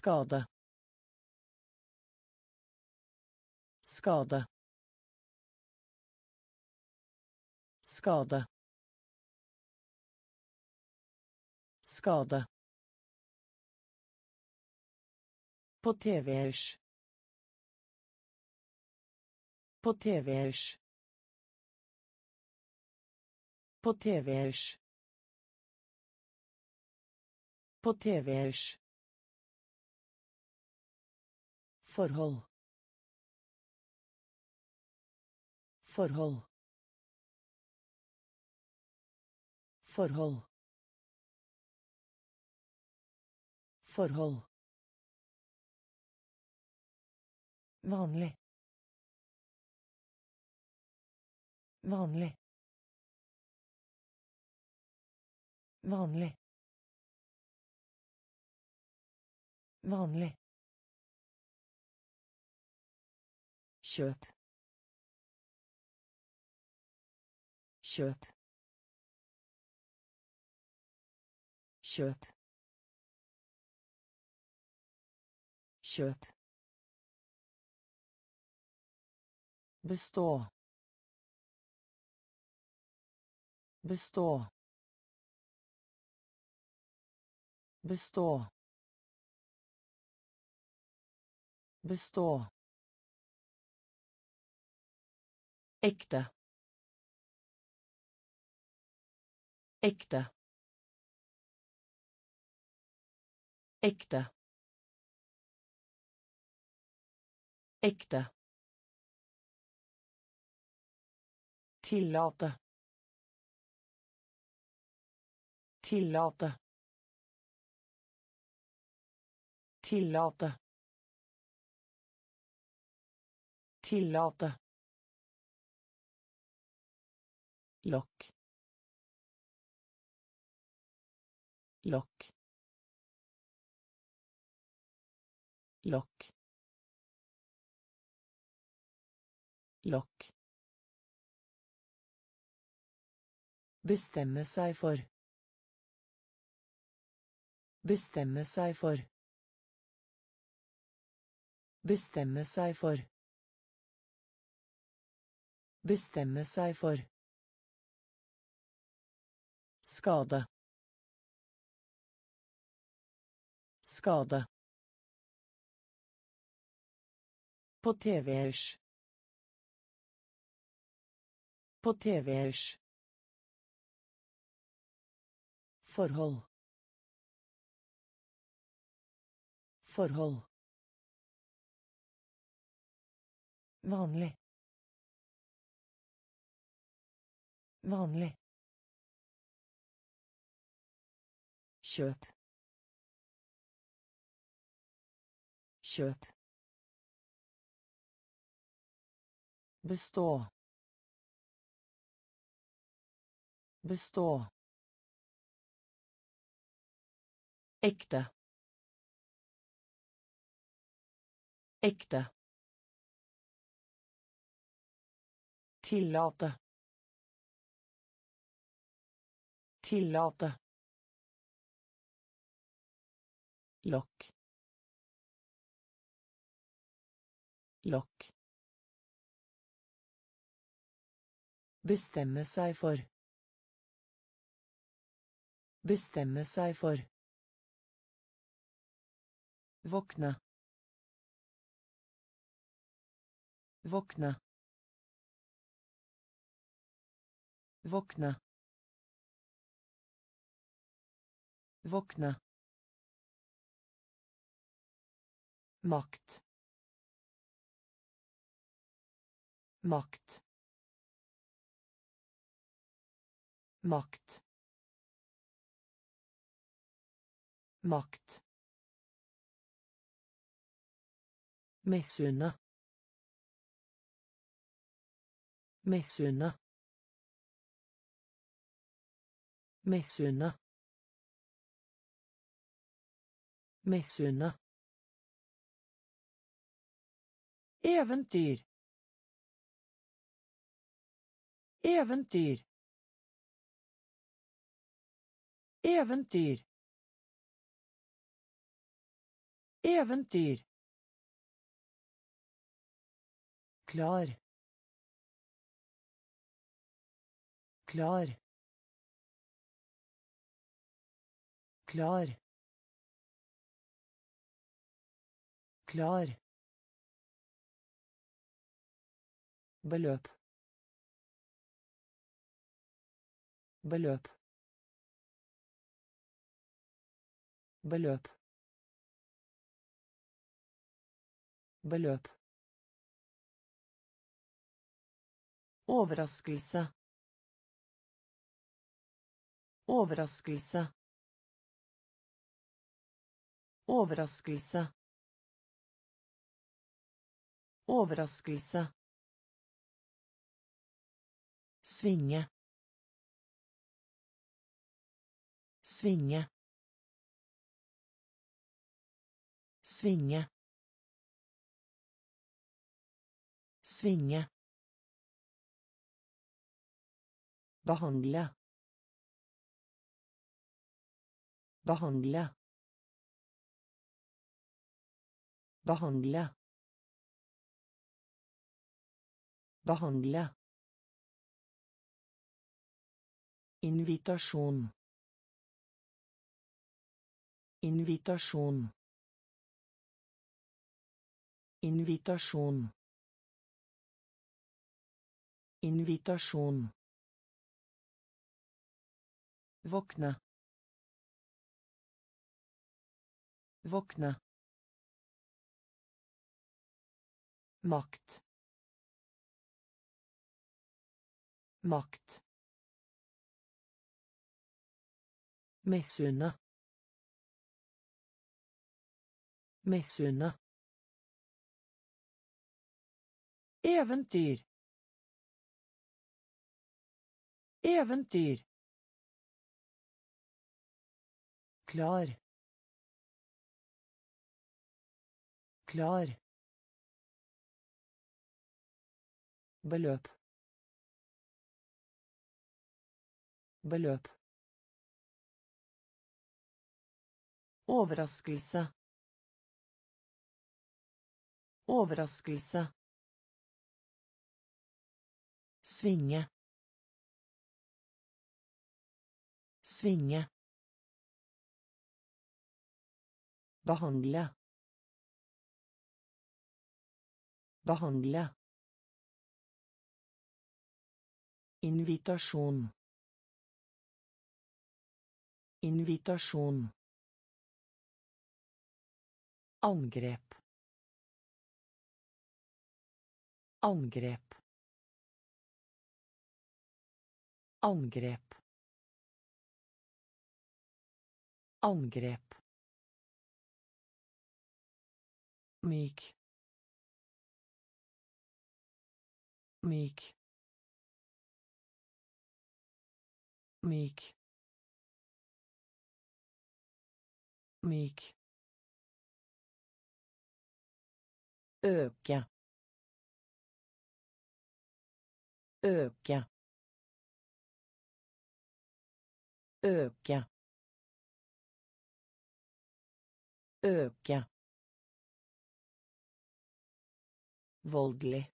skade. Skade. Skade. Skade. På tvers på tvers på tvers på tvers forhold. Forhold. Forhold. Forhold. Vanlig. Vanlig. Vanlig. Vanlig kjøp. Kjøp. Kjøp. Kjøp. Bestå. Bestå. Bestå. Bestå Ekte. Ekte. Ekte. Ekte. Tillate. Tillate. Tillate. Tillate. Lokk lokk lokk lokk Bestemme seg for. Bestemme seg for. Bestemme seg for. Bestemme seg for. Skade. Skade. På tvers på tvers forhold. Forhold. Vanlig. Vanlig kjøp. Kjøp. Bestå. Bestå. Ekte. Ekte. Tillate. Tillate. Lokk lokk Bestemme seg for. Bestemme seg for. Våkne. Våkne. Våkne. Våkne. Makt makt makt makt Misunne. Misunne. Misunne. Misunne. Eventyr. Eventyr. Eventyr. Eventyr. Klar. Klar. Klar. Klar. Beløp. Beløp. Beløp. Beløp. Overraskelse. Overraskelse. Overraskelse. Overraskelse. Svinge. Svinge. Svinge. Svinge. Behandle. Behandle. Behandle. Behandle. Invitasjon. Invitasjon. Invitasjon. Invitasjon. Våkne. Våkne. Makt. Makt. Misunne. Misunne. Eventyr. Eventyr. Klar. Klar. Beløp. Beløp. Overraskelse. Overraskelse. Svinge. Svinge. Behandle. Behandle. Invitasjon. Invitasjon. Angrep. Angrep. Angrep. Angrep. myk myk myk myk øke øke øke øke Voldelig.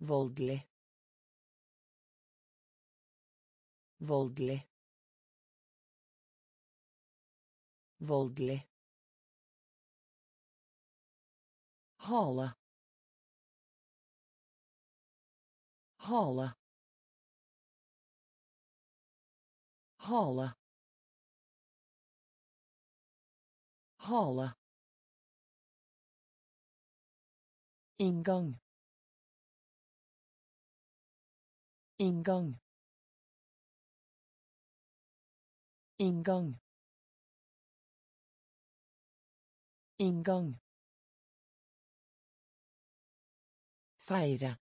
Voldelig. Voldelig. Voldelig. Hale. Hale. Hale. Hale. Inngang. Inngang. Inngang. Inngang. Feire.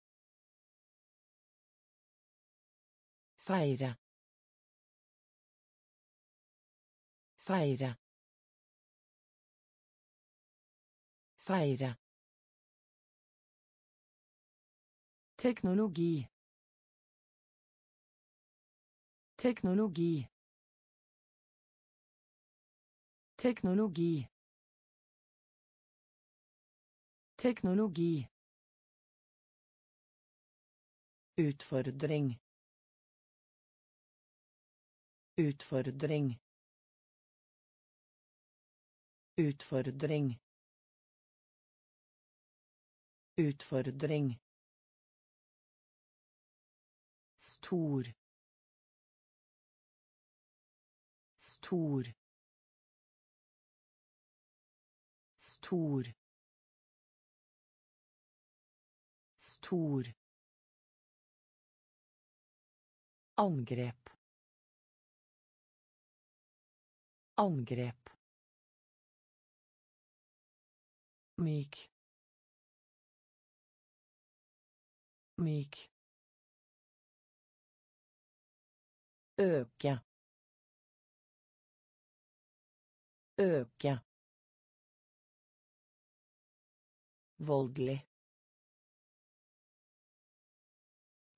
Feire. Feire. Feire. Teknologi. Teknologi. Teknologi. Teknologi. Utfordring. Utfordring. Utfordring. Utfordring. Stor. Stor. Stor. Stor. Angrep. Angrep. myk. Myk. Øke. Øke. Voldelig.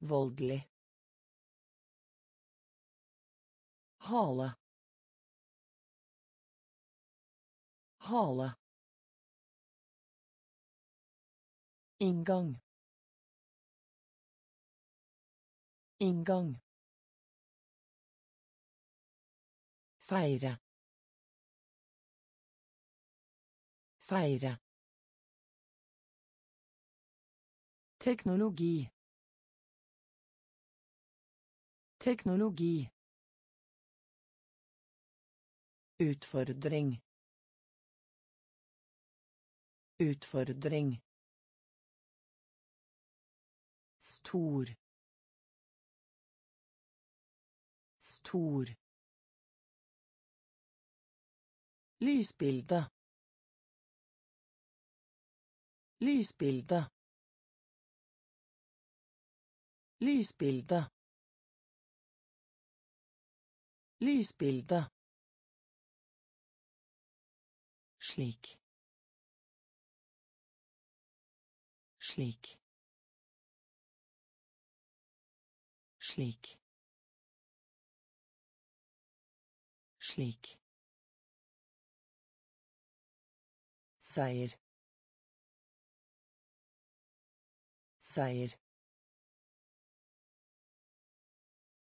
Voldelig hale hale inngang inngang feire feire teknologi teknologi Utfordring. Utfordring. Stor. Stor. Lysbilde. Lysbilde. Lysbilde. Lysbilde. Slik. Slik. Slik. Slik. Seier. Seier.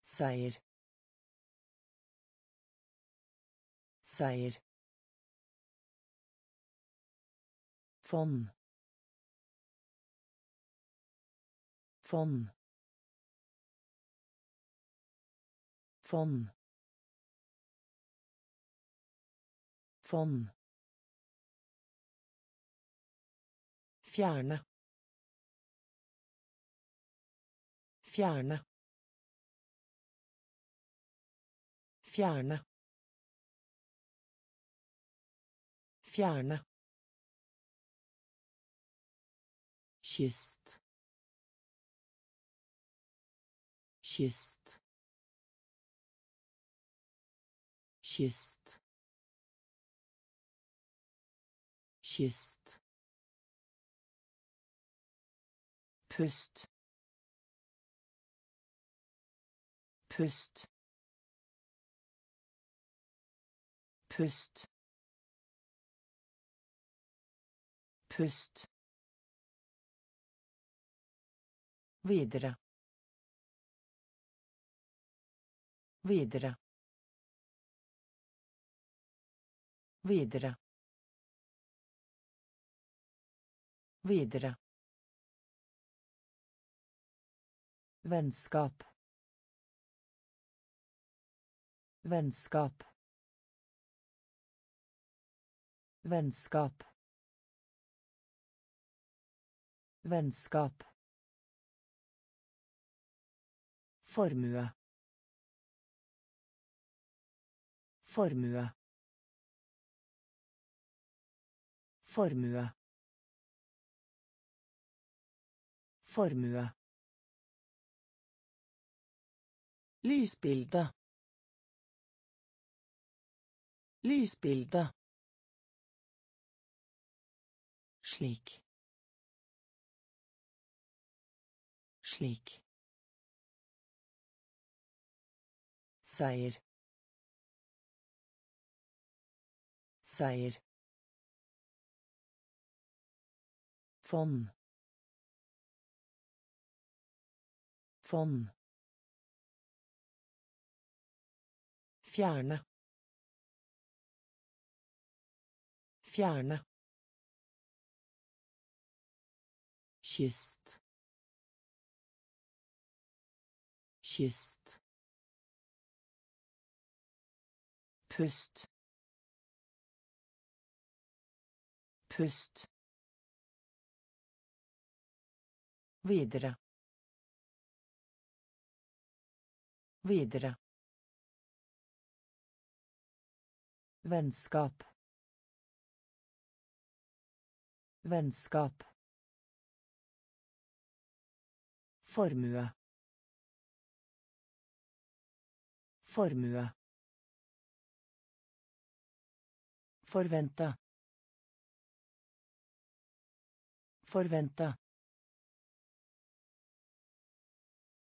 Seier. Seier Fond. Fond. Fond. Fond. Fjerne. Fjerne. Fjerne. Fjerne. Kyst kyst kyst kyst pust. Pust. Pust. Pust Videre. Videre. Videre. Videre. Vennskap. Vennskap. Vennskap. Vennskap. Formue. Formue. Formue. Formue. Lysbilde. Lysbilde. Slik. Slik. Seier. Seier. Fond. Fond. Fjerne. Fjerne. kyst kyst pust. Pust. Videre. Videre. Vennskap. Vennskap. Formue. Formue. Forvente. Forvente.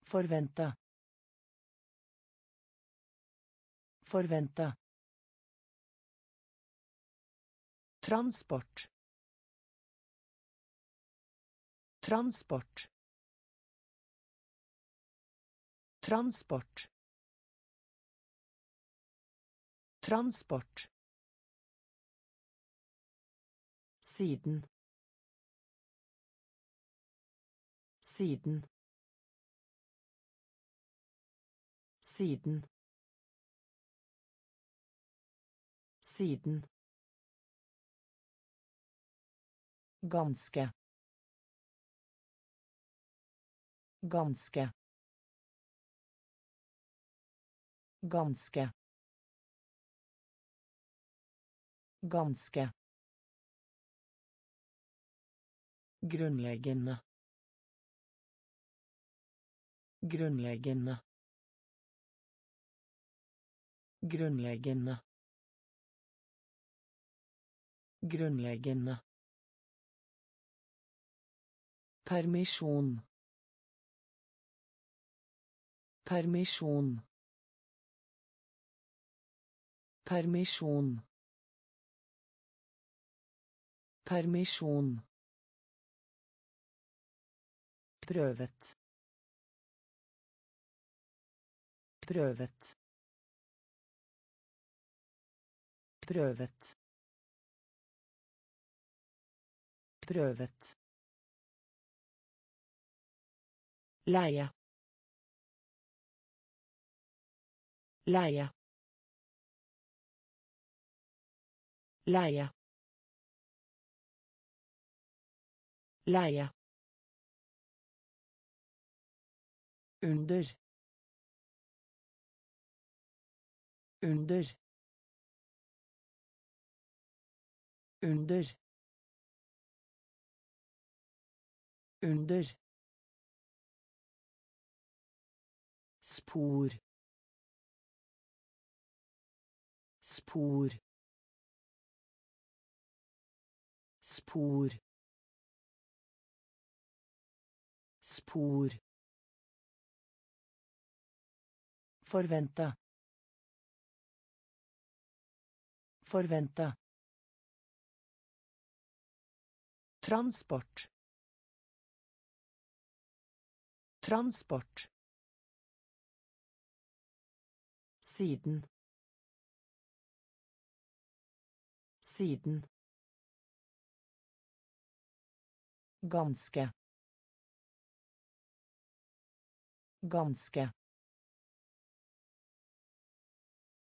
Forvente. Forvente. Transport. Transport. Transport. Transport. Siden. Siden. Siden. Siden. Ganske. Ganske. Ganske. Ganske. Grunnleggende. Permisjon. Prøvet. Prøvet. Prøvet. Prøvet. Leie. Leie. Leie. Leie. Under. Under. Under. Under. Spor. Spor. Spor. Spor. Forvente. Forvente. Transport. Transport. Siden. Siden. Ganske. Ganske.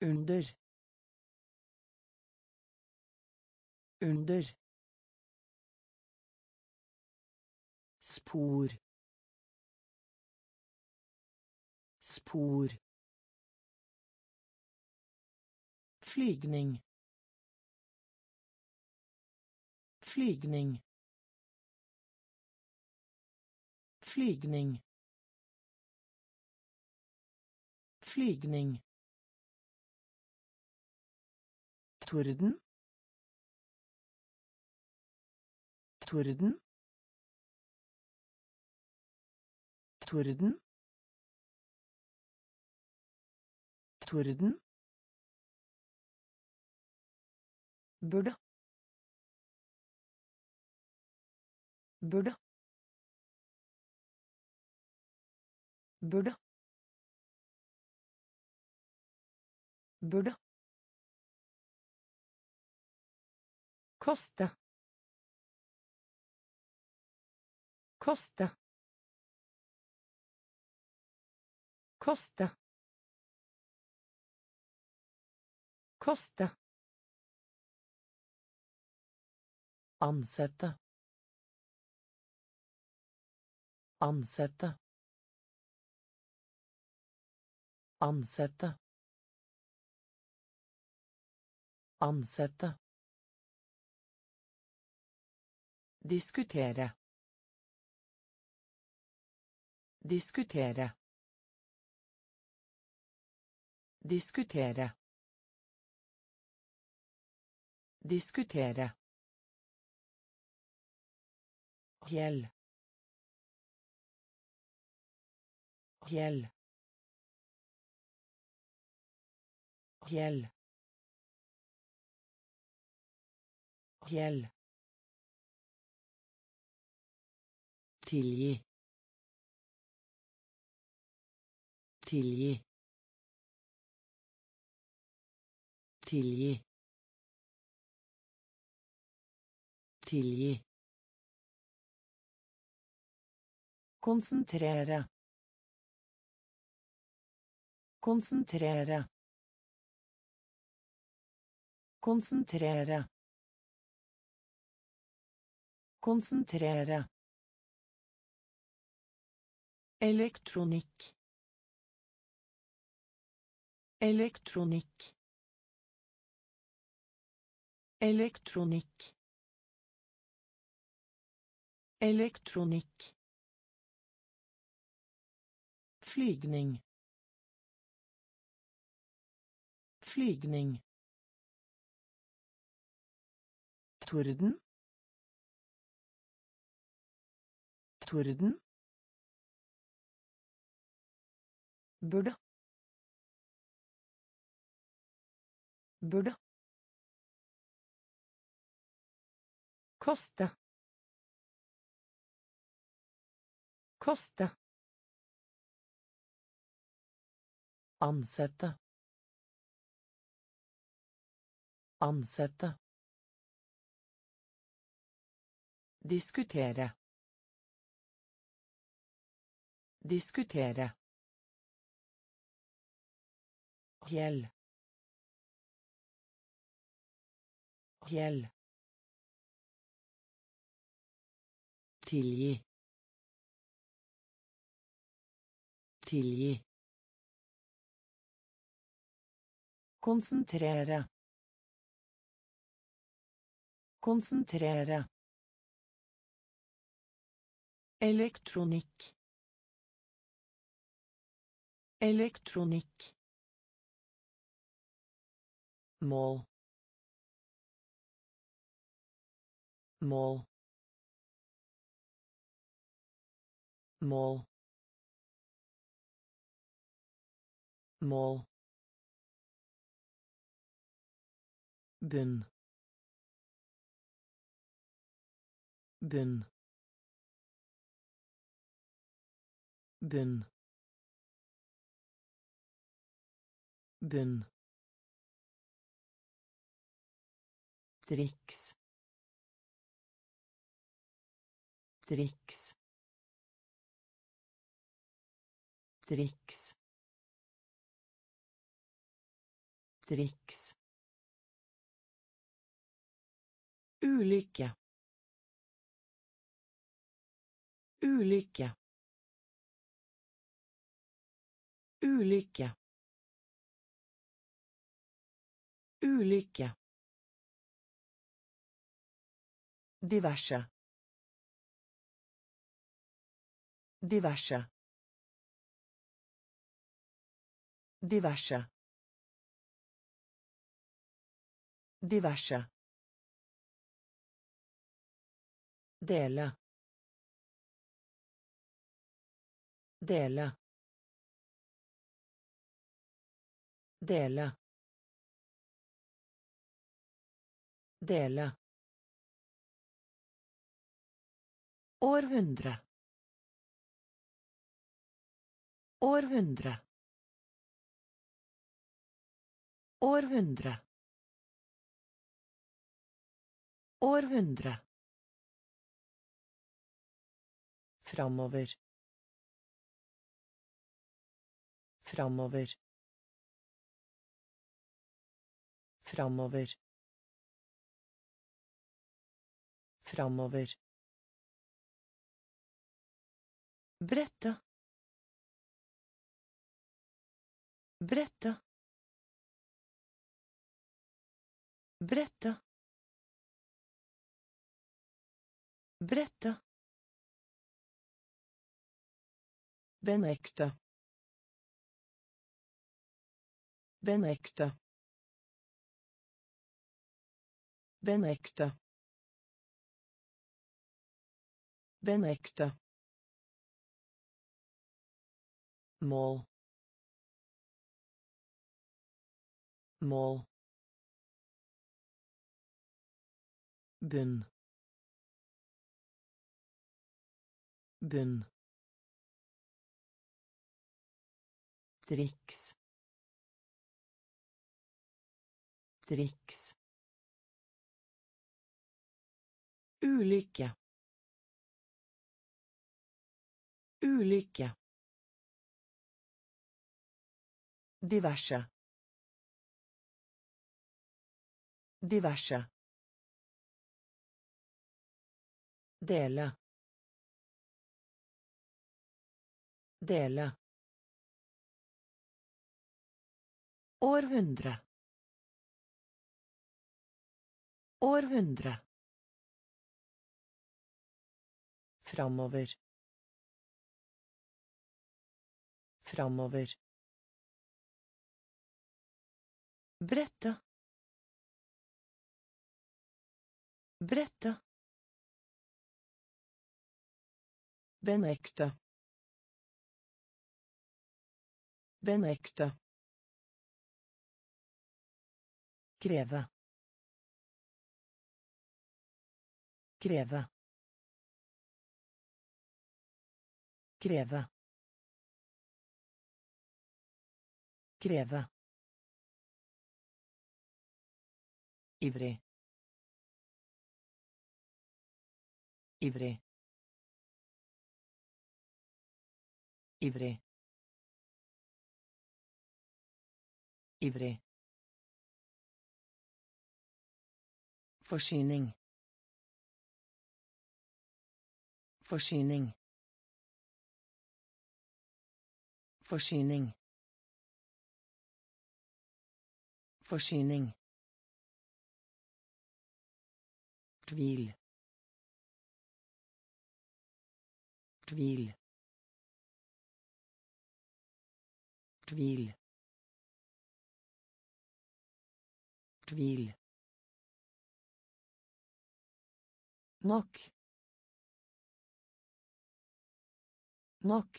Under. Under. Spor. Spor. flygning flygning flygning flygning Torden. Torden. Torden. Torden. Burde. Burde. Burde. Burde. Koste. Koste. Koste. Koste. Ansette. Ansette. Ansette. Ansette. Diskutere. Diskutere. Diskutere. Diskutere. Hjell. Hjell. Hjell. Fjell. Tilgi. Tilgi. Tilgi. Tilgi. Konsentrere. Konsentrere. Konsentrere. Konsentrere. Elektronikk. Elektronikk. Elektronikk. Elektronikk. Flygning. Flygning. Torden. Torden. Burde. Burde. Koste. Koste. Ansette. Ansette. Diskutere. Diskutere. Fjell. Fjell. Tilgi. Tilgi. Konsentrere. Konsentrere. Elektronikk. Elektronikk. Mål mål mål mål. Bunn bunn. Bunn bunn triks triks triks triks ulykke. Ulykke. Ulykke. Ulykke. Divascia. Divascia. Divascia. Divascia. Della. Della. Della. Dela. Århundre. Århundre. Århundre. Århundre. Framover. Framover. Framover. Framover. Brette. Brette. Brette. Brette. Benekte. Benekte. Benekte. Benekte. Mål. Mål. Bunn. Bunn. Triks triks ulykke. Ulykke Diverse. Diverse. Dele. Dele. Århundre. Århundre. Framover. Framover. Brette. Brette. Benekte. Benekte. Kreve. Kreve. Kreve. Kreve. Ivrig. Ivrig. Ivrig. Ivrig. Forsyning. Forsyning. Forsyning. Forsyning. Tvil. Tvil. Tvil. Tvil. Nok. Nok.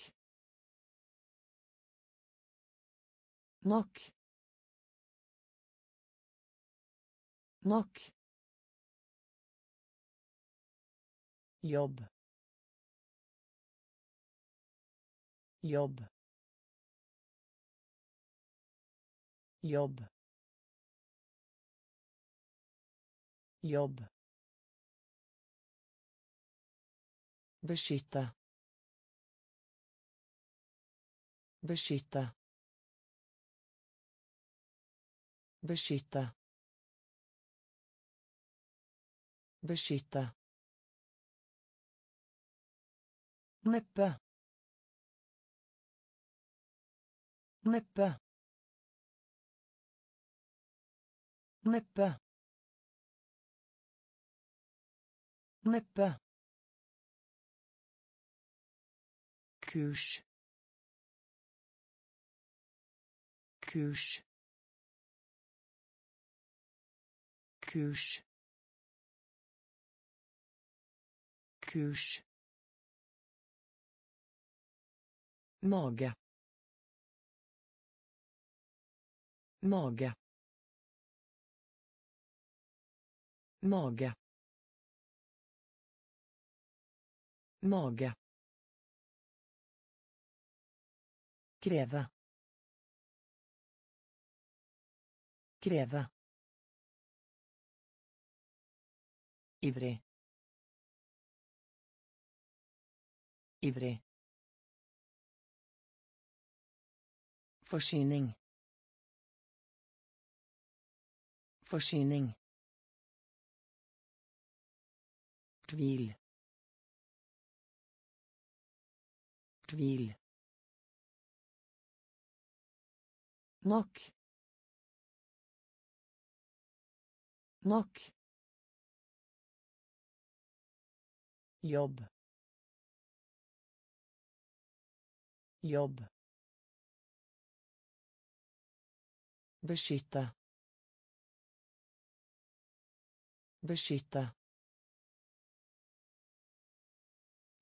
Nok. Nok. Jobb. Jobb. Jobb. Jobb. Beskytte. Beskytte. Beskytte. Beskytte Neppe. Neppe. Neppe. Neppe. Kurs. Kurs. Kurs. Kurs. Mage. Mage. Mage. Mage. Kreve. Kreve. Ivrig. Ivrig. Forsyning. Forsyning. Tvil. Tvil. Nok. Nok. Jobb. Jobb. Beskytte. Beskytte.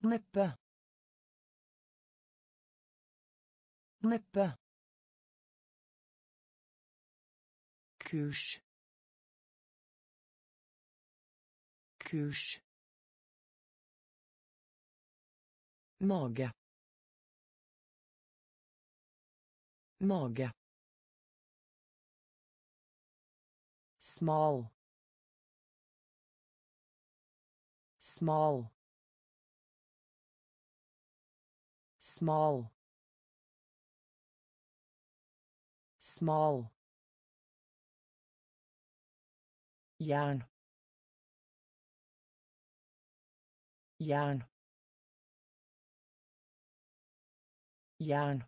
Neppe. Neppe. Kurs. Kurs. Mage. Mage. Smal. Smal. Smal. Smal. Jern. Jern. Jern.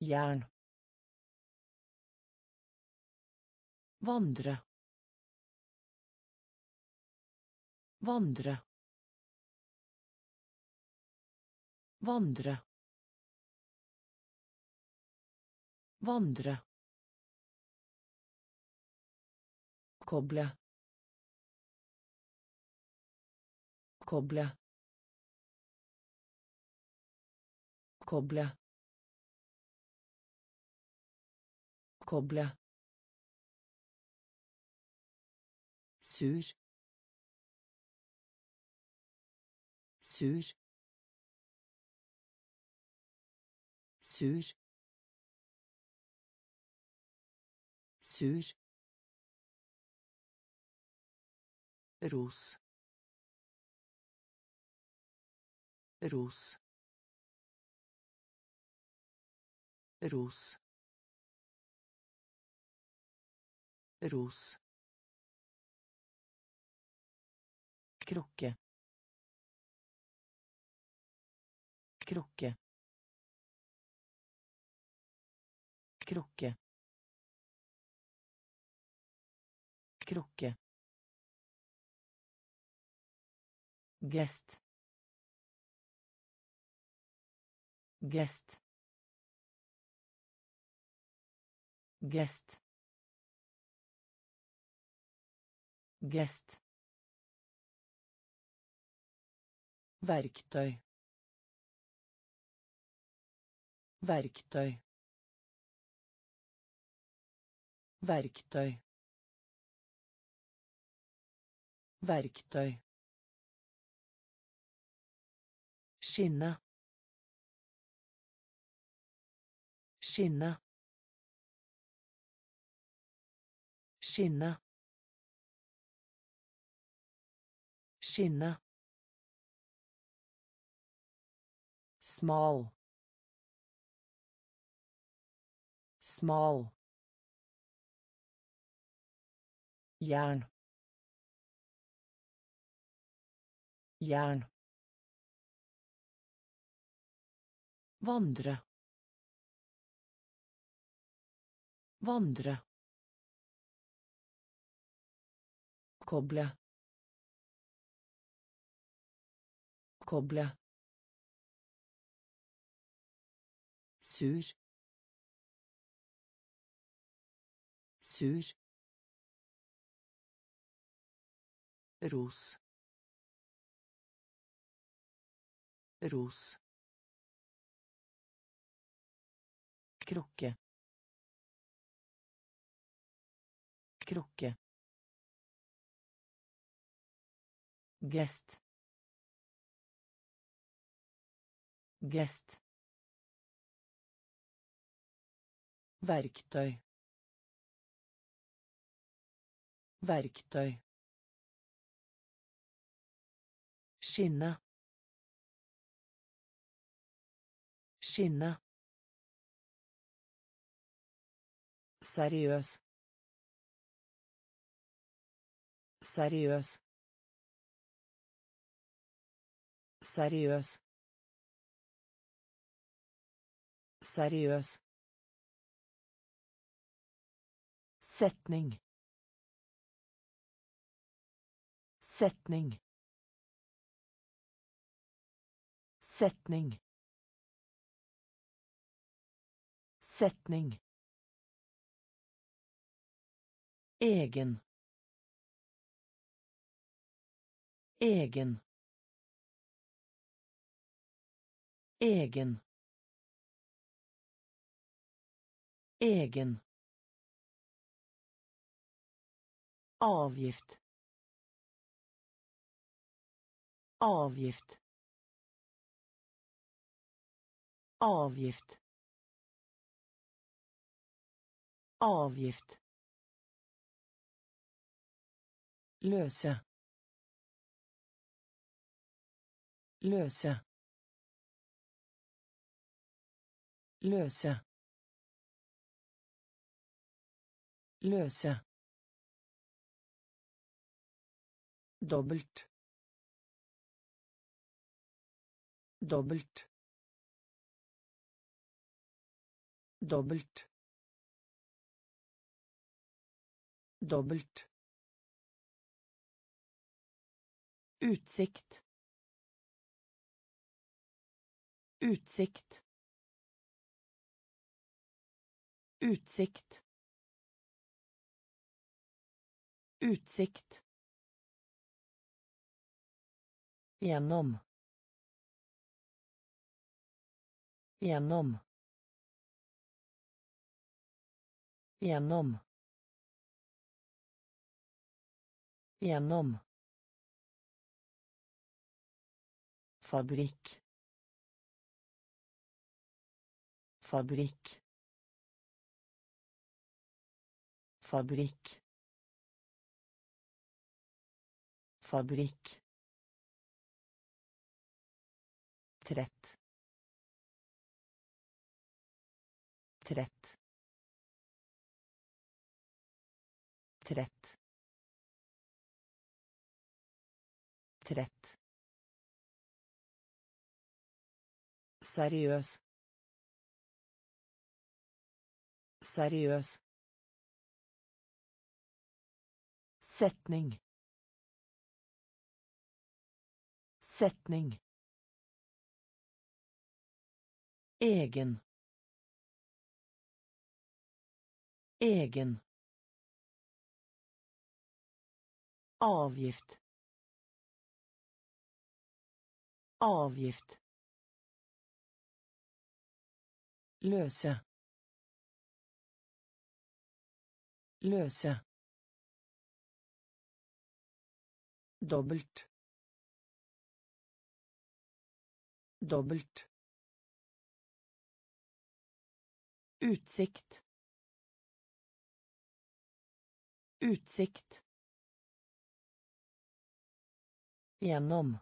Jern. Vandre. Vandre. Vandre. Vandre. Koble. Koble. Koble. Koble. Sur sur sur sur. Ros ros ros ros krukke krukke krukke krukke Gest. Gest. Gest. Gest. Verktøy. Verktøy. Verktøy. Verktøy. Skinne. Skinne. Skinne. Skinne. Smal. Smal. Jern. Jern. Vandre. Vandre. Koble. Koble. Sur. Sur. Ros. Ros. Krukke. Krukke. Gest. Gest. Verktøy. Verktøy. Skinne. Skinne. Seriøs. Seriøs. Seriøs. Seriøs. Setning. Setning. Setning. Setning. Egen. Egen. Egen. Egen. Avgift. Avgift. Avgift. Avgift. Løse. Løse. Løse. Løse. Dobbelt. Dobbelt. Dobbelt. Dobbelt. Utsikt. Utsikt. Utsikt. Utsikt. Gjennom. Gjennom. Gjennom. Gjennom. Fabrikk. Fabrikk. Fabrikk. Fabrikk. Trett. Trett. Trett. Trett. Seriøs. Seriøs. Setning. Setning. Egen. Egen. Avgift. Avgift. Løse. Løse. Dobbelt. Dobbelt. Utsikt. Utsikt. Gjennom.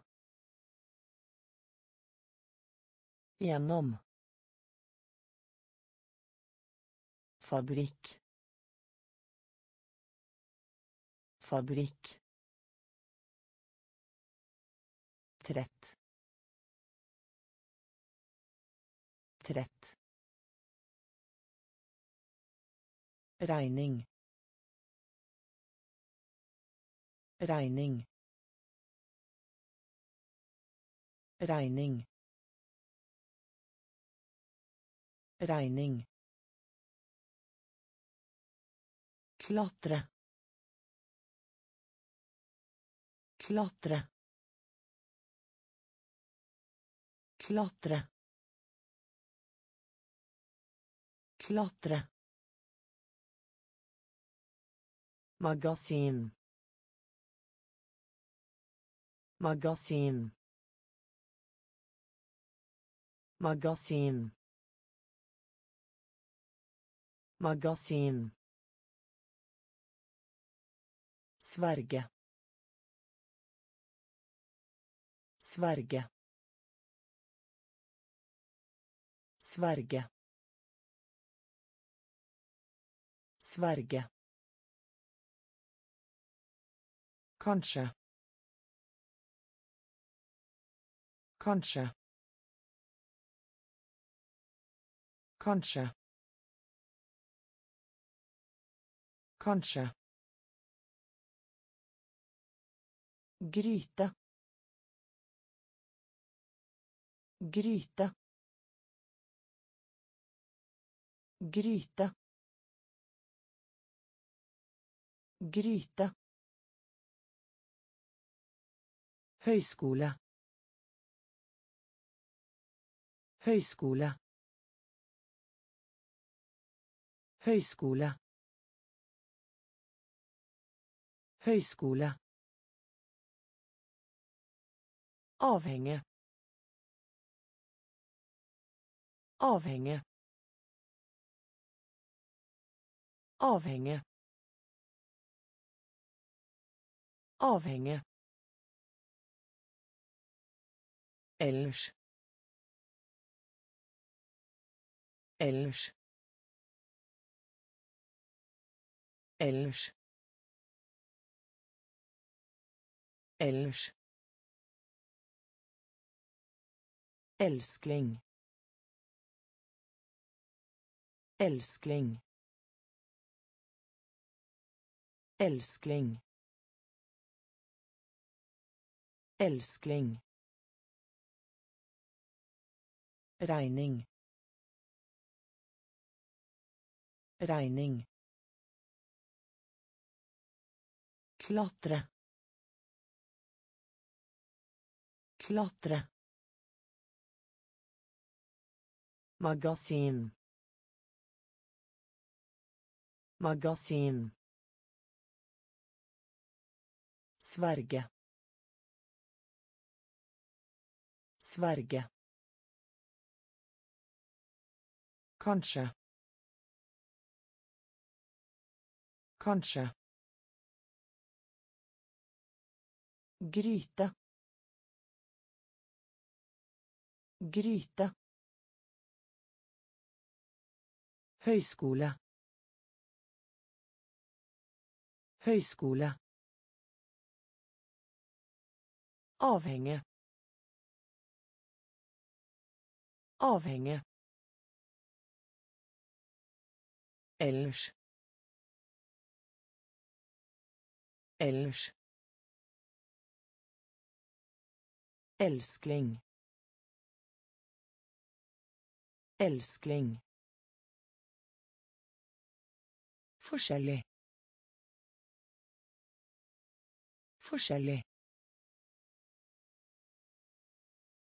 Gjennom. Fabrikk. Fabrikk. Trett. Trett. Regning. Regning. Regning. Regning. Klatre. Klatre. Klatre. Klatre magasin magasin magasin magasin Sverge. Sverge. Sverge. Sverge. Kanskje. Kanskje. Kanskje. Kanskje. Gryte. Gryte. Gryte. Gryte. Høyskole. Høyskole. Høyskole. Høyskole. Avhenge. Avhenge. Avhenge. Avhenge. Ellers. Ellers. Ellers. Ellers. Elskling. Elskling. Elskling. Elskling. Regning. Regning. Klatre. Klatre. Magasin. Magasin. Sverge. Sverge. Kanskje. Kanskje. Gryte. Gryte. Høyskole. Høyskole. Avhenge. Avhenge. Ellers. Ellers. Elskling. Elskling. Forskjellig. Forskjellig.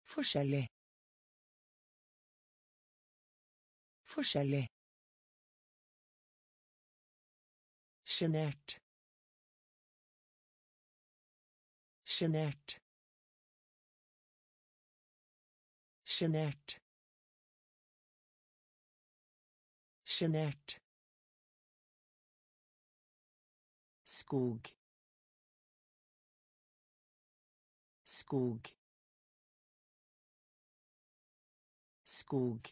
Forskjellig. Forskjellig. Sjenert. Sjenert. Sjenert. Sjenert. skog skog skog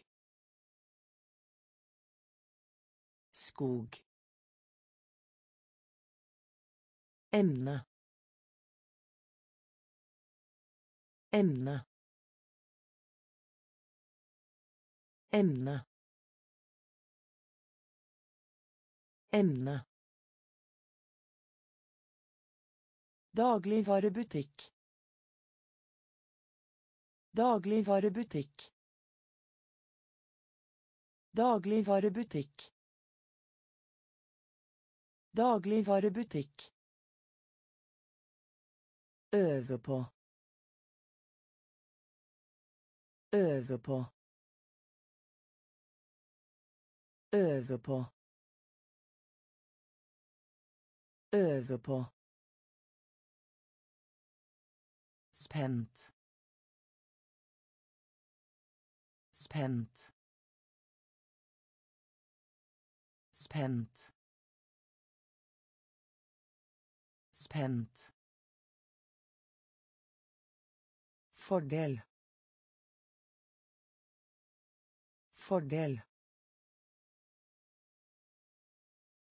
skog emne emne emne Emne. Dagligvarebutikk. Dagligvarebutikk. Dagligvarebutikk. Dagligvarebutikk. Øve på. Øve på. Øve på. Øve på. Spent. Spent. Spent. Spent. Fordel. Fordel.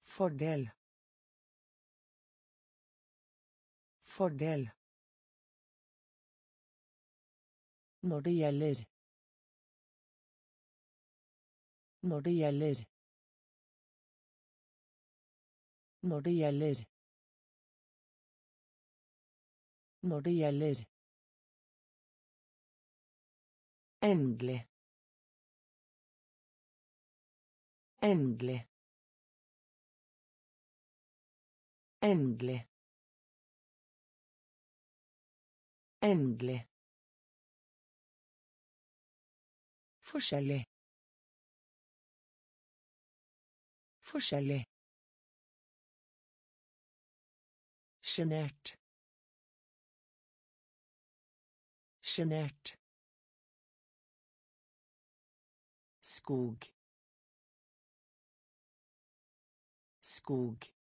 Fordel. Fordel. Når det gjelder. Når det gjelder. Når det gjelder. Når det gjelder. Endelig. Endelig. Endelig. Endelig. Forskjellig. Forskjellig. Sjenert. Sjenert. Skog. Skog.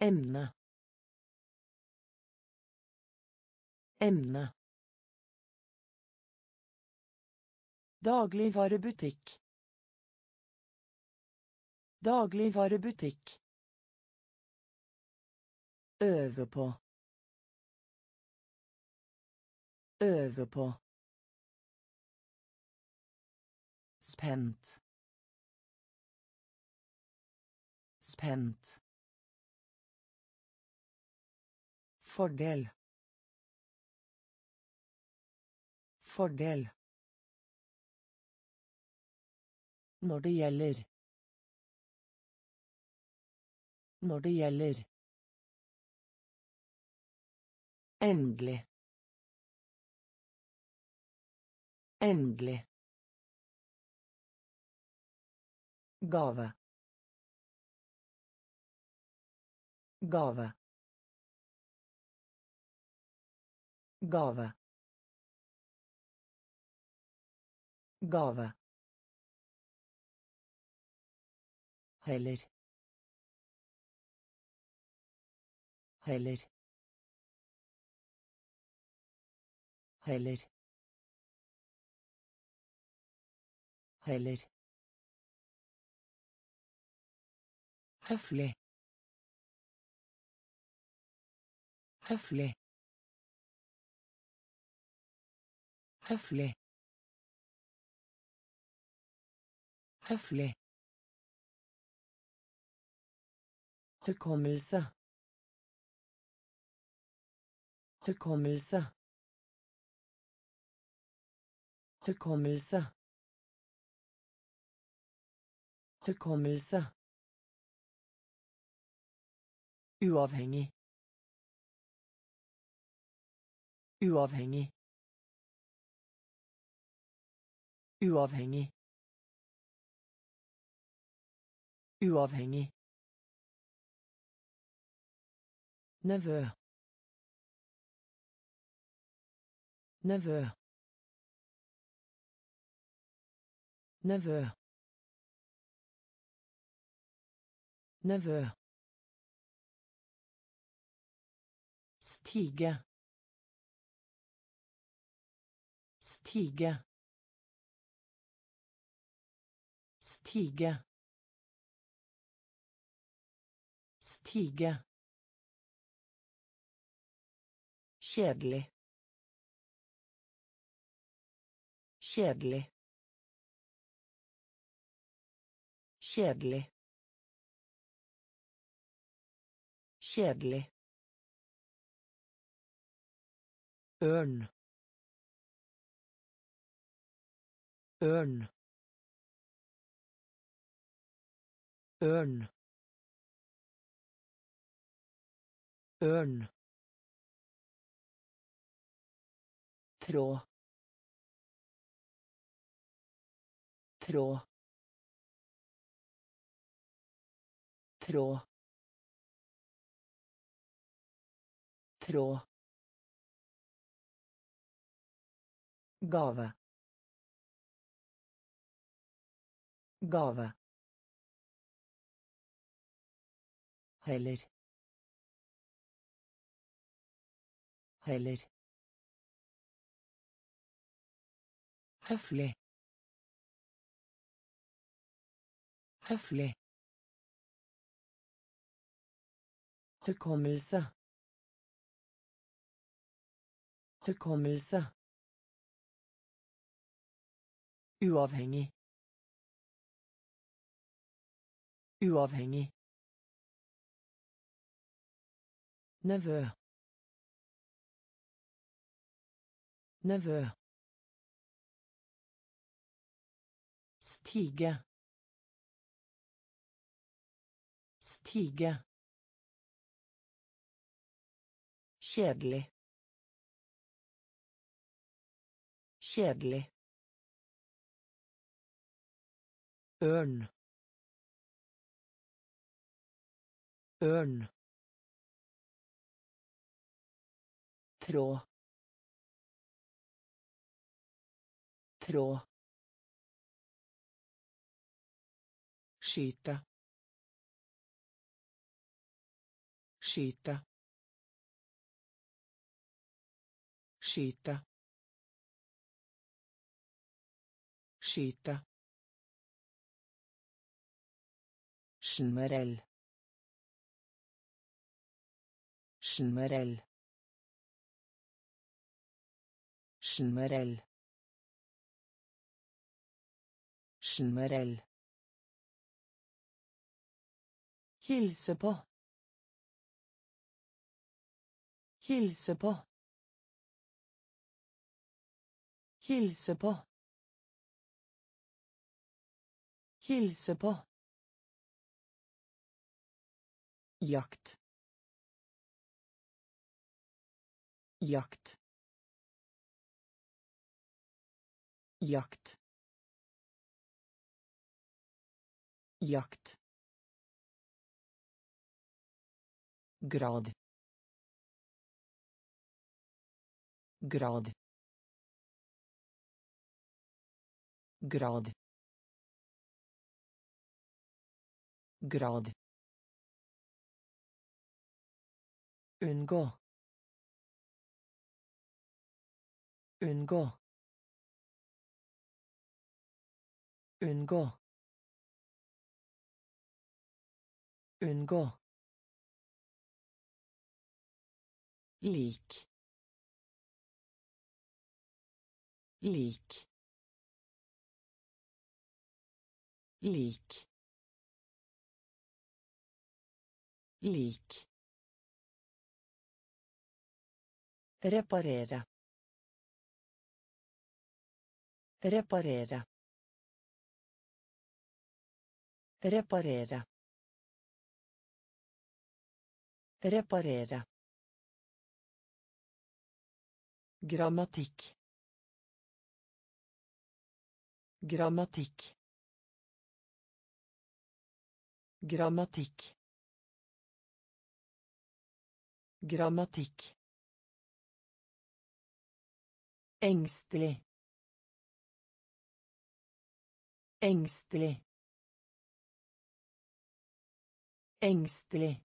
Emne. Emne. Dagligvarebutikk. Dagligvarebutikk. Øve på. Øve på Spent. Spent. Fordel. Fordel. Når det gjelder. Når det gjelder. Endelig. Endelig. Gave. Gave. Gave. Gave. Heller. Heller. Heller. Heller. Høflig. Høflig. Høflig. Høflig. Hukommelse. Hukommelse. Hukommelse. Hukommelse. Uavhengig. Uavhengig. Uavhengig. Uavhengig. Nevø. Nevø. Nevø. Nevø. Stige. Stige. Stige. Stige. Kjedelig. Kjedelig. Kjedelig. Kjedelig. Ørn. Ørn. Ørn. Ørn. Tråd. Tråd. Tråd. Tråd. Gave. Gave. Heller. Heller. Høflig. Høflig. Hukommelse. Hukommelse. Uavhengig. Uavhengig. Nevø. Nevø. Stige. Stige. Kjedelig. Kjedelig. Ørn. Ørn. Tråd. Tråd. Skyte. Skyte. Skyte. Skyte. Generell. Generell. Generell. Generell. Hilse på. Hilse på. Hilse på. Hilse på. Jakt. Jakt. Jakt. Jakt. Grad. Grad. Grad. Grad. Unngå. Unngå. Unngå. Unngå. lik lik lik lik reparere reparere reparere reparere Grammatikk. Grammatikk. Grammatikk. Grammatikk. Engstelig. Engstelig. Engstelig.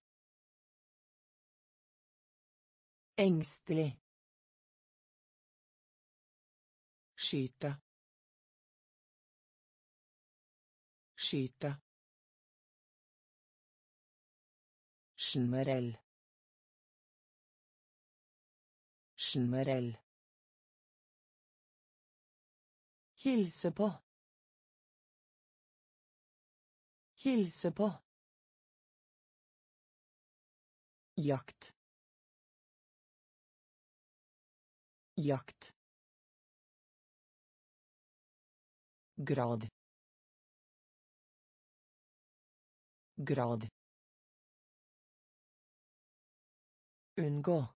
Engstelig. Skyte. Skyte. Generell. Generell. Hilse på. Hilse på. Jakt. Jakt. Grad. Grad. Unngå.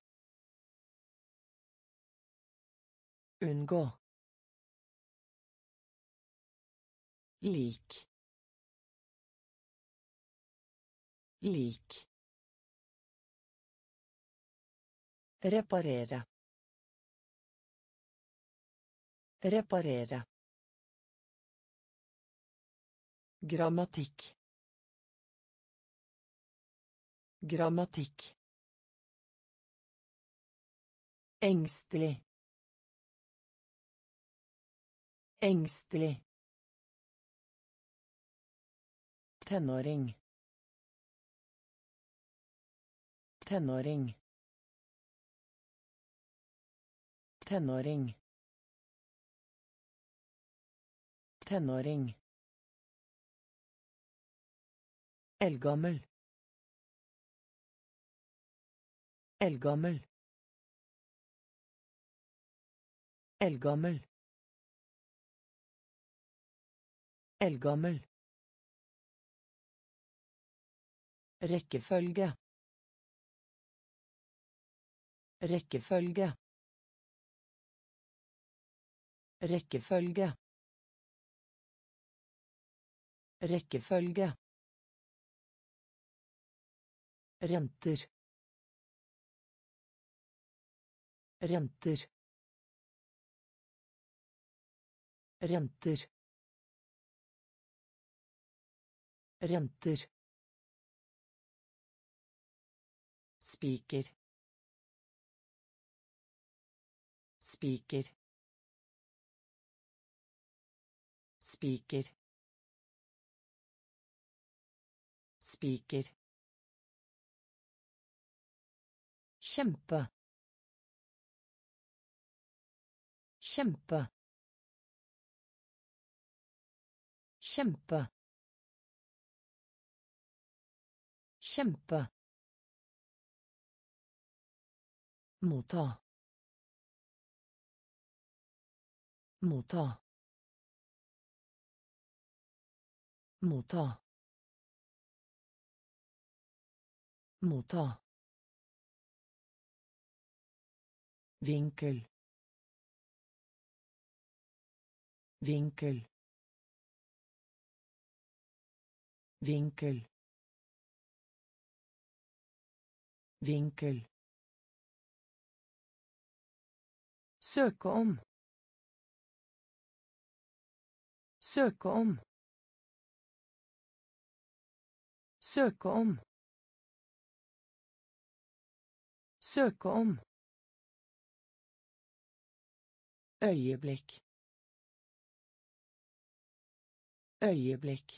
Unngå. Lik. Lik. Reparere. Reparere. Grammatikk. Grammatikk. Engstelig. Engstelig. Tenåring. Tenåring. Tenåring. Tenåring. Eldgammel. Eldgammel. Eldgammel. Eldgammel. Rekkefølge. Rekkefølge. Rekkefølge. Rekkefølge. Renter. Renter. Renter. Renter. Spiker. Spiker. Spiker. Spiker. Kjempe. Kjempe. Kjempe. Kjempe. Motta motta motta motta vinkel. Vinkel. Vinkel. Vinkel Søke om. Søke om. Søke om. Søke om. Øyeblikk. Øyeblikk.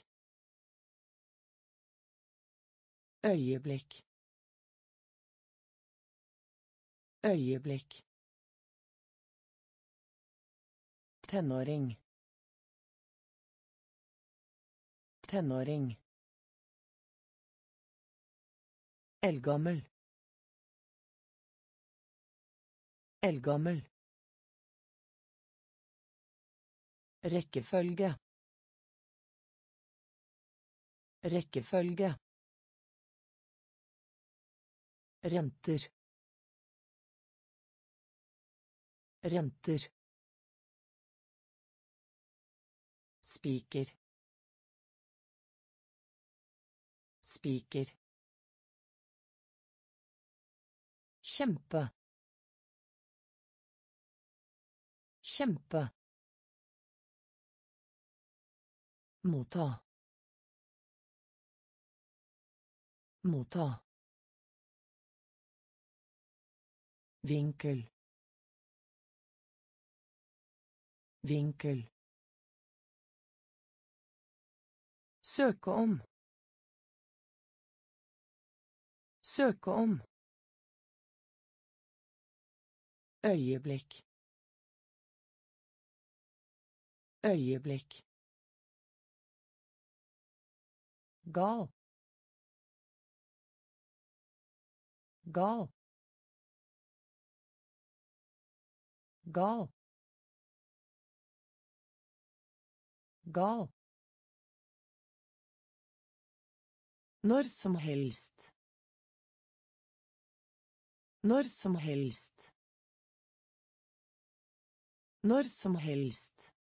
Øyeblikk. Øyeblikk. Tenåring. Tenåring. Eldgammel. Eldgammel. Rekkefølge. Rekkefølge. Renter. Renter. Spiker. Spiker. Kjempe. Kjempe. motta motta vinkel vinkel Søke om. Søke om. Øyeblikk. Øyeblikk. gal gal gal gal Når som helst. Når som helst. Når som helst.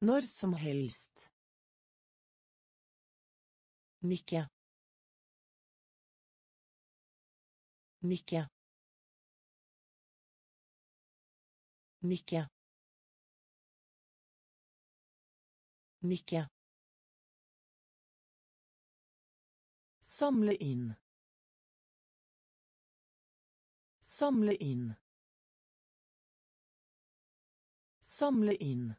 Når som helst. Nikke. Nikke. Nikke. Nikke. Samle inn. Samle inn. Samle inn.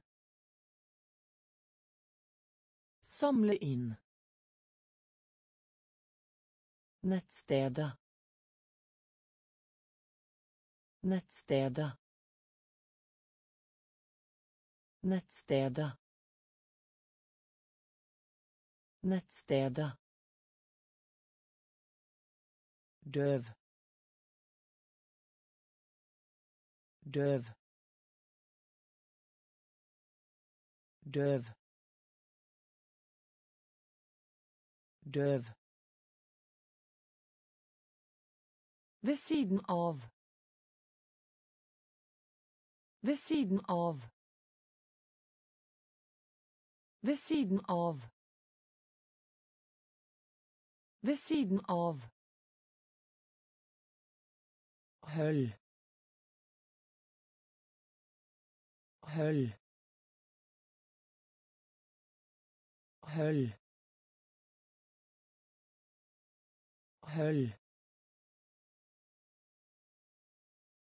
Samle inn. Nettstedet. Nettstedet. Nettstedet. Nettstedet. Døv. Døv. Døv. Døv. Ved siden av. Ved siden av. Ved siden av. Ved siden av. Høll. Høll. Høll. Høll.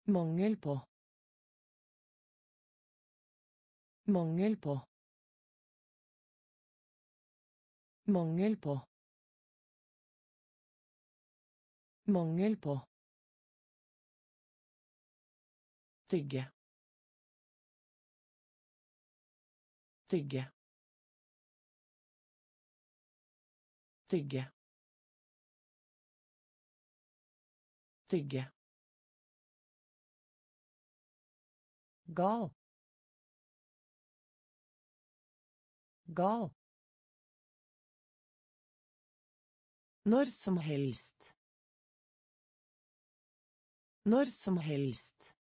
Mangel på. Mangel på. Mangel på. Mangel på. Tygge. Tygge. Tygge. Tygge. Gal. Gal. Når som helst. Når som helst.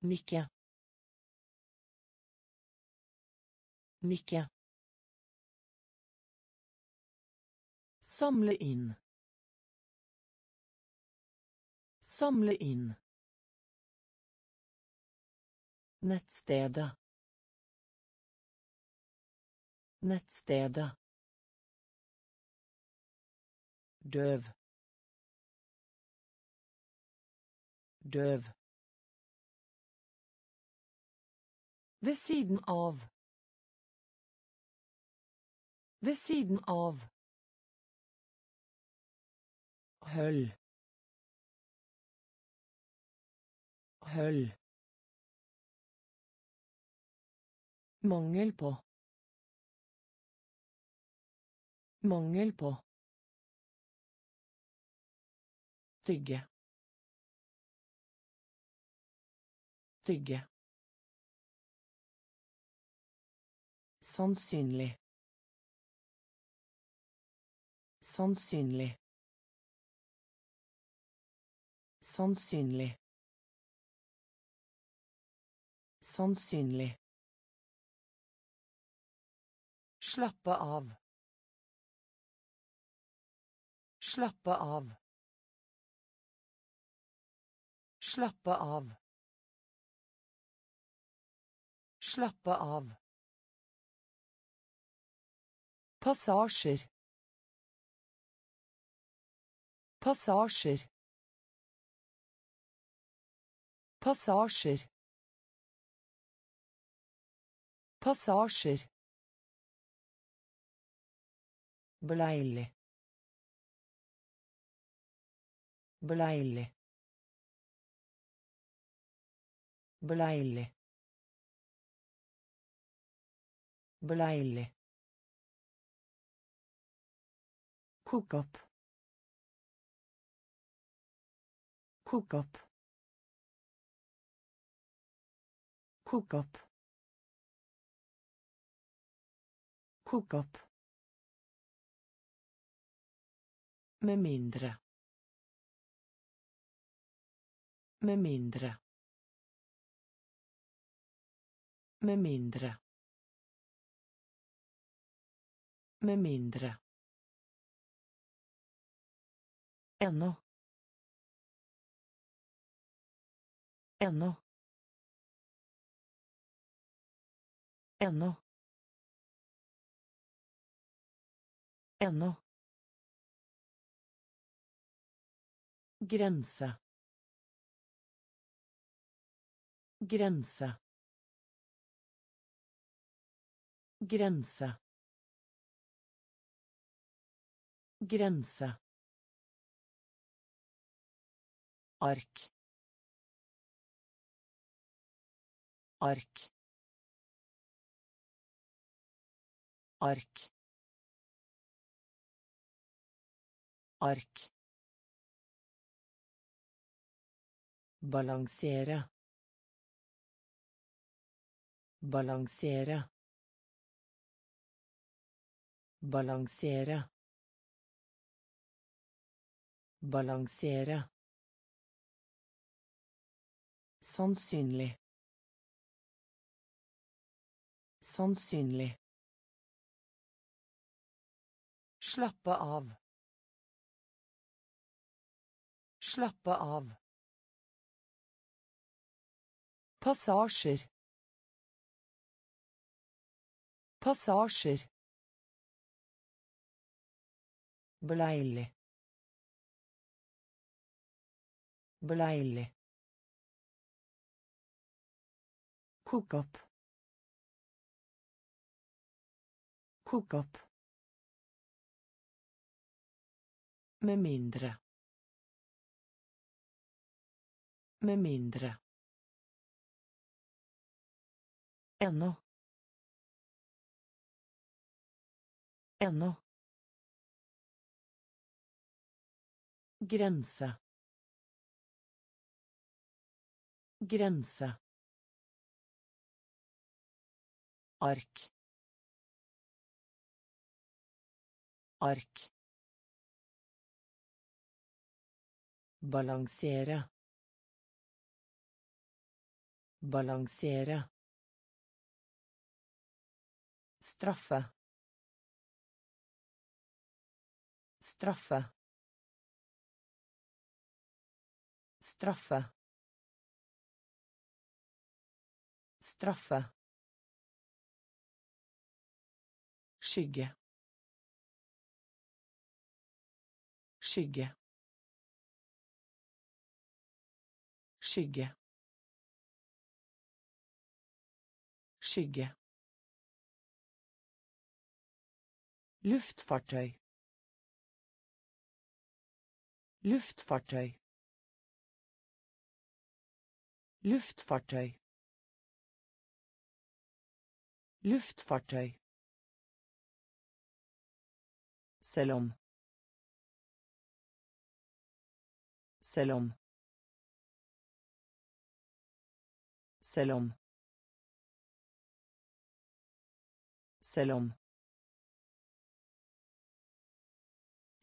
Nikke. Nikke. Samle inn. Samle inn. Nettstedet. Nettstedet. Døv. Døv. Ved siden av. Ved siden av. Høll. Høll. Mangel på. Mangel på. Tygge. Tygge. Sannsynlig. Sannsynlig. Sannsynlig. Sannsynlig. Slappe av. Slappe av. Slappe av. Slappe av. Passasjer. Passasjer. Passasjer. Passasjer. Beleilig. Beleilig. Beleilig. Beleilig. Kok opp. Kok opp. Kok opp. Kok opp. Med mindre. Med mindre. Med mindre. Med mindre. Ennå. Ennå. Ennå. Ennå. Grense. Grense. Grense. Grense. Ark. Ark. Ark. Ark. Balansere. Balansere. Balansere. Balansere Sannsynlig. Sannsynlig. Slappe av. Slappe av. Passasjer. Passasjer. Beleilig. Beleilig. Kok opp. Kok opp. Med mindre. Med mindre. Ennå. Ennå. Grense. Grense. Ark ark balansere balansere straffe straffe straffe straffe skygge. Skygge. Skygge. Skygge. Luftfartøy. Luftfartøy. Luftfartøy. Luftfartøy Selv om. Selv om. Selv om. Selv om.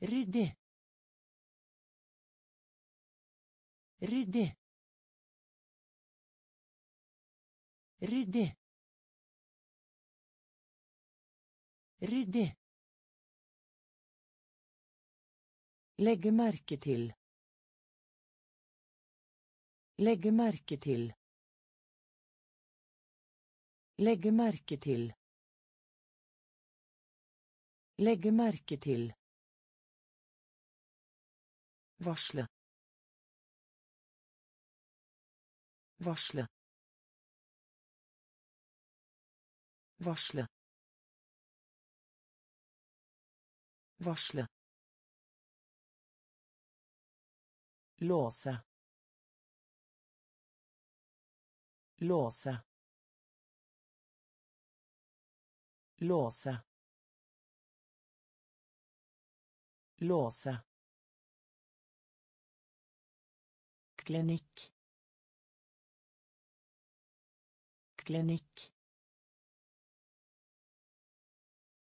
Ryddig. Ryddig. Ryddig. Ryddig. Legge merke til. Legge merke til. Legge merke til. Legge merke til. Varsle. Varsle. Varsle. Varsle. Låse. Låse. låse. Låse. Klinikk. Klinikk.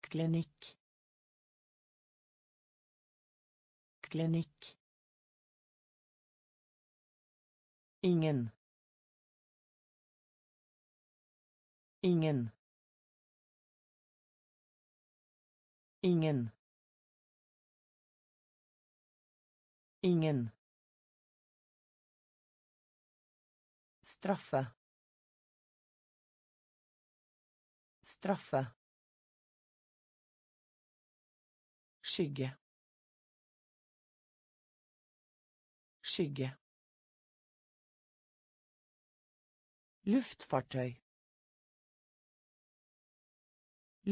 Klinikk. Klinikk ingen. Ingen. Ingen. Ingen. Straffe. Straffe. Skygge. Skygge luftfartøy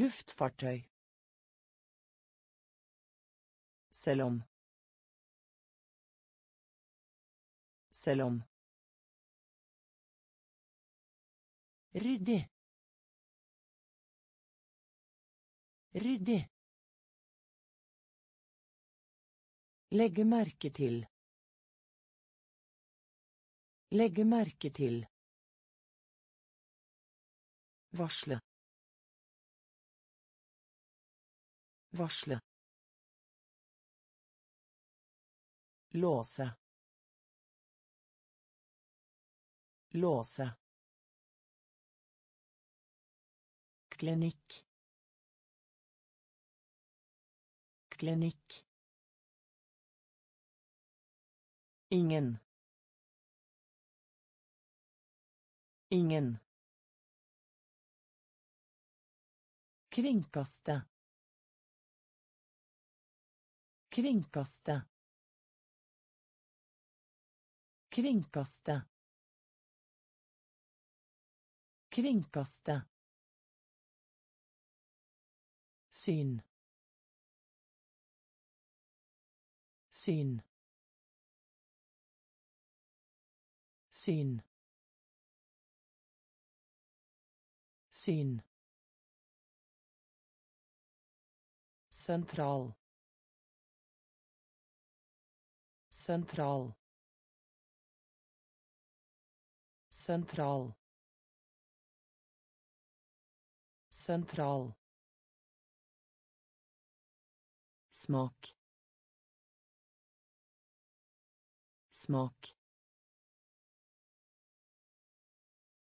luftfartøy selv om selv om Ryddig. Ryddig. Legge merke til. Legge merke til. Varsle. Varsle. Låse. Låse. Klinikk. Klinikk. Ingen. Ingen. Kringkaste. Kringkaste. Kringkaste. Kringkaste. Syn. Syn. Syn. Syn. Sentral. Sentral. Sentral. Sentral. Smak. Smak.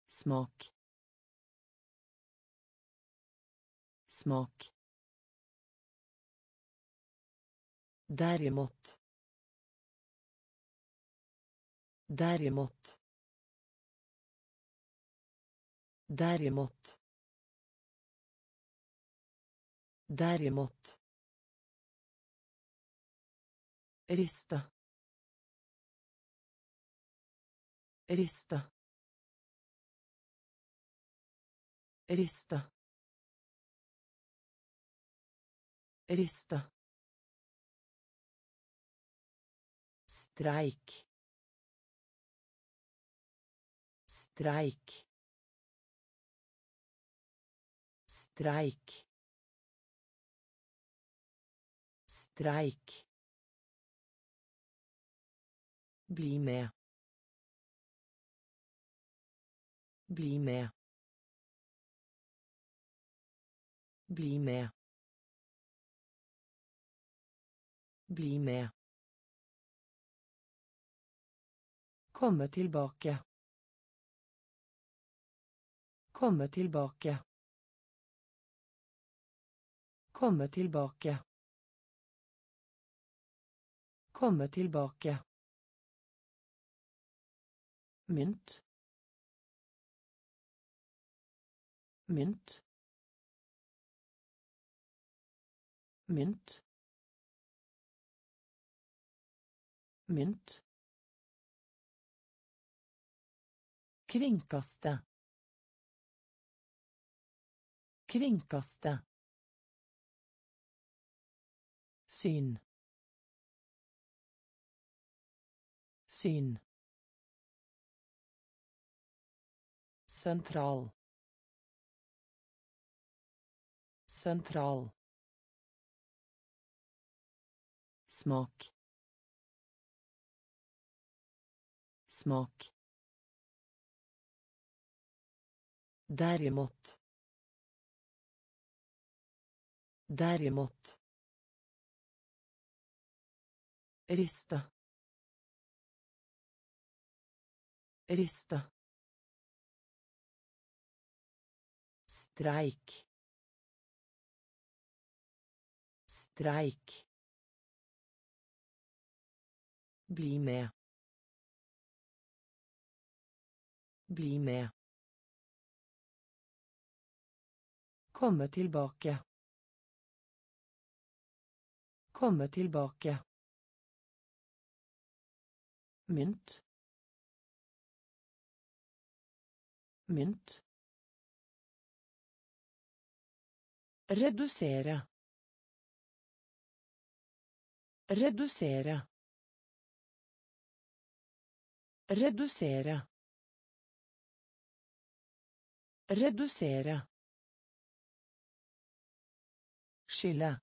Smak. Smak. Derimot. Derimot. Derimot. Derimot. Riste. Riste. Riste. Riste. Streik. Streik. Streik. Streik. Bli med. Bli med. Bli med. Bli med. Komme tilbake. Komme tilbake. Komme tilbake. Komme tilbake. mynt mynt mynt mynt kringkaste kringkaste syn syn Sentral. Sentral. Smak. Smak. Derimot. Derimot. Riste. Riste. Streik. Streik. Bli med. Bli med. Komme tilbake. Komme tilbake. Mynt. Mynt. Redusere. Redusere. Redusere. Redusere. Skille.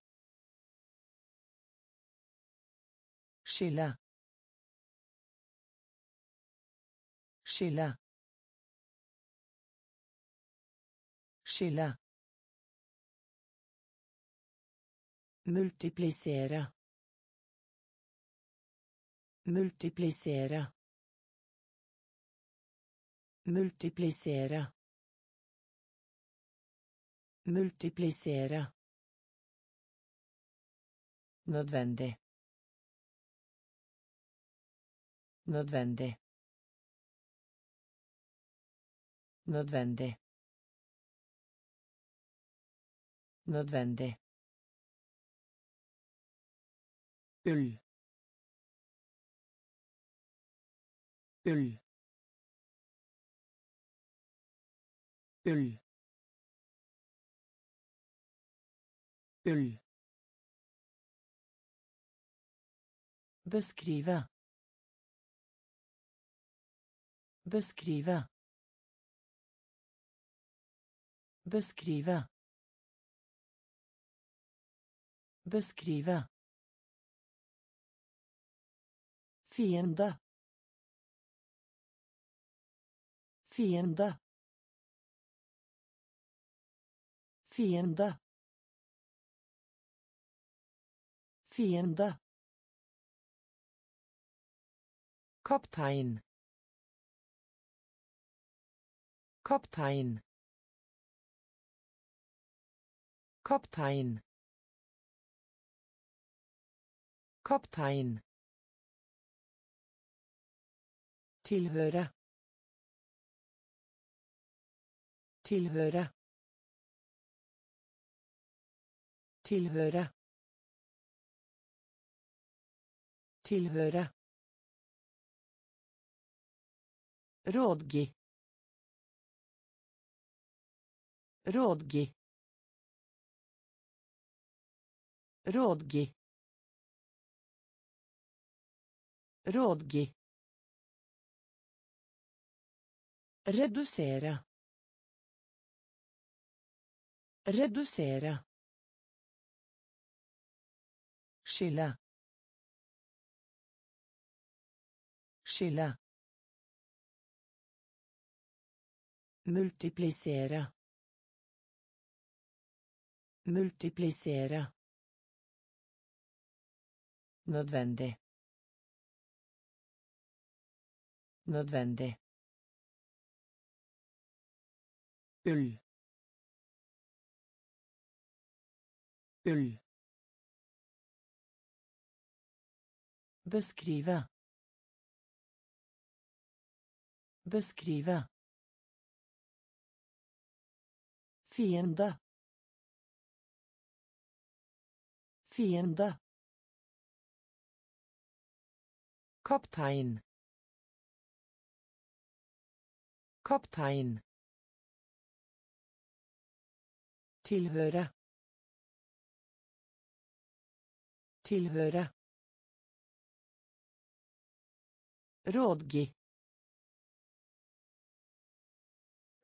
Skille. Skille. Skille. Multiplisere. Multiplisere. Multiplisere. Multiplisere. Nødvendig. Nødvendig. Nødvendig. Nødvendig. Ull. Ull. Ull. Ull. Beskrive. Beskrive. Beskrive. Beskrive. Fiende. Fiende. Fiende. Fiende. Kaptein. Kaptein. Kaptein. Kaptein. Tilhøre. Tilhøre. Tilhøre. Tilhøre. Rådgi. Rådgi. Rådgi. Rådgi. Redusere. Redusere. Skille. Skille. Multiplisere. Multiplisere. Nødvendig. Nødvendig. Ull. Ull. Beskrive. Beskrive. Fiende. Fiende. Kaptein. Kaptein. Tilhøre. Tilhøre. Rådgi.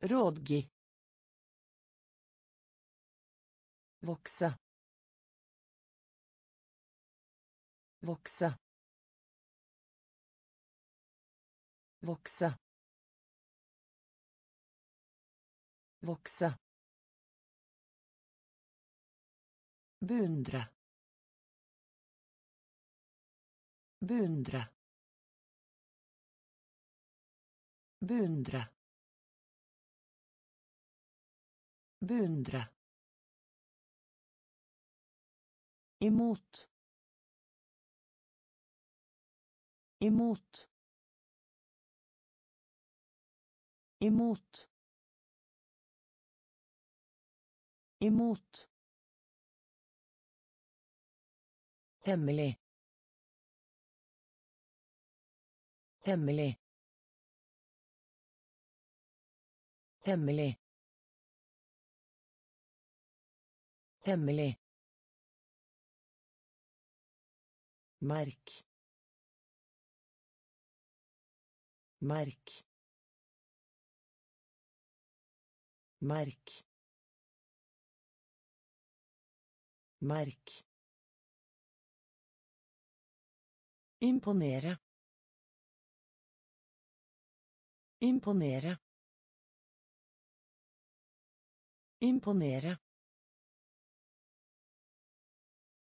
Rådgi. Vokse. Vokse. Vokse. Vokse. Beundre. Beundre. Beundre. Beundre. Imot. Imot. Imot. Imot. Hemmelig. Hemmelig. Hemmelig. Hemmelig. Merk. Merk. Merk. Merk. Imponere. Imponere. Imponere.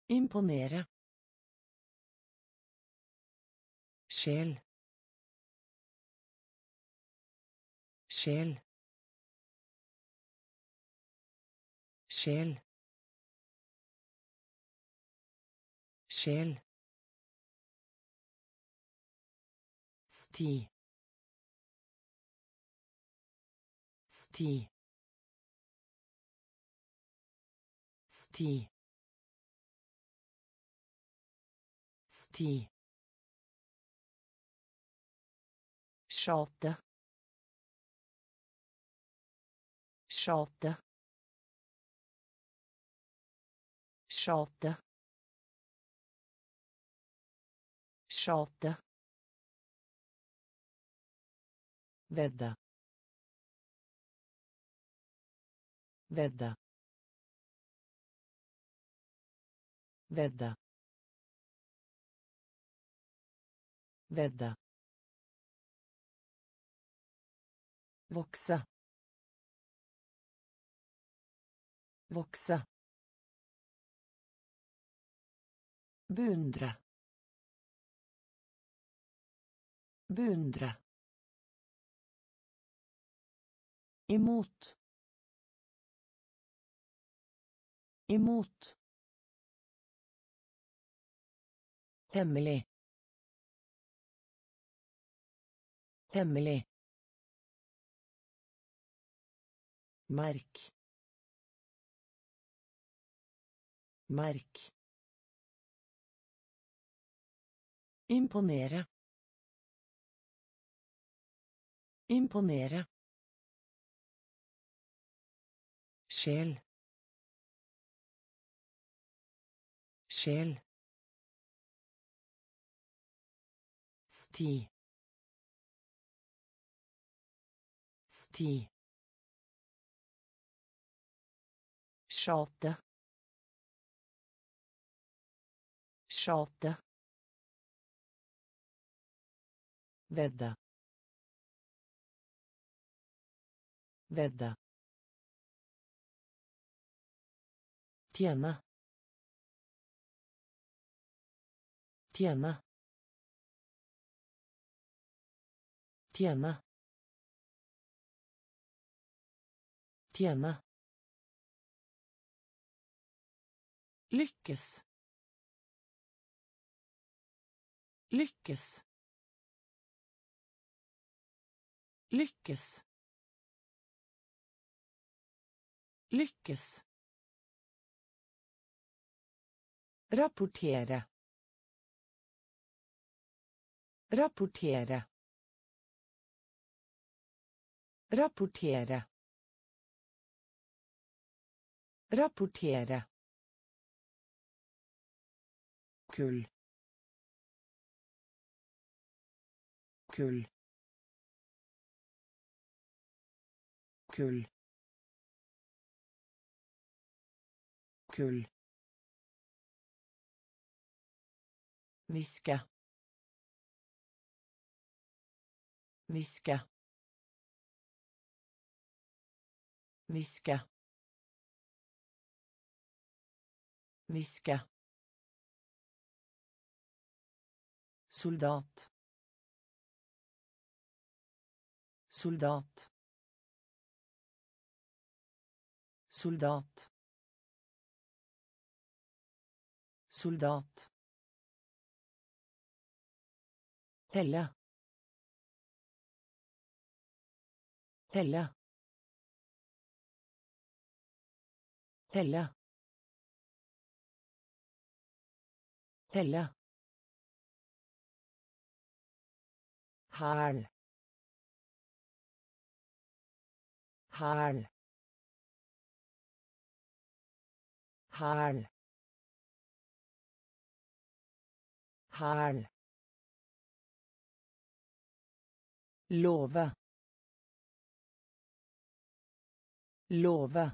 Imponere. Sjel. Sjel. Sjel. Sjel. Sti. Sti. Sti. Sti. Shot. Shot. Shot. Shot. Vedda. Vedda. Vedda. Vedda. Vokse. Vokse. Beundre. Beundre. Imot. Imot. Hemmelig. Hemmelig. Merk. Merk. Imponere. Imponere. Sjel. Sjel. Sti. Sti. Sjate. Sjate. Vedde. Vedde. Tjene. Tjene. Tjene. Tjene. Lykkes. Lykkes. Lykkes. Lykkes. Rapportere. Rapportere. Rapportere. Rapportere. Kull. Kull. Kull. kull Viske. Viske. Viske. Viske. Soldat. Soldat. Soldat. Soldat. Helle. Helle. Helle. Helle. Hæl. Hæl. Hæl. Hæl. Love. Love.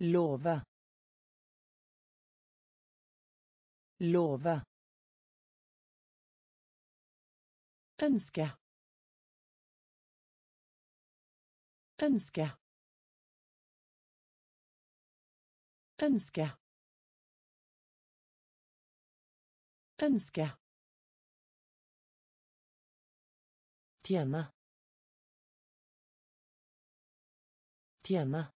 Love. Love. Ønske. Ønske. Ønske. Ønske. Tjene. Tjene.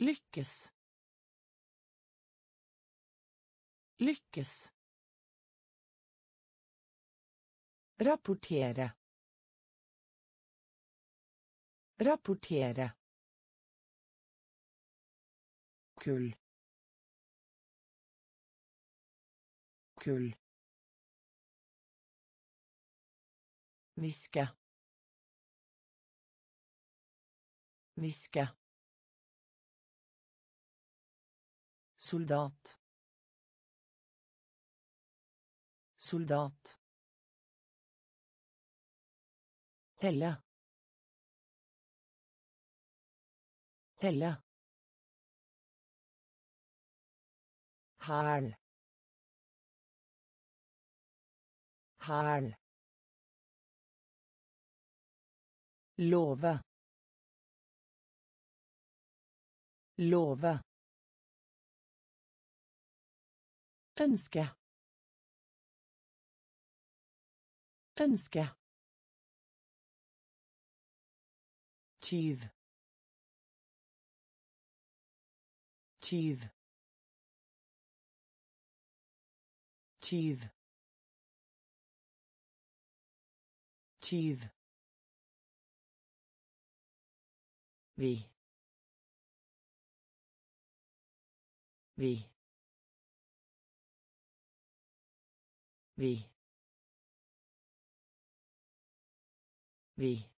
Lykkes. Lykkes. Rapportere. Rapportere. Kull. Kull. Viske. Viske. Soldat. Soldat. Helle. Telle. Hæl. Hæl. Love. Love. Ønske. Ønske. Tyv. Tyv. Tyv. Tyv. Vi. Vi. Vi. Vi.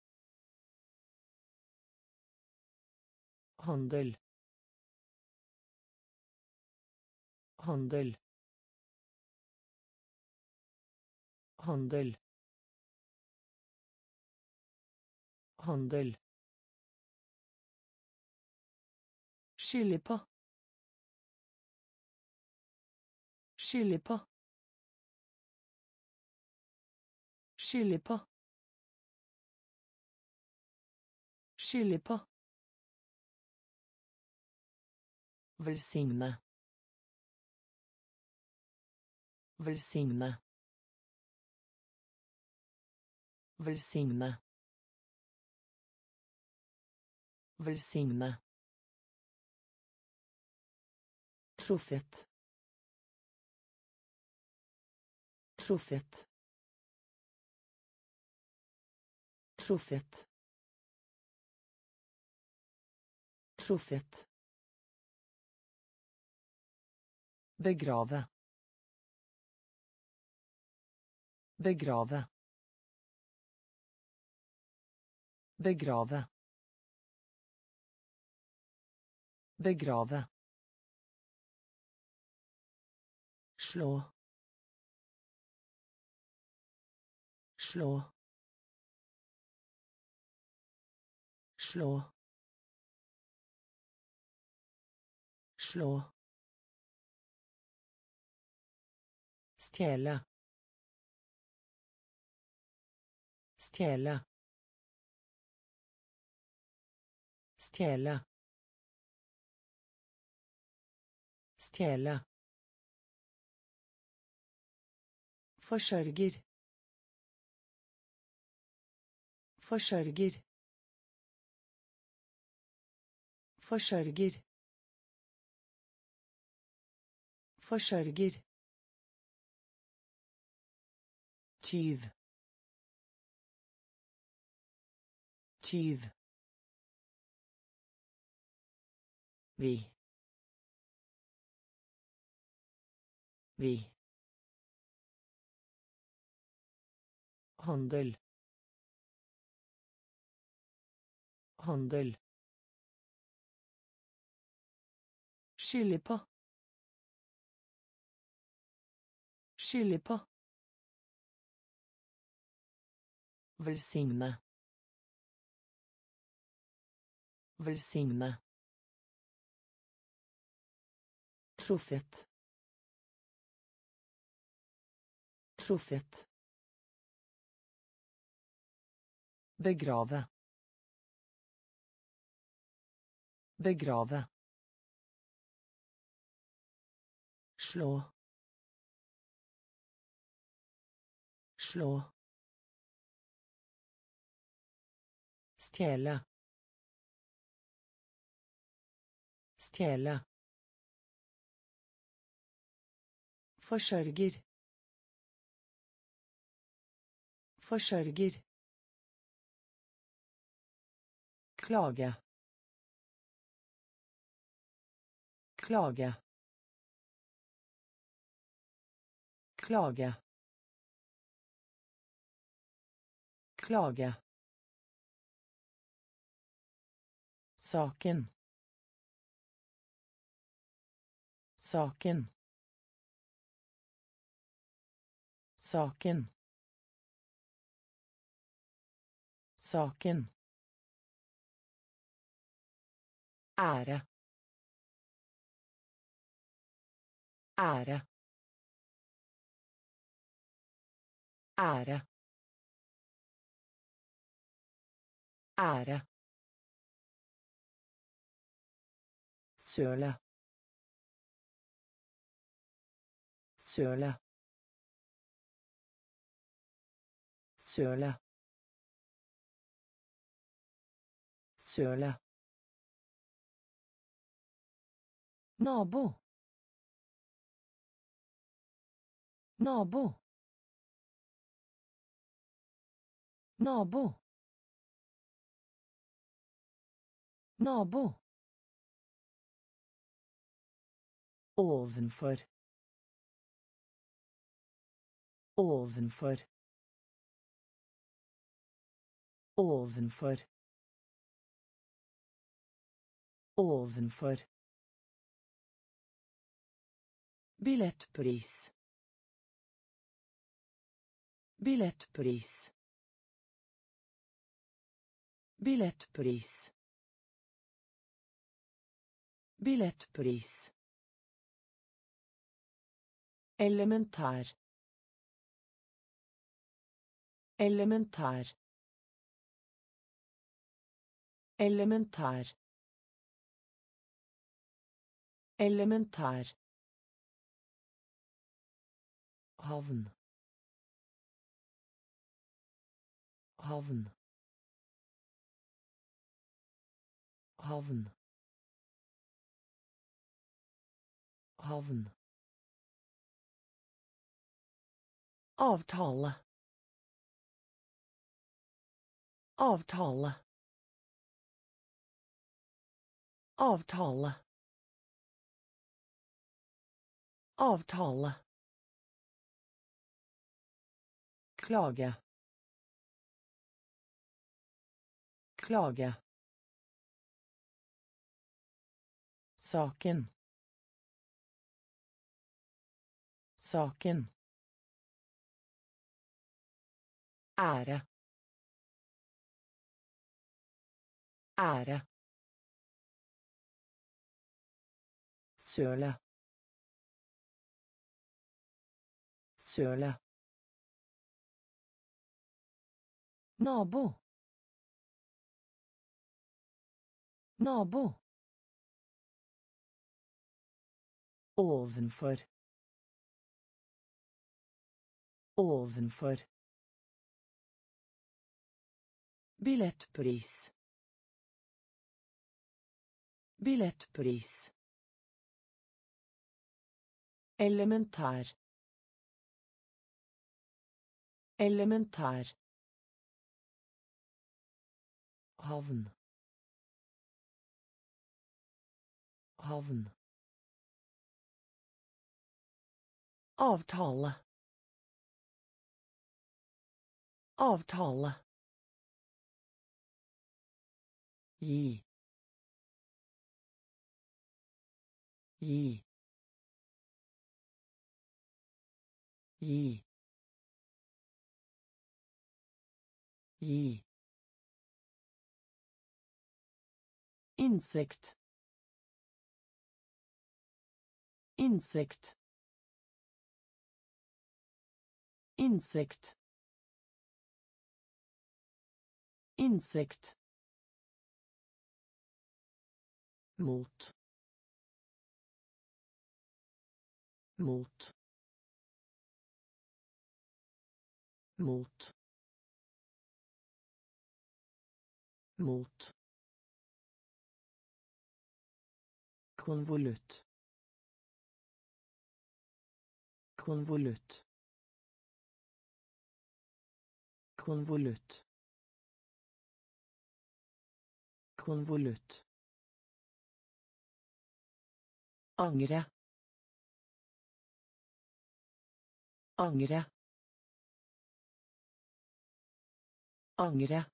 Handel. Handel. Handel. Handel. Skylde på. Skylde på. Skylde på. Skylde på. Velsigne. Velsigne. Velsigne. Velsigne. Truffet. Truffet. Truffet. Truffet. Begrave. Begrave. Begrave. Begrave. Slå. Slå. slå slå stjele stjele stjele stjele Forsørger. Forsørger. Forsørger. Forsørger. Tyv. Tyv. Vi. Vi. Handel. Handel. Skylde på. Skylde på. Velsigne. Velsigne. Truffet. Truffet. Begrave. Begrave. Slå. Slå. Stjele. Stjele. Forsørger. Forsørger. Klage. Klage. Klage. Klage. Saken. Saken. Saken. Saken. Ære. Ære. Ære. Ære. Søle. Søle. Søle. Søle. Nabo. Nabo. Nabo. Nabo. Ovenfor. Ovenfor. Ovenfor. Ovenfor. Billettpris. Billettpris. Billettpris. Billettpris. Elementær. Elementær. Elementær. Elementær. havn havn havn havn avtale avtale avtale avtale Klage. Klage. Saken. Saken. Ara. Ara. Søla. Søla. Nabo. Nabo. Ovenfor. Ovenfor. Billettpris. Billettpris. Elementær. Elementær. Havn. Havn. Avtale. Avtale. Gi. Gi. Gi. Gi. Insekt. Insekt. Insekt. Insekt. Mot. Mot. Mot. Mot. Konvolutt konvolutt konvolutt konvolutt Angre. Angre. Angre.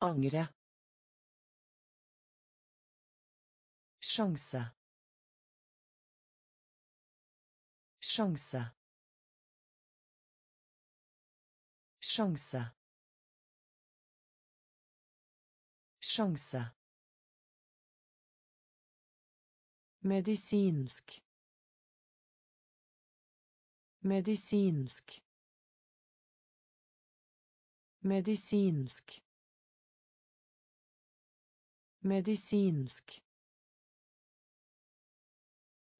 Angre. Sjanse. Sjanse. Sjanse. Sjanse. Medisinsk. Medisinsk. Medisinsk. Medisinsk.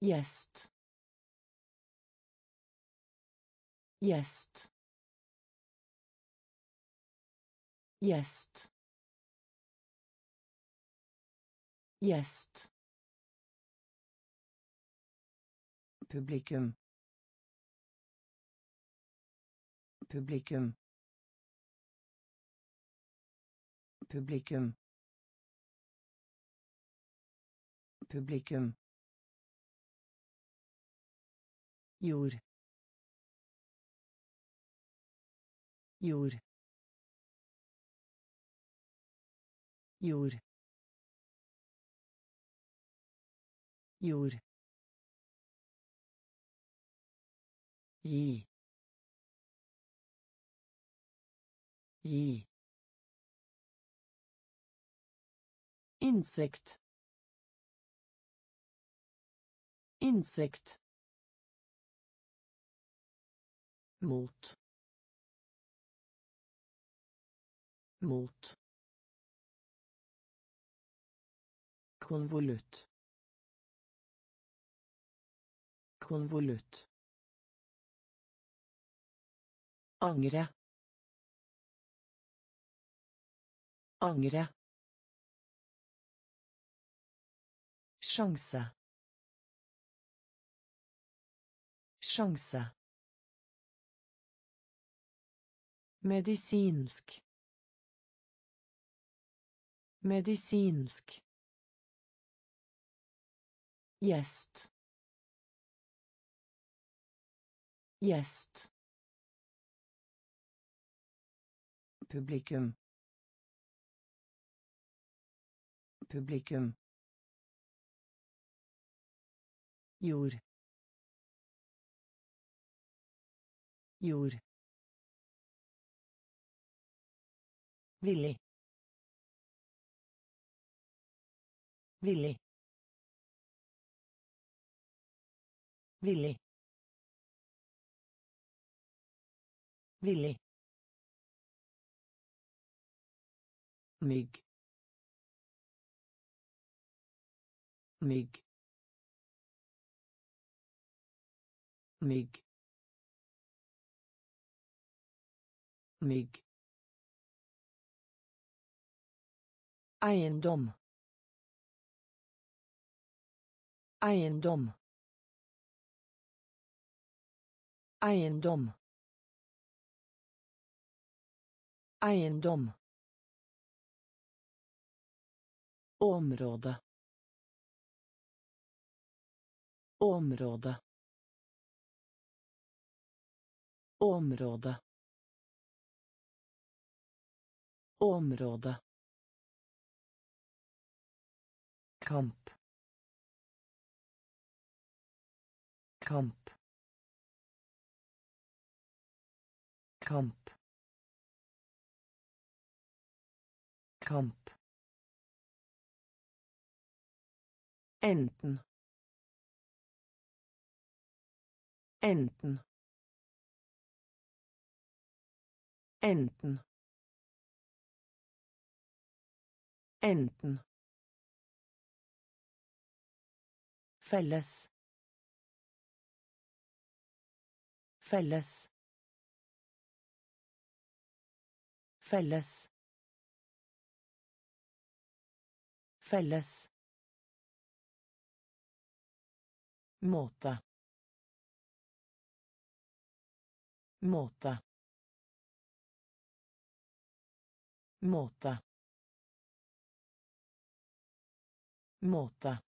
Gjest. Gjest. Gjest. Gjest. Publikum. Publikum. Publikum. Publikum. Jord. Jord. Jord. Jord. Gi. Gi. Insekt. Insekt. mot mot konvolutt konvolutt Angre. Angre. Sjanse. Sjanse. Medisinsk. Medisinsk. Gjest. Gjest. Publikum. Publikum. Jord. Jord. Villig. Villig. Villig. Villig. Mygg mygg mygg mygg eiendom. Eiendom. Eiendom. Eiendom Område. Område. Område. Område. Kamp. Kamp. Kamp. Kamp. Enten. Enten. Enten. Enten. Felles. Felles. Felles. Felles. Måte. Måte. Måte. Måte.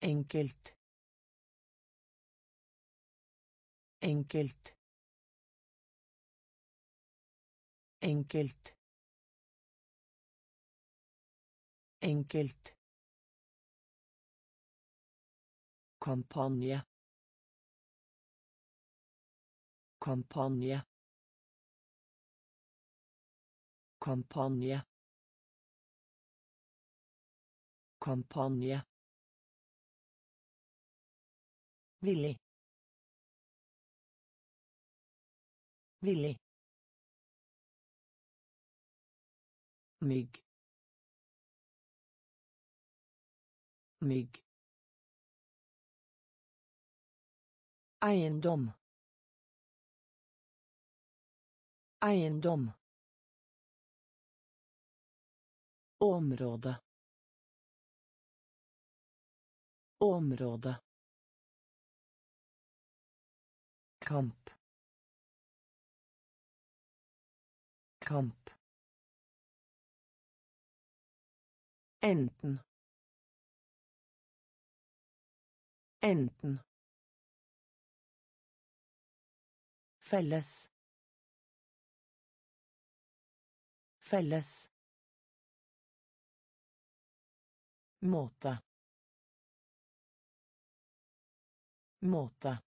Enkelt. Enkelt. Enkelt. Enkelt kampanje. Kampanje. Kampanje. Kampanje. Villig. Villig. Mygg. Mygg Eiendom. Eiendom. Område. Område. Kamp. Kamp. Enten. Enten. Felles. Felles. Måte. Måte.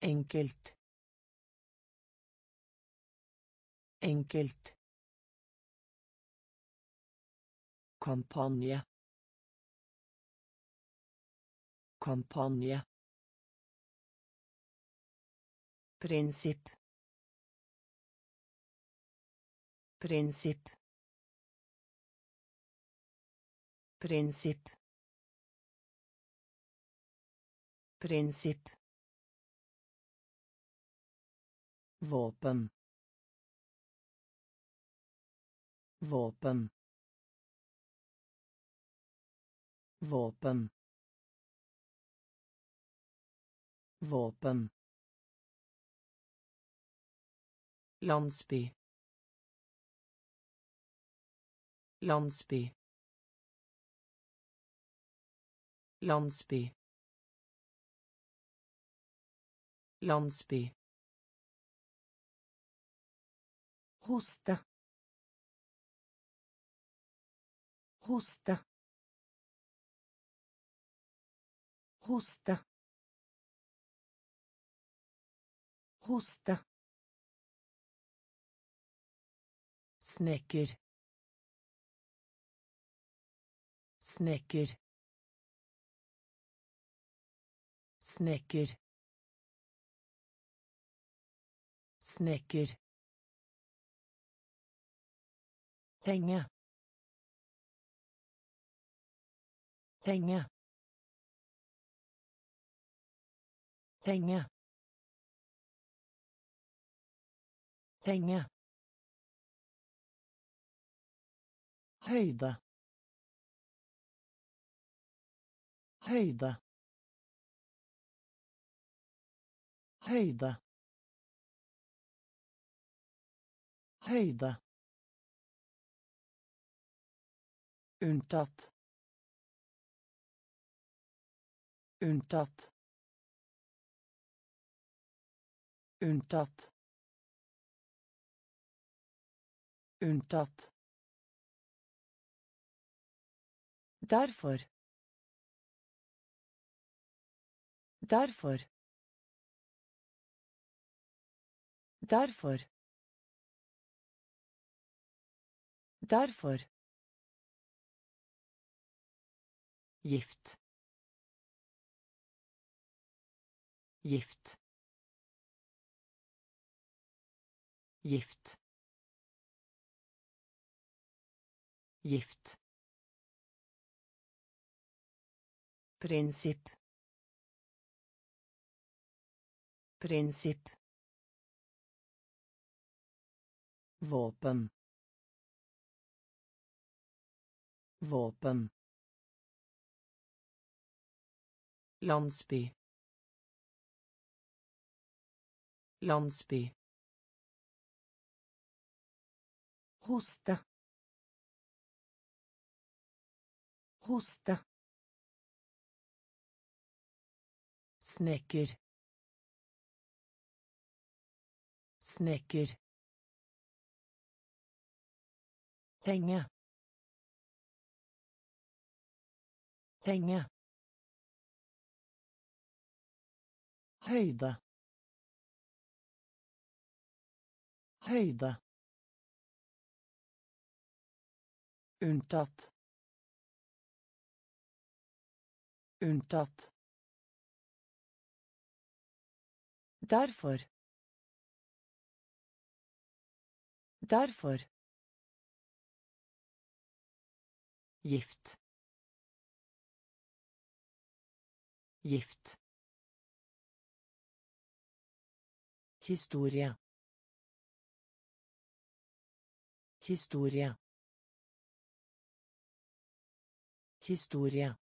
Enkelt. Enkelt. Kampanje. Kampanje. Prinsipp. Prinsipp. Prinsipp. Prinsipp. Våpen. Våpen. Våpen. Våpen. Landsby. Landsby. Landsby. Landsby. Hoste. Hoste. Hoste. Hoste. Snekker. Snekker. Snekker. Snekker. Henge. Henge. Henge. Henge. Høyde. Høyde. Høyde. Høyde. Unntatt. Unntatt. Unntatt. Unntatt. Derfor. Derfor. Derfor. Derfor. Gift. Gift. Gift. Gift. Prinsipp. Prinsipp. Våpen. Våpen. Landsby. Landsby. Hoste. Hoste. Snekker. Snekker. Henge. Henge. Høyde. Høyde. Unntatt. Unntatt. Derfor. Derfor. Gift. Gift. Historie. Historie. Historie.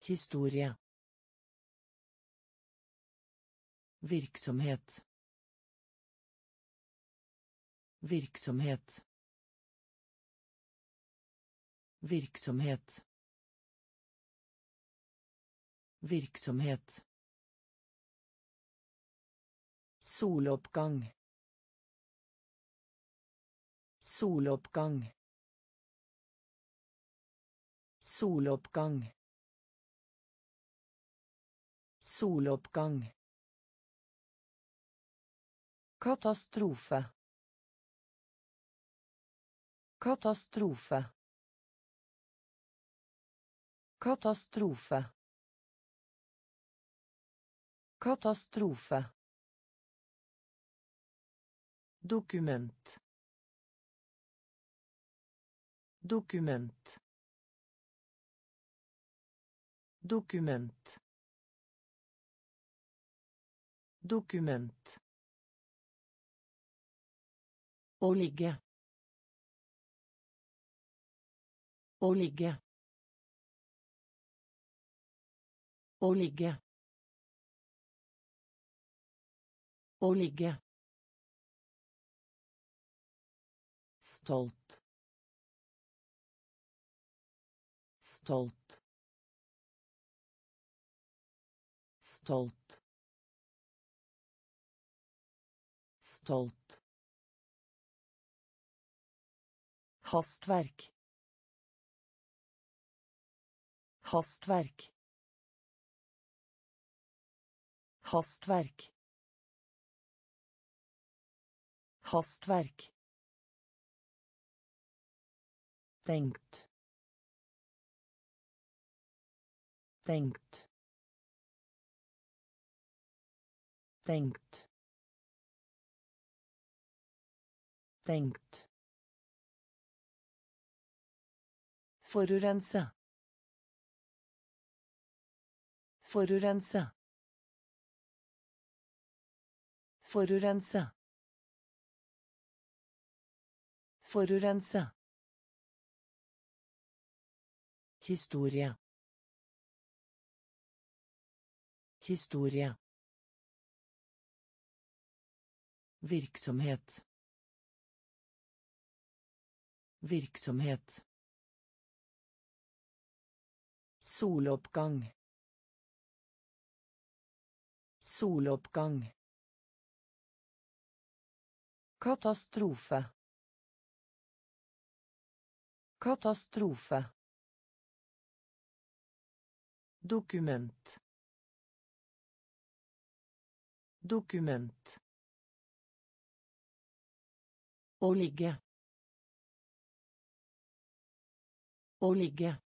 Historie. Virksomhet. Virksomhet. Virksomhet. Virksomhet. Soloppgang. Soloppgang. Soloppgang. Soloppgang. Katastrofe. Katastrofe. Katastrofe. Katastrofe. Dokument. Dokument. Dokument. Dokument. Å ligge. Å ligge. Å ligge. Å ligge. Stolt. Stolt. Stolt. Stolt. Hastverk. Hastverk. Hastverk. Hastverk. Tenkt. Tenkt. Tenkt. Tenkt. Forurense. Forurense. Forurense. Forurense. Historie. Historie. Virksomhet. Virksomhet. Soloppgang. Soloppgang. Katastrofe. Katastrofe. Dokument. Dokument. Å ligge. Å ligge.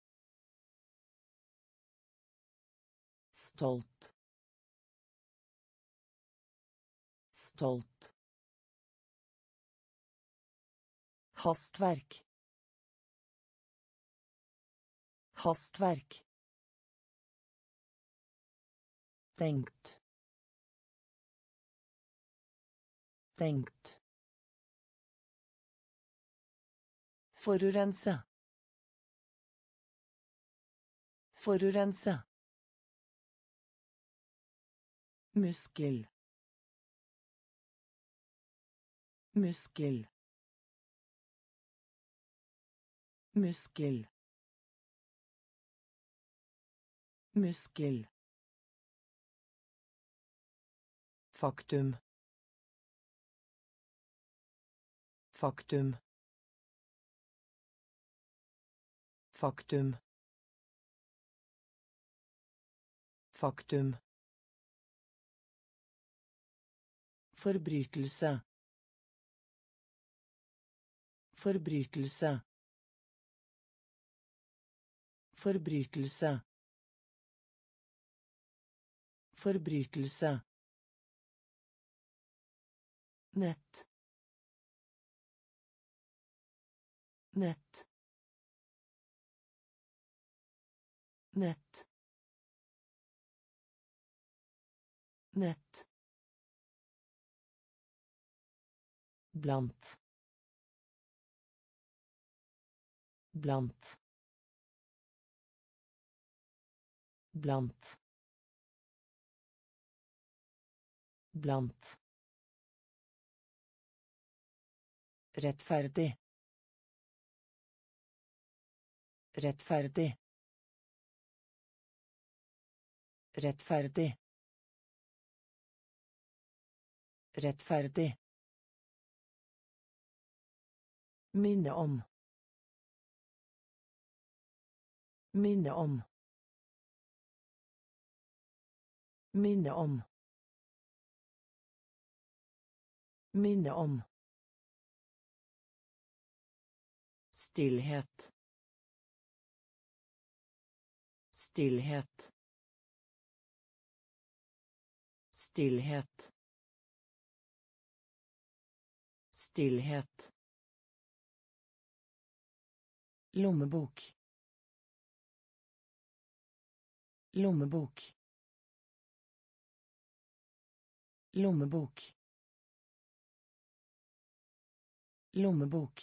Stolt. Stolt. Hastverk. Hastverk. Tenkt. Tenkt. Forurense. Forurense. Muskel. Muskel. Muskel. Muskel. Faktum. Faktum. Faktum. Faktum. Forbrytelse. Forbrytelse. Forbrytelse. Forbrytelse. nett nett nett nett blant blant blant blant Rettferdig. Rettferdig. Rettferdig. Rettferdig. Minne om. Minne om. Minne om. Minne om. Stillhet. Stillhet. Stillhet. Stillhet. Lommebok. Lommebok. Lommebok. Lommebok.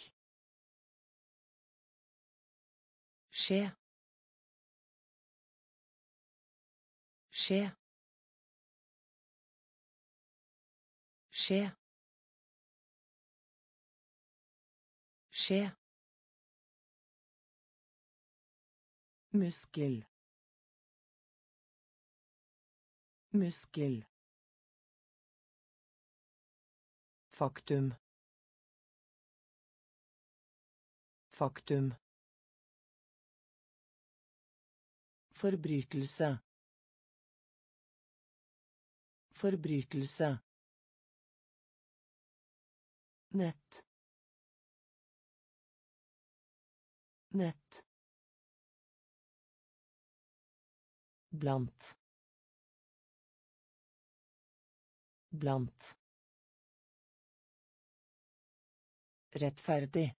Skje. Skje. Skje. Skje. Muskel. Muskel. Faktum. Faktum. Forbrytelse. Forbrytelse. Nett. Nett. Blant. Blant. Rettferdig.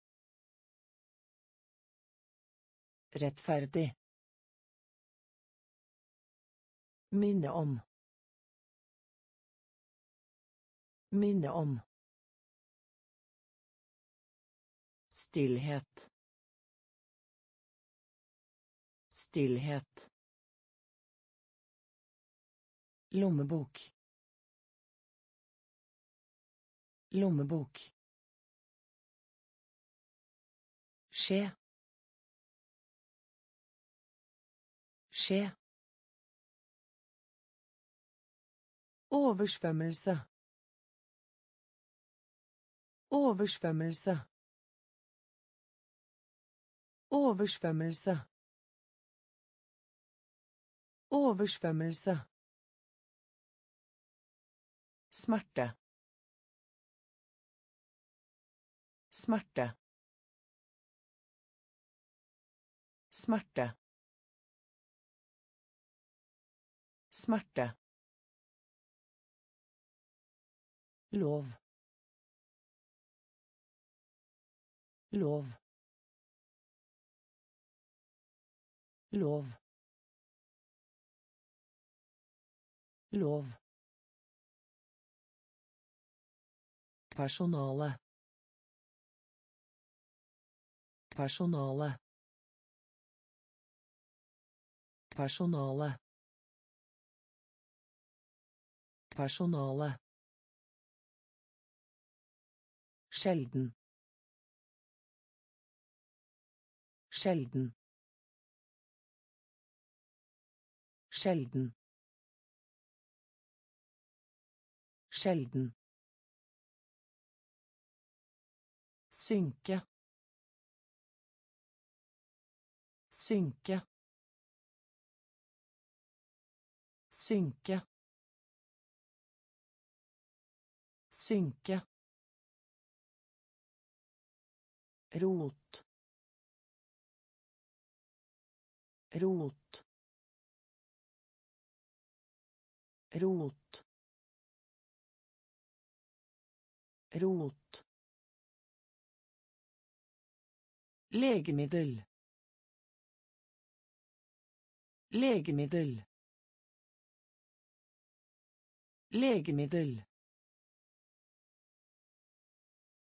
Rettferdig. Minne om. Minne om. Stillhet. Stillhet. Lommebok. Lommebok. Skje. Skje. Oversvømmelse. Oversvømmelse. Oversvømmelse. Oversvømmelse. Smerte. Smerte. Smerte. Smerte. Lov. Lov. Lov. Lov. Personale. Personale. Personale. Personale. Sjelden. Sjelden. Sjelden. Sjelden. Synke. Synke. Synke. Synke. Rot. Rot. Rot. Rot. Legemiddel. Legemiddel. Legemiddel.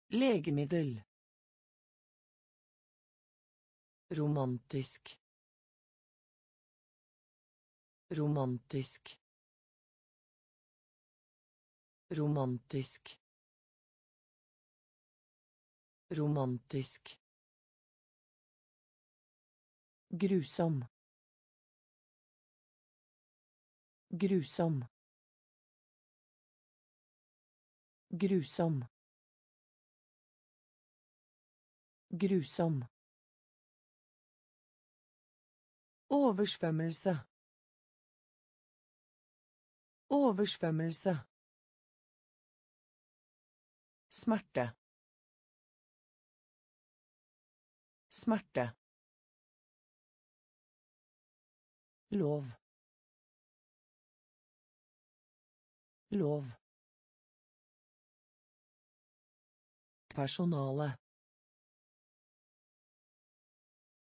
Legemiddel. Romantisk. Romantisk. Romantisk. Romantisk. Grusom. Grusom. Grusom. Grusom. Oversvømmelse. Oversvømmelse. Smerte. Smerte. Lov. Lov. Personale.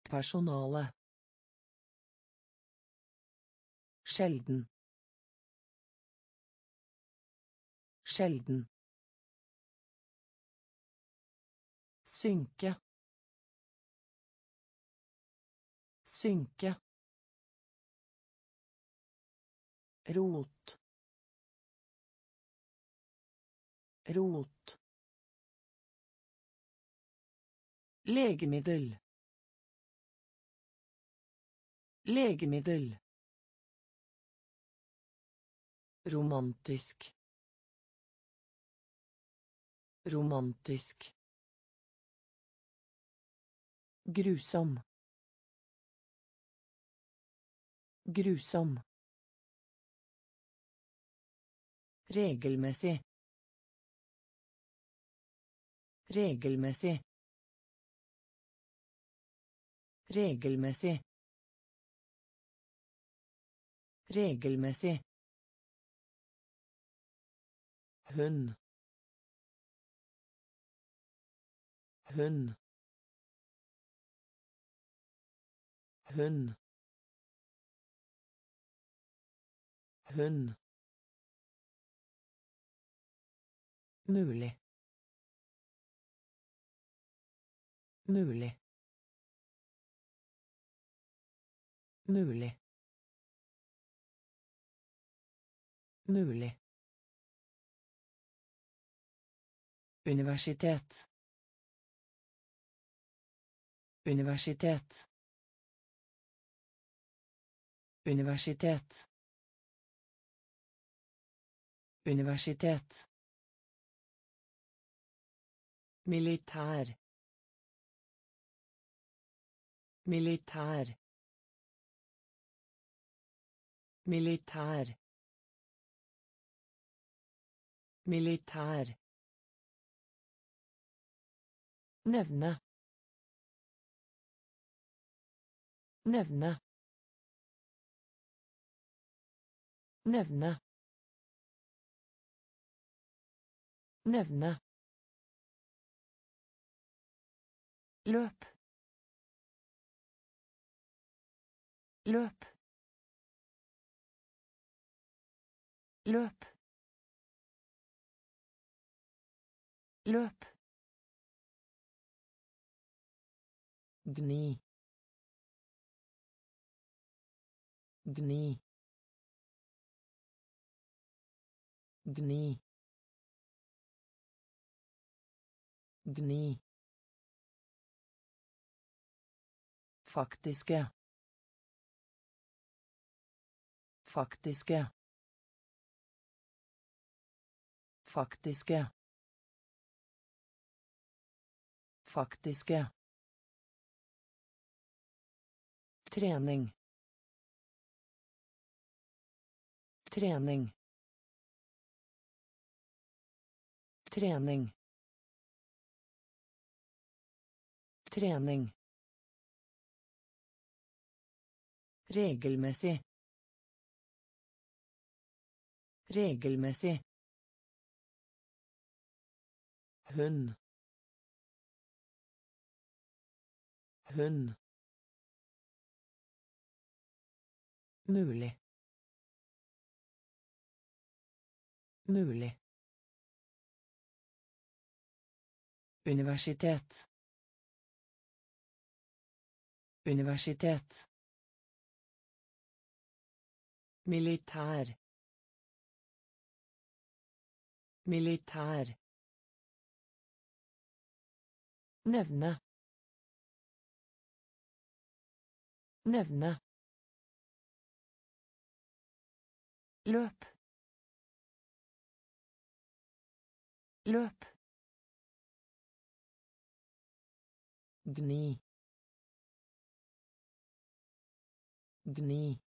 Personale. Sjelden. Sjelden. Synke. Synke. Rot. Rot. Legemiddel. Legemiddel. Romantisk. Romantisk. Grusom. Grusom. Regelmessig. Regelmessig. Regelmessig. Regelmessig. Hund. Hund. Hund. Hund. Mulig. Mulig. Mulig. Mulig. Universitet. Universitet. Universitet. Universitet. Militær. Militær. Militær. Militær. Nevne. Nevne. Nevne. Nevne. Løp. Løp. Løp. Løp. Gni. Gni. Gni. Gni. Faktiske. Faktiske. Faktiske. Faktiske. Trening. Trening. Trening. Trening. Regelmessig. Regelmessig. Hund. Hund. Mulig. Mulig. Universitet. Universitet. Militær. Militær. Nevne. Nevne. Løp. Løp. Gni. Gni.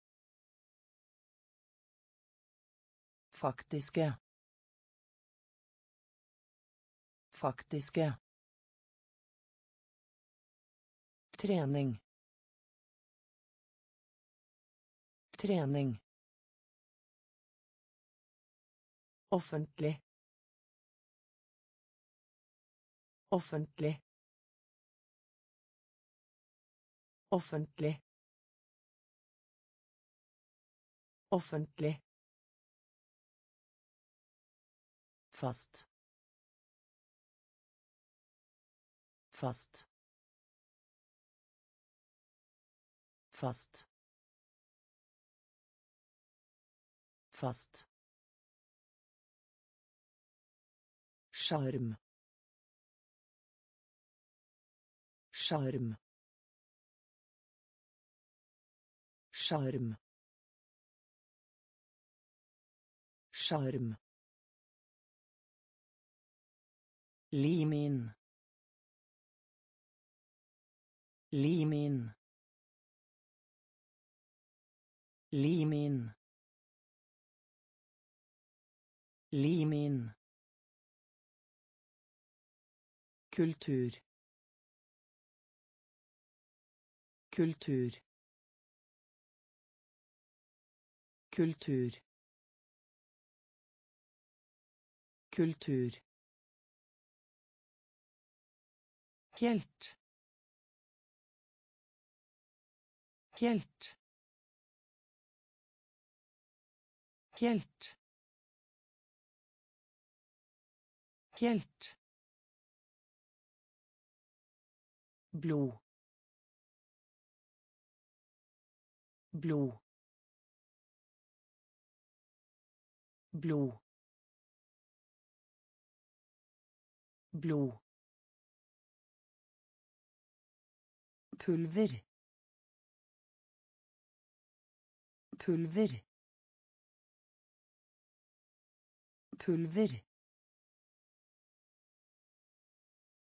Faktiske. Faktiske. Trening. Trening. Offentlig. Offentlig. Offentlig. Offentlig. Fast. Fast. Fast. Fast. Sjarm. Sjarm. Sjarm. Sjarm. Lim inn. Lim inn. Lim inn. Lim inn. Kultur. Kultur. Kultur. Kultur. Helt. Helt. Helt. Helt. blod blod blod blod pulver pulver pulver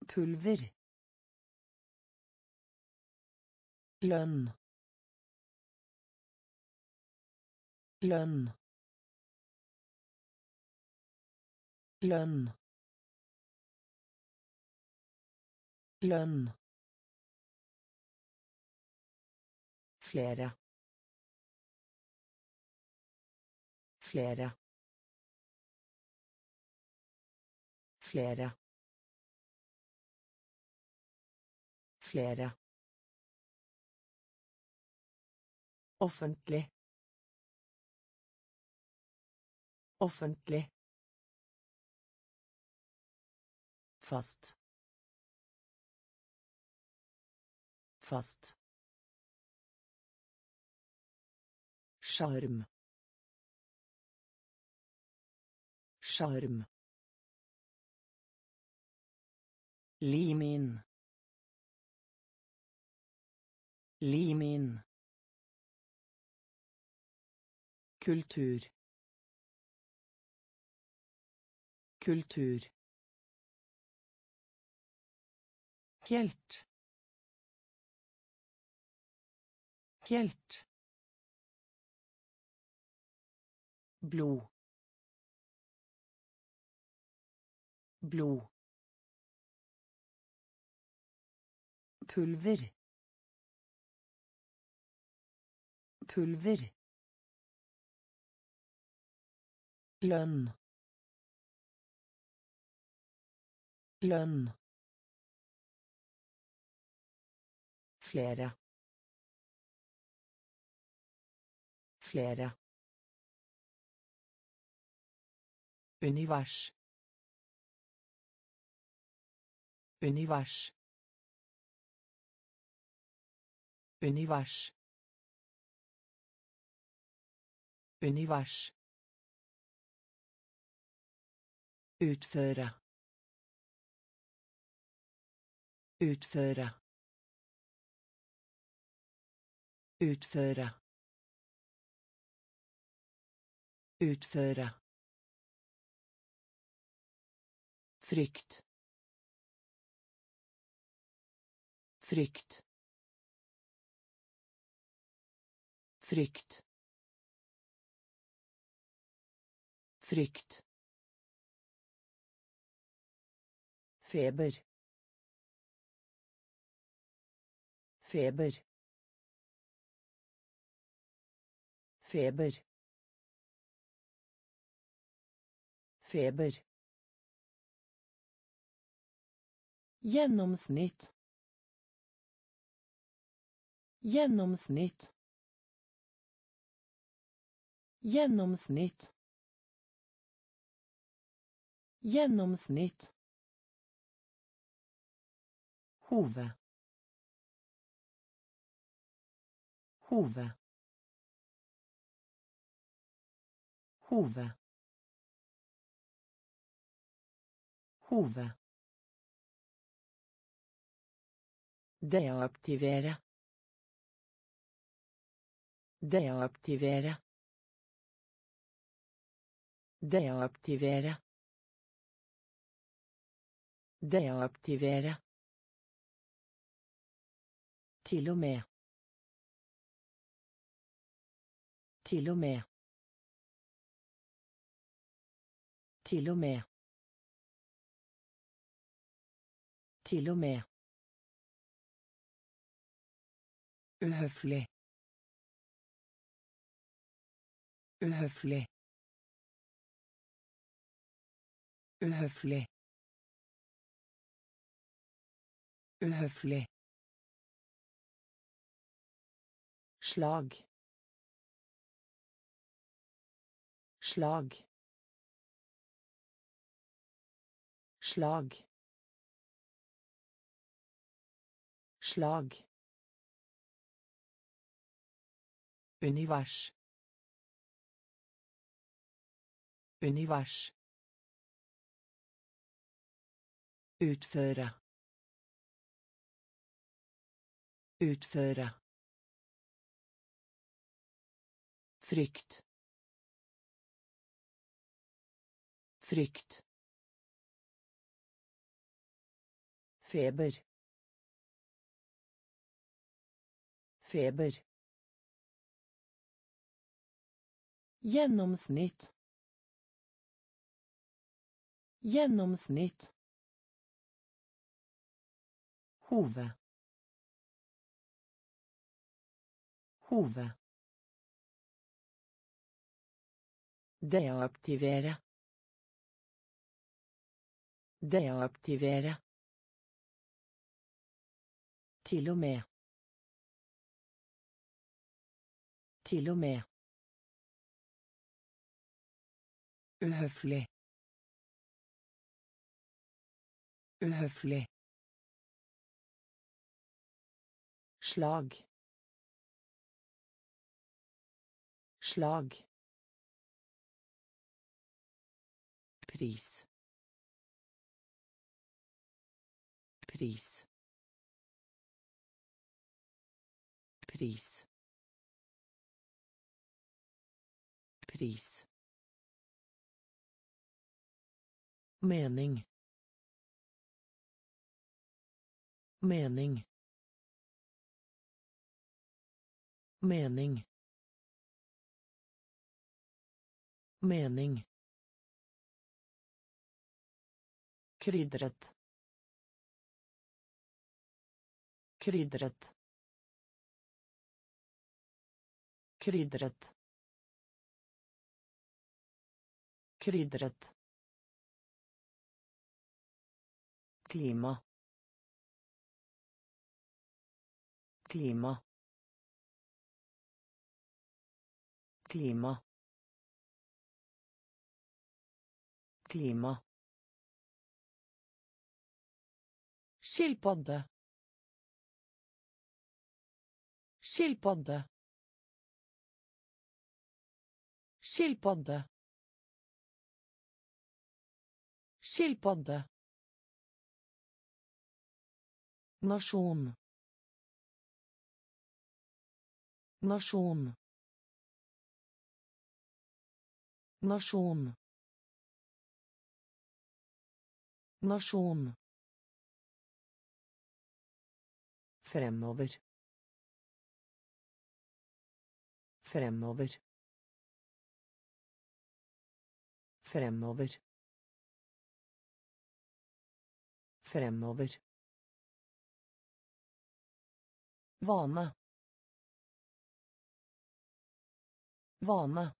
pulver lønn. Lønn. Lønn. Lønn flere. Flere. Flere. Flere. Offentlig. Offentlig. Fast. Fast Sjarm. Sjarm. Lim inn. Lim inn. Kultur. Kultur. Helt. Helt. Blod. Blod. Pulver. Pulver. Lønn. Lønn. Flere. Flere Univers. Univers. Univers. Univers. Utføre. Utføre. Utføre. Utføre. Frykt. Frykt. Frykt. Frykt. Feber. Feber. Feber. Feber Gjennomsnitt. Gjennomsnitt. Gjennomsnitt. Gjennomsnitt. Hove. Hove. Hove. Hove. Deaktivere. Deaktivere. Deaktivere. Deaktivere. Til og med. Til og med. Til og med. Til og med. Uhøflig. Uhøflig. Uhøflig. Uhøflig. slag slag slag slag univers. Univers. Utføre. Utføre. Frykt. Frykt. Feber. Feber gjennomsnitt gjennomsnitt hove hove Deaktivere. Deaktivere. Til og med. Til og med. Uhøflig. Uhøflig. Slag. Slag. pris pris pris pris mening. Mening. Mening. Mening. Krydret. Krydret. Krydret. Krydret Clima. Clima. Clima. Clima. Skilpadde. Skilpadde. Skilpadde. Skilpadde. Nasjon. Nasjon. Nasjon. Nasjon. Fremover. Fremover. Fremover. Fremover. Vane. Vane.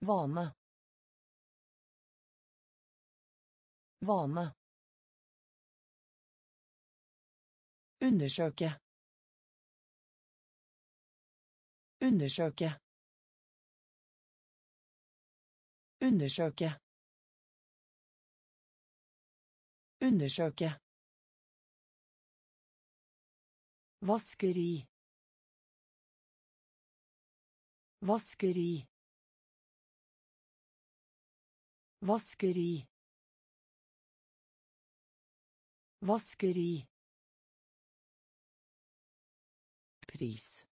Vane. Vane. Undersøke. Undersøke. Undersøke. Undersøke. Vaskeri. Vaskeri. Vaskeri. Vaskeri. pris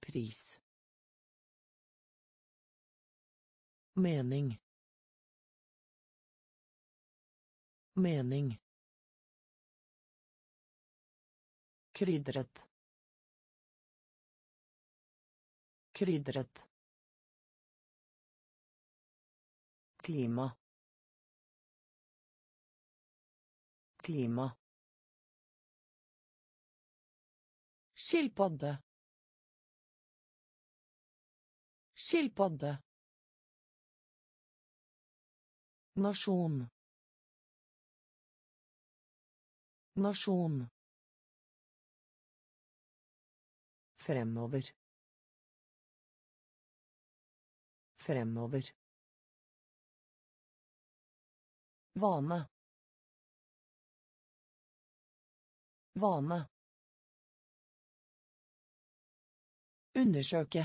pris mening mening krydret Krydret. Klima. Klima. Skilpadde. Skilpadde. Nasjon. Nasjon. Fremover. Fremover. Vane. Vane. Undersøke.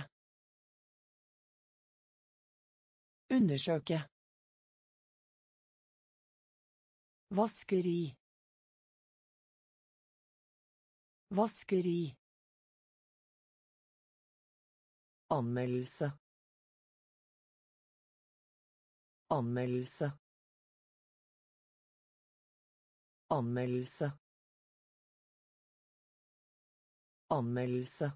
Undersøke. Vaskeri. Vaskeri. Anmeldelse. Anmeldelse. Anmeldelse. Anmeldelse.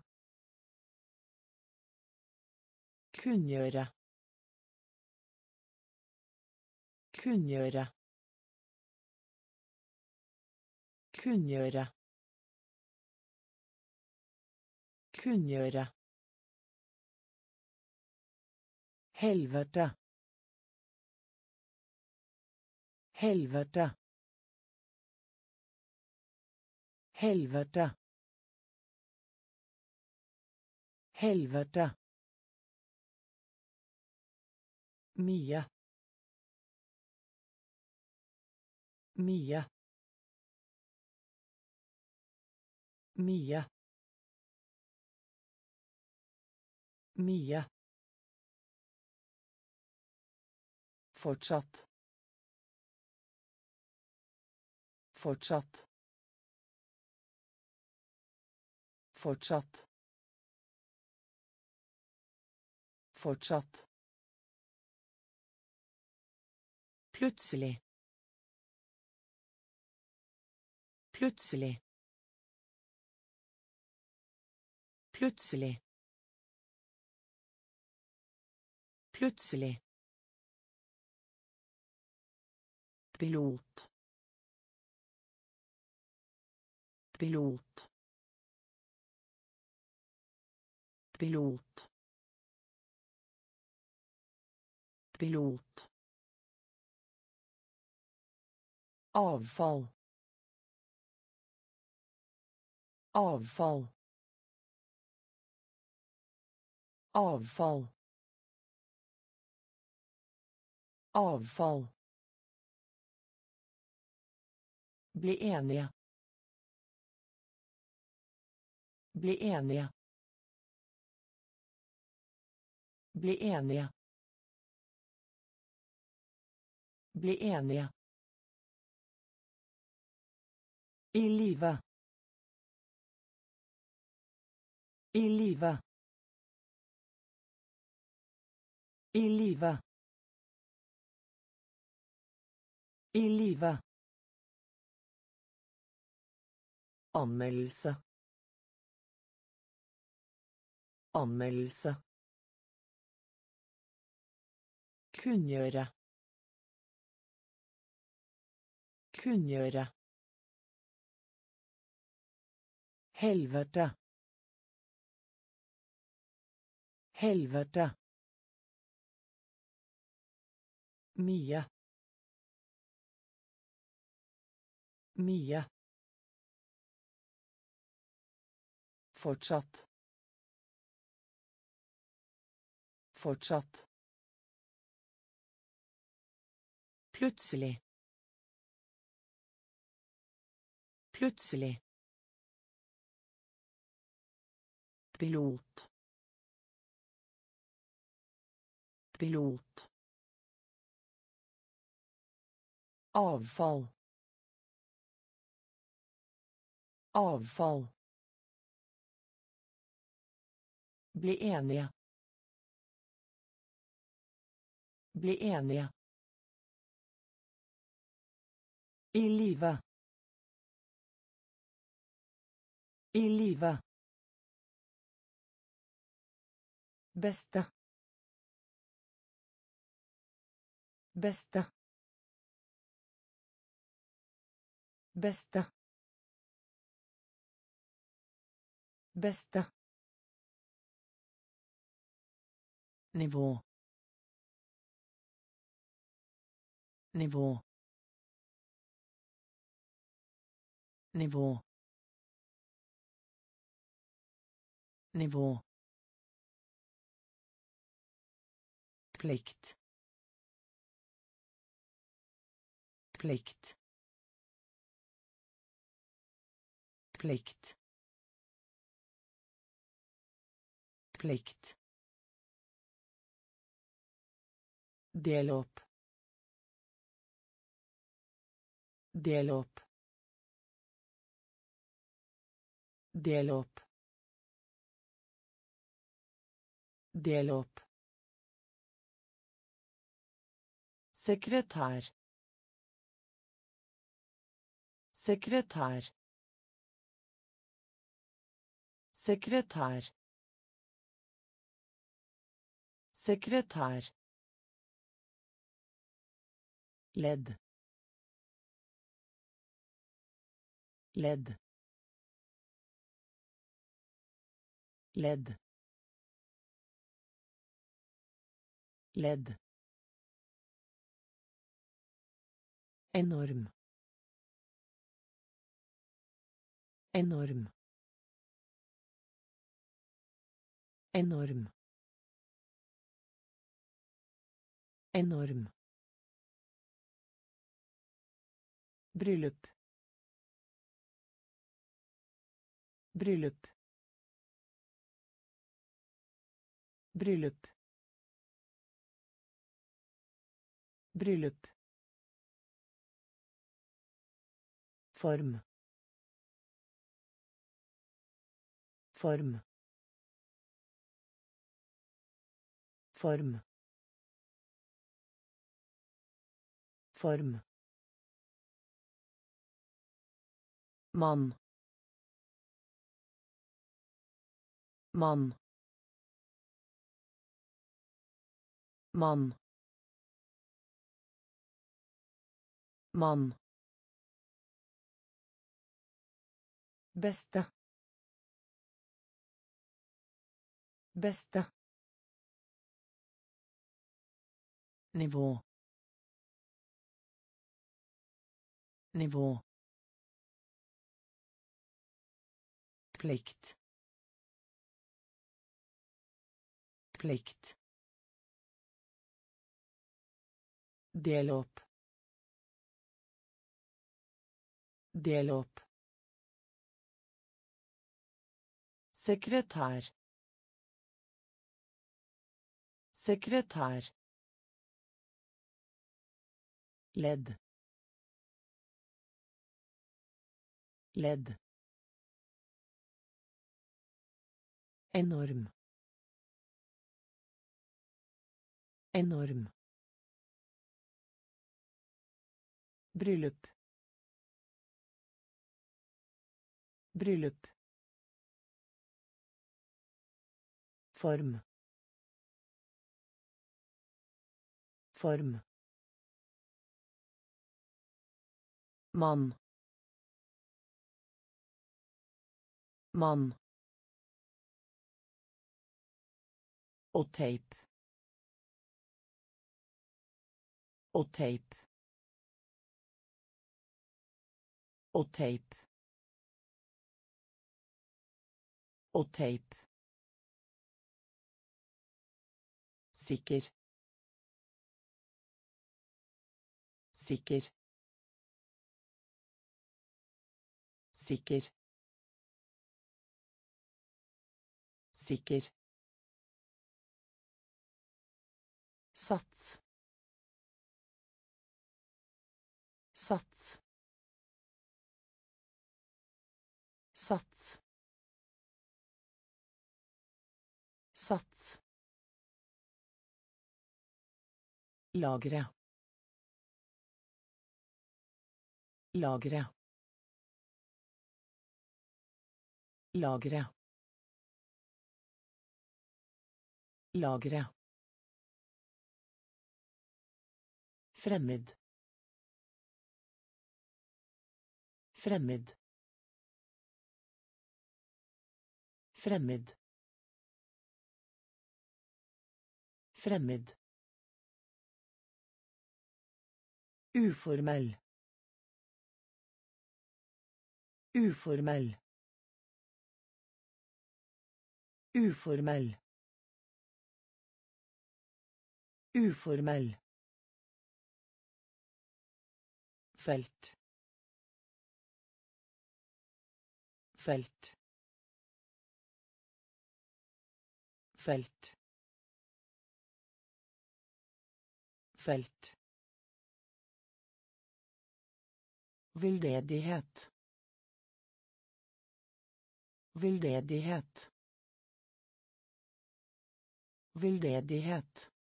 Kunngjøre. Kunngjøre. Kunngjøre. Kunngjøre. Helvete. Helvete. Helvete. Helvete. Mye. Mye. Mye. Mye. Fortsatt. Fortsatt. Fortsatt. Fortsatt. Plutselig. Plutselig. Plutselig. Plutselig. Pilot. Pilot. Pilot. Pilot. Avfall. Avfall. Avfall. Avfall Bli enige. Bli enige. Bli enige. Bli enige. I live. I live. I live. I live. Anmeldelse. Anmeldelse. Kunngjøre. Kunngjøre. Helvete. Helvete. Mye. Mye. Fortsatt. Fortsatt. Plutselig. Plutselig. Pilot. Pilot. Avfall. Avfall. Bli enige. Bli enige. I live. I live. Beste. Beste. Beste. Beste. Nivå. Nivå. Nivå. Nivå. plikt plikt plikt plikt Del opp. Del opp. Del opp. Del opp. Sekretær. Sekretær. Sekretær. Sekretær. Ledd ledd ledd ledd enorm. enorm. enorm. enorm Bryllup. Bryllup. Bryllup. Bryllup. Form. Form. Form. Form. Mann. Mann. Mann. Mann. Beste. Beste. Nivå. Nivå. Plikt. Plikt. Del opp. Del opp. Sekretær. Sekretær. Ledd. Ledd Enorm. Enorm. Bryllup. Bryllup. Form. Form. Mann. Mann. Og teip. Og teip. Og teip. Og teip. Sikker. Sikker. Sikker. Sikker. Sats. Sats. Sats. Sats. Lagre. Lagre. Lagre. Lagre. Fremmed. Fremmed. Fremmed. Fremmed. Uformell. Uformell. Uformell. Uformell. Felt. Felt. Felt. Felt. Veldedighet. Veldedighet. Veldedighet.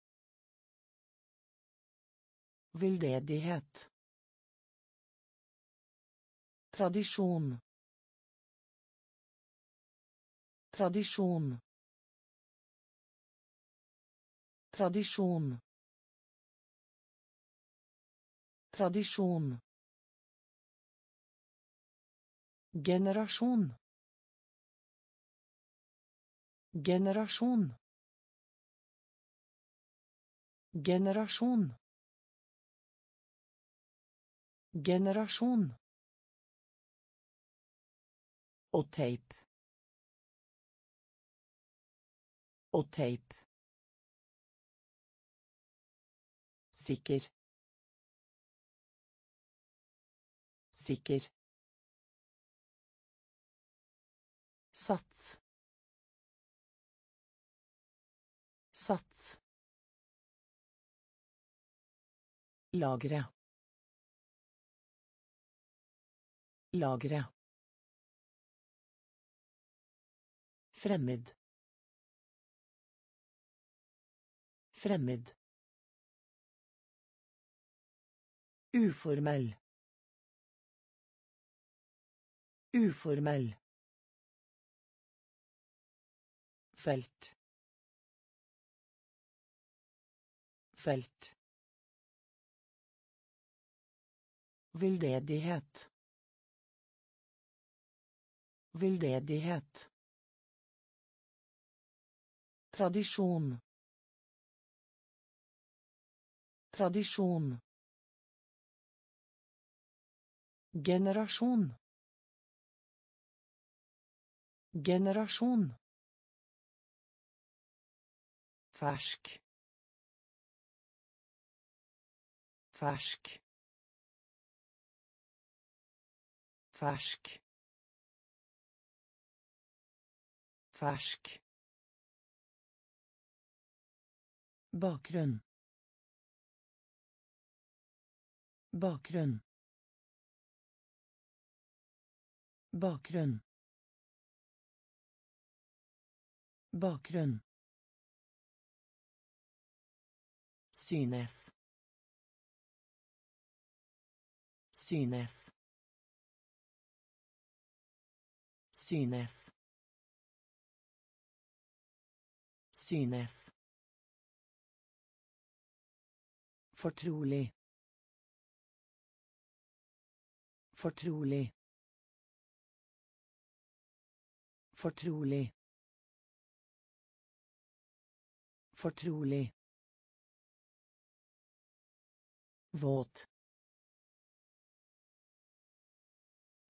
Veldedighet. Tradisjon. Tradisjon. Tradisjon. Tradisjon. Generasjon. Generasjon. Generasjon. Generasjon. Og teip. Og teip. Sikker. Sikker. Sats. Sats. Lagre. Lagre. Fremmed. Fremmed. Uformell. Uformell. Felt. Felt. Veldedighet. Veldedighet. Tradisjon. Tradisjon. Generasjon. Generasjon. Fersk. Fersk. Fersk. Fersk. Bakgrunn. Bakgrunn. Bakgrunn. Bakgrunn. Synes. Synes. Synes. Synes. Fortrolig. Fortrolig. Fortrolig. Fortrolig. Våt.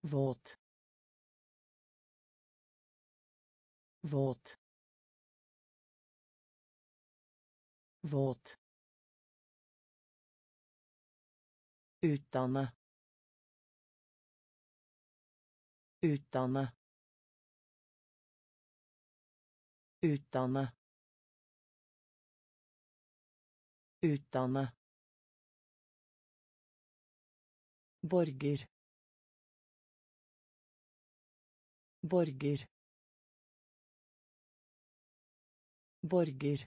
Våt. Våt. Våt. Utdanne. Utdanne. Utdanne. Utdanne. Borger. Borger. Borger.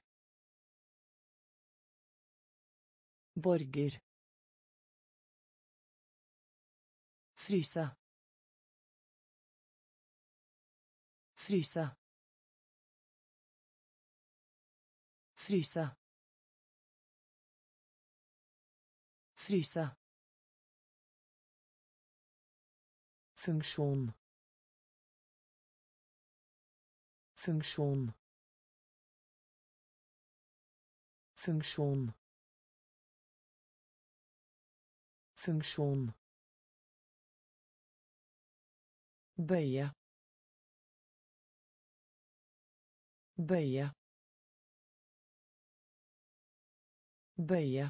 Borger. Fryse. Fryse. Fryse. Fryse. Funksjon. Funksjon. Funksjon. Funksjon. Bøye. Bøye. Bøye.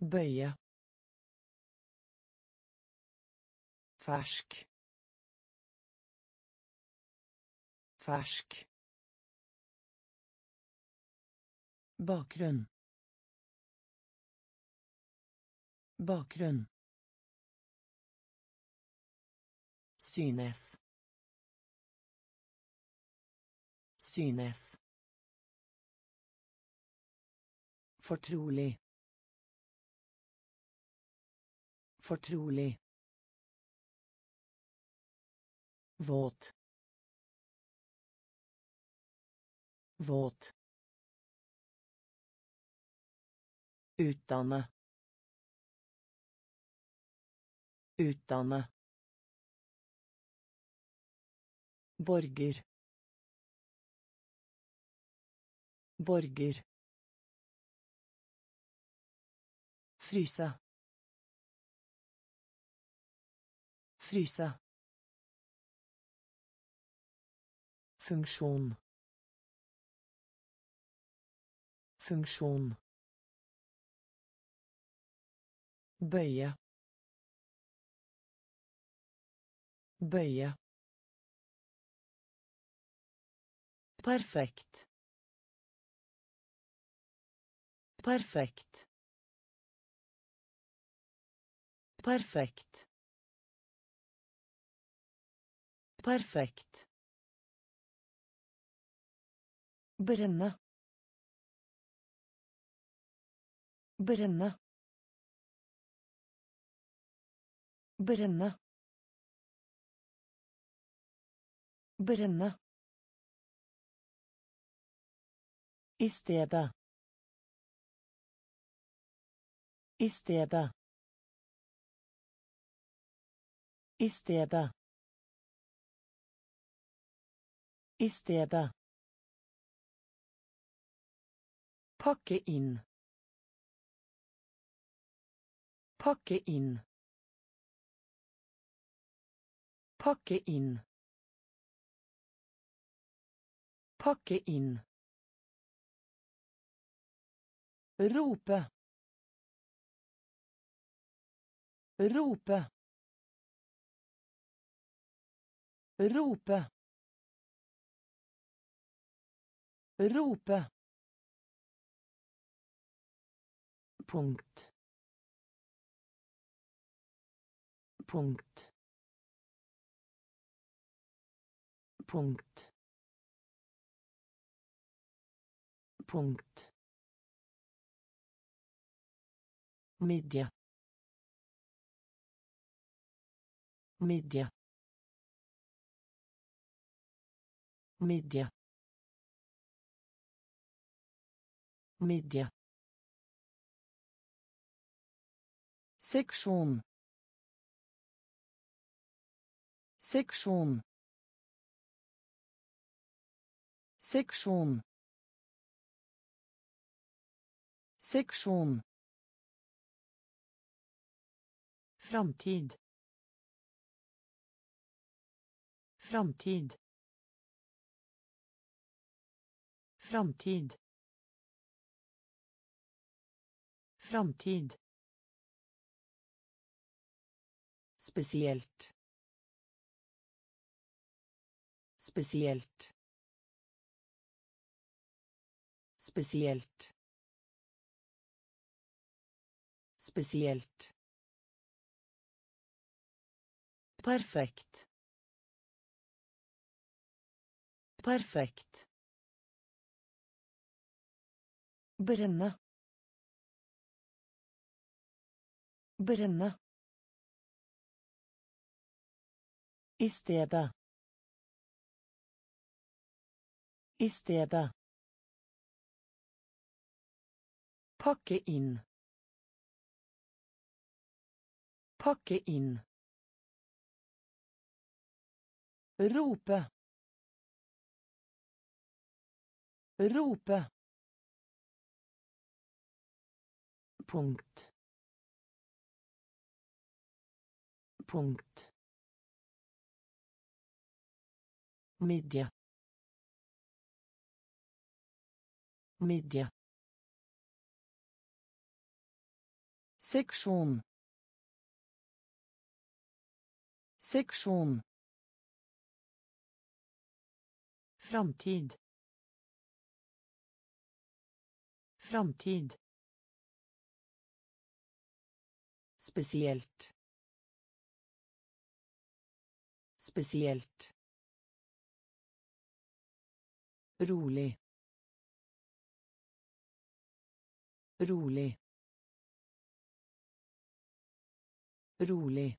Bøye. Fersk. Fersk. Bakgrunn. Bakgrunn. Synes. Synes. Fortrolig. Fortrolig. Våt. Våt. Utdanne. Utdanne. Borger. Borger. Fryse. Fryse. Funksjon. Funksjon. Bøye. Bøye. Perfekt. Perfekt. Perfekt. Perfekt. Brenne. Brenne. Brenne. Brenne. I stedet. I stedet. I stedet. I stedet. Pakke inn. Pakke inn. Pakke inn. Pakke inn. Rope. Rope. Rope. Rope. Punkt. Punkt. Punkt. Punkt. Midja. Midja. Midja. Midja. Seksjon. Seksjon. Seksjon. Seksjon. Framtid. Framtid. Framtid. Framtid. Spesielt. Spesielt. Spesielt. Spesielt. Perfekt. Perfekt. Brenne. Brenne. I stedet. I stedet. Pakke inn. Pakke inn. Rope. Rope. Punkt. Punkt. Midje. Midje. Seksjon. Seksjon. Framtid. Framtid. Spesielt. Spesielt. Rolig. Rolig. Rolig.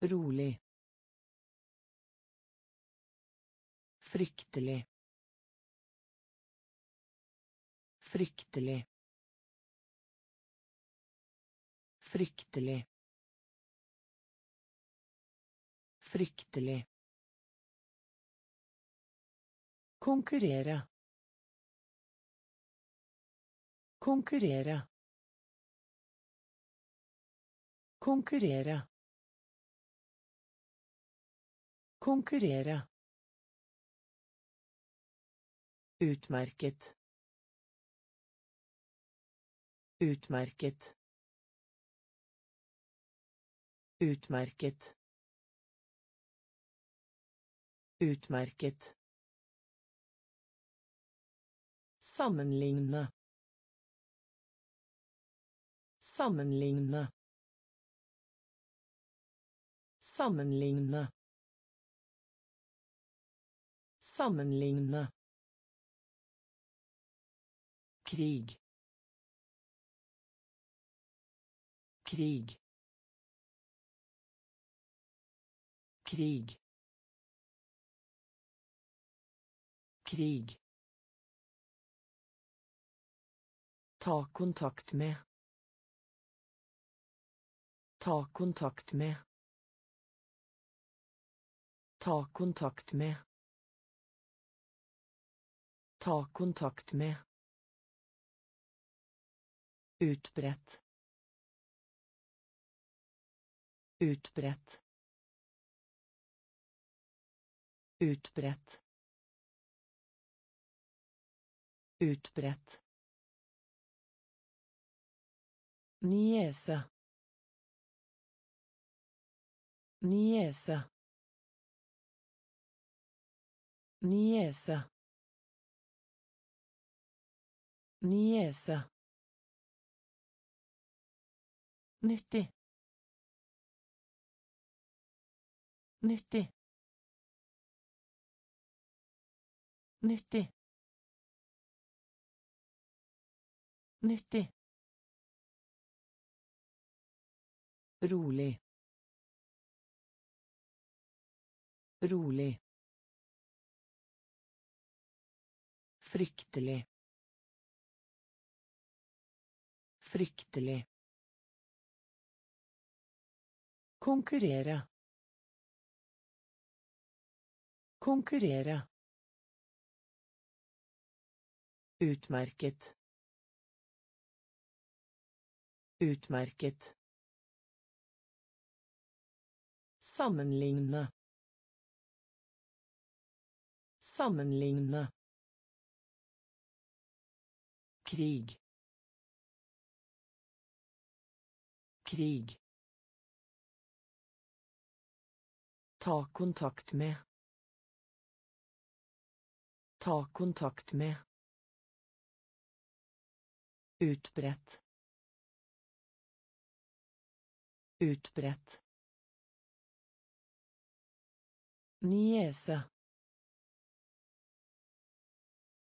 Rolig. Fryktelig. Fryktelig. Fryktelig. Fryktelig. Konkurrere. Konkurrere. Konkurrere. Konkurrere. Utmerket. Utmerket. Utmerket. Utmerket. Sammenligne. Sammenligne. Sammenligne. Sammenligne. Krig. Krig. Krig. Krig. Ta kontakt med. Ta kontakt med. Ta kontakt med. Ta kontakt med. Utbredt. Utbredt. Utbredt. Utbredt. Niese. Niese. Niese. Niese. Nyttig. Nyttig. Nyttig. Nyttig. Rolig. Rolig. Fryktelig. Fryktelig. Konkurrere. Konkurrere. Utmerket. Utmerket. Sammenligne. Sammenligne. Krig. Krig. Ta kontakt med. Ta kontakt med. Utbredt. Utbredt. Niese.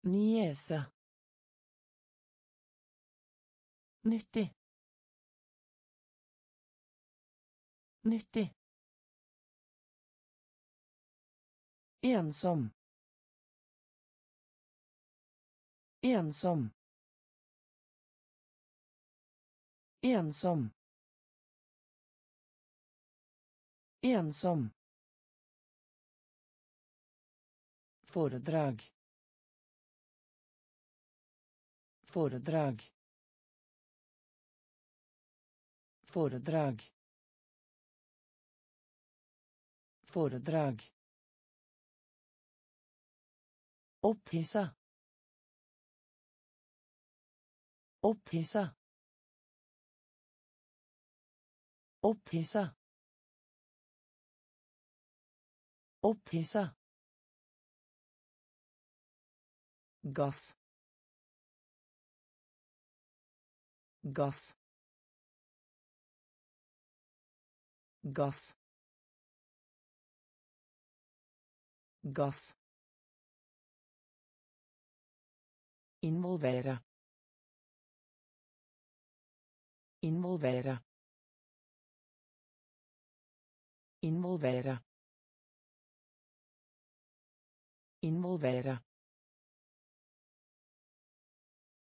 Niese. Nyttig. Nyttig. Ensom. Ensom. Ensom. Ensom. Foredrag. Foredrag. Foredrag. Foredrag. Opphissa. Opphissa. Opphissa. Opphissa. gass gass gass gass Involvere. Involvere. Involvere. Involvere.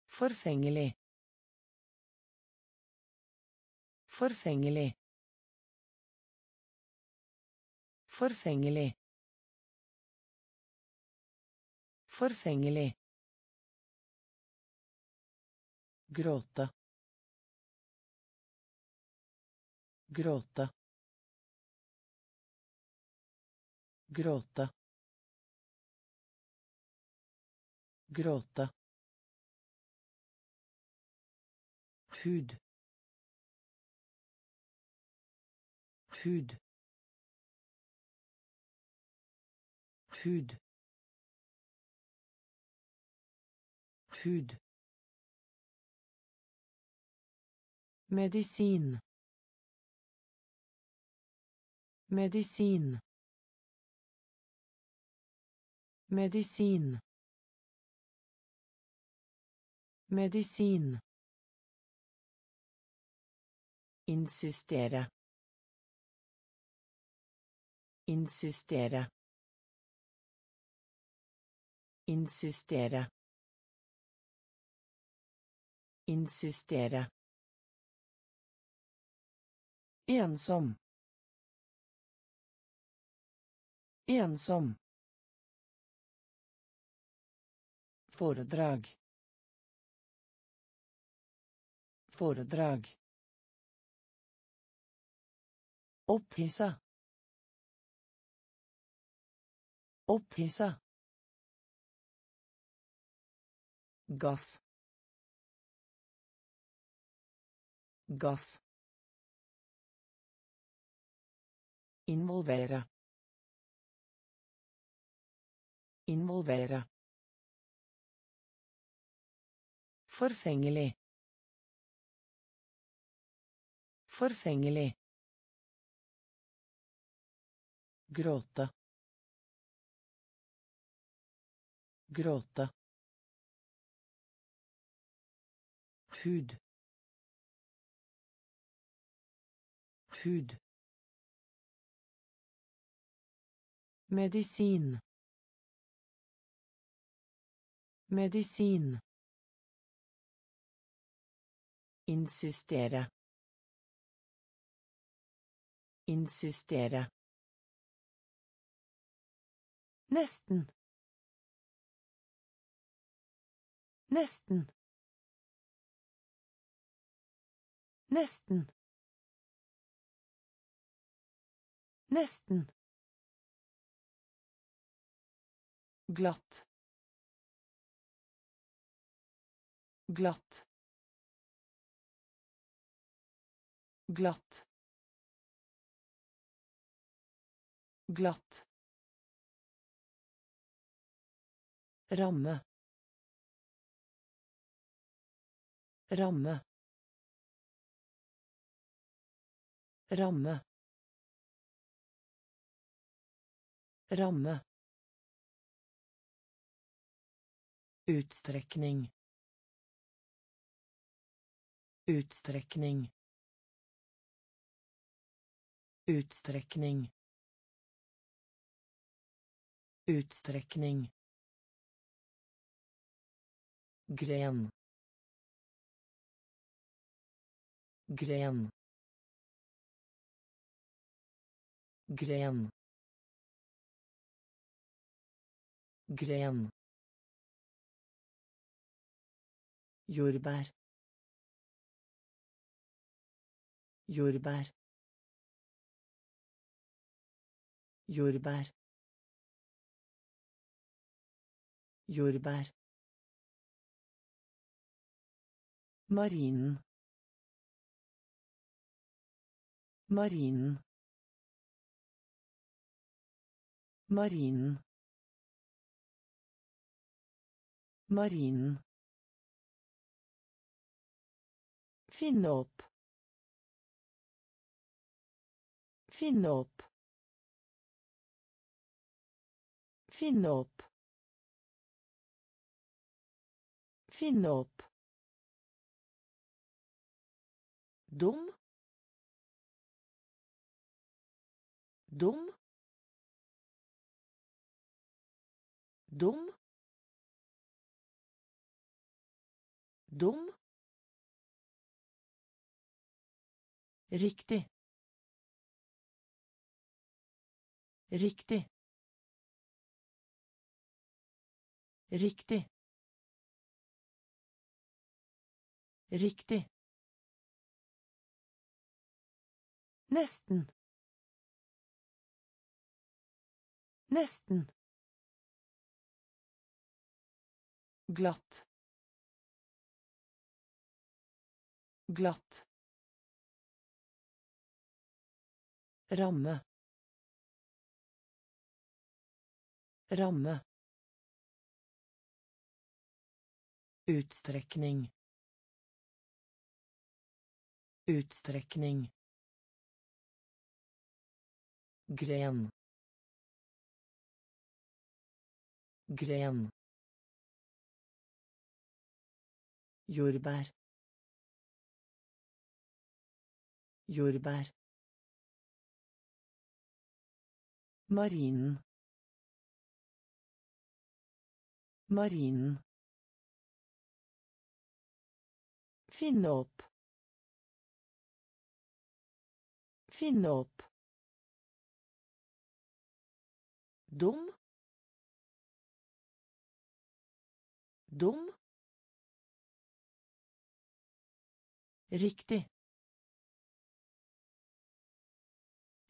Forfengelig. Forfengelig. Forfengelig. Forfengelig. Gråte. Gråte. Gråte. Gråte. hud hud hud hud medisin medisin medisin medisin Insistere. Insistere. Insistere. Insistere. Ensom. Ensom. Foredrag. Foredrag. Opphissa. Opphissa. gass gass involvere involvere forfengelig forfengelig Gråte. Gråte. Hud. Hud. Medisin. Medisin. Insistere. Insistere. Nesten. Nesten. Nesten. Nesten. Glatt. Glatt. Glatt. Glatt. Ramme. Ramme. Ramme. Ramme utstrekning utstrekning utstrekning Utstrekning. Gren. Gren. Gren. Gren. Jordbær. Jordbær. Jordbær. Jordbær. Marinen. Marinen. Marinen. Marinen. Finne opp. Finne opp. Dum. Dum. Dum. Dum. Riktig. Riktig. Riktig. Riktig. Nesten. Nesten. Glatt. Glatt. Ramme. Ramme. Utstrekning. Utstrekning. Gren. Gren. Jordbær. Jordbær. Marinen. Marinen. Finne opp. Finne opp. Dum. Dum. Riktig.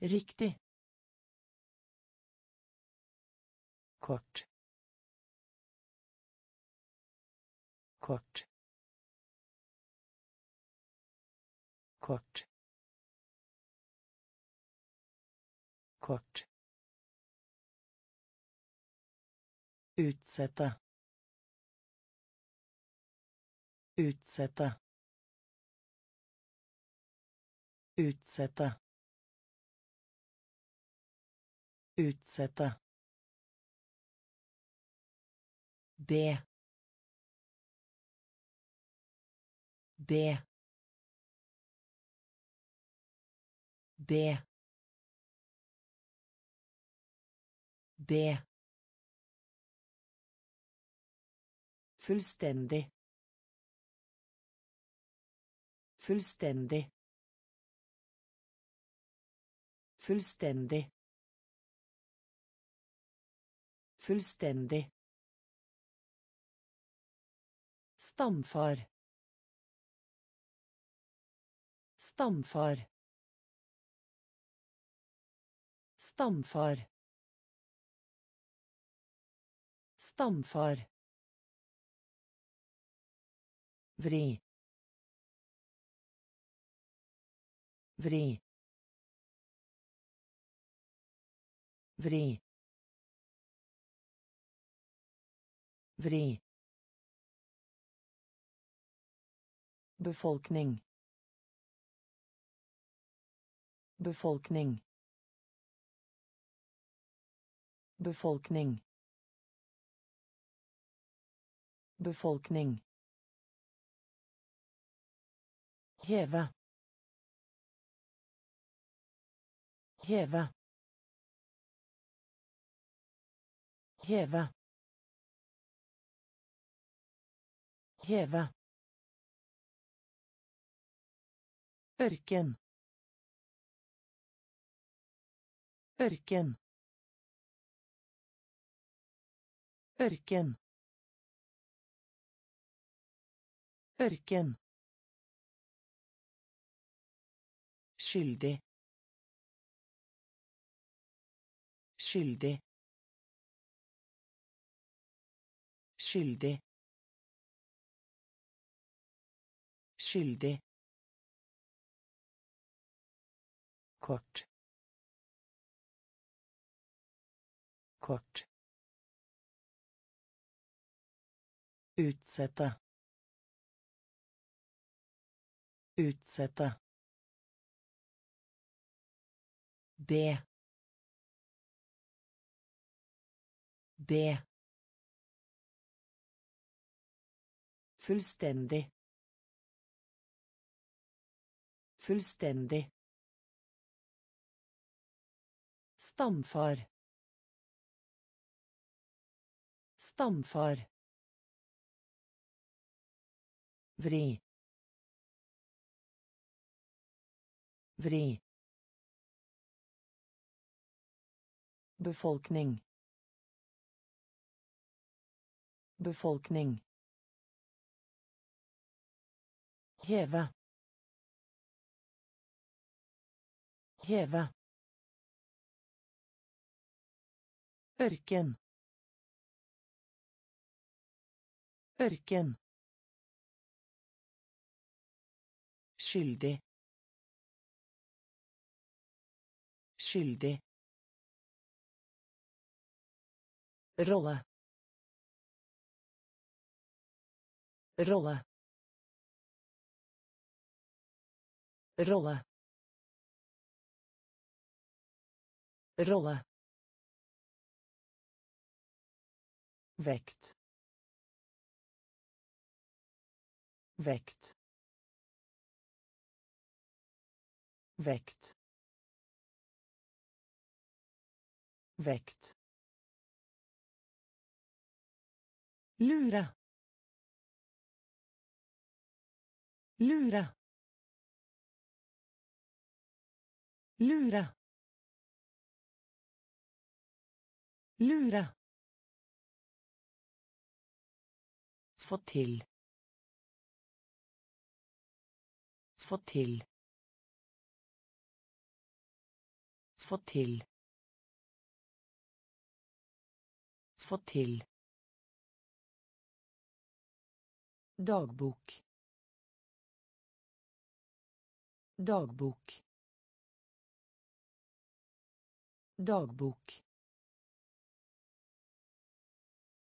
Riktig. Kort. Kort. Kort. Kort. Utsette. Utsette. Utsette. Utsette B B B B Fullstendig. Fullstendig. Fullstendig. Fullstendig. Stamfar. Stamfar. Stamfar. Stamfar. Vri. Vri. Vri. Vri. Befolkning. Befolkning. Befolkning. Befolkning. Heve. Heve. Heve. Heve. Ørken. Ørken. Ørken. Ørken. Skyldig. Skyldig. Skyldig. Skyldig. Kort. Kort. Utsette. Utsette. B. B. Fullstendig. Fullstendig. Stamfar. Stamfar. Vri. Vri. Befolkning. Befolkning. Heve. Heve. Ørken. Ørken. Skyldig. Skyldig. Rolle. Rolle. Rolle. Rolle. Vekt. Vekt. Vekt. Vekt. lura lura lura Lure. Få til. Få til. Få til. Få til. Dagbok. Dagbok. Dagbok.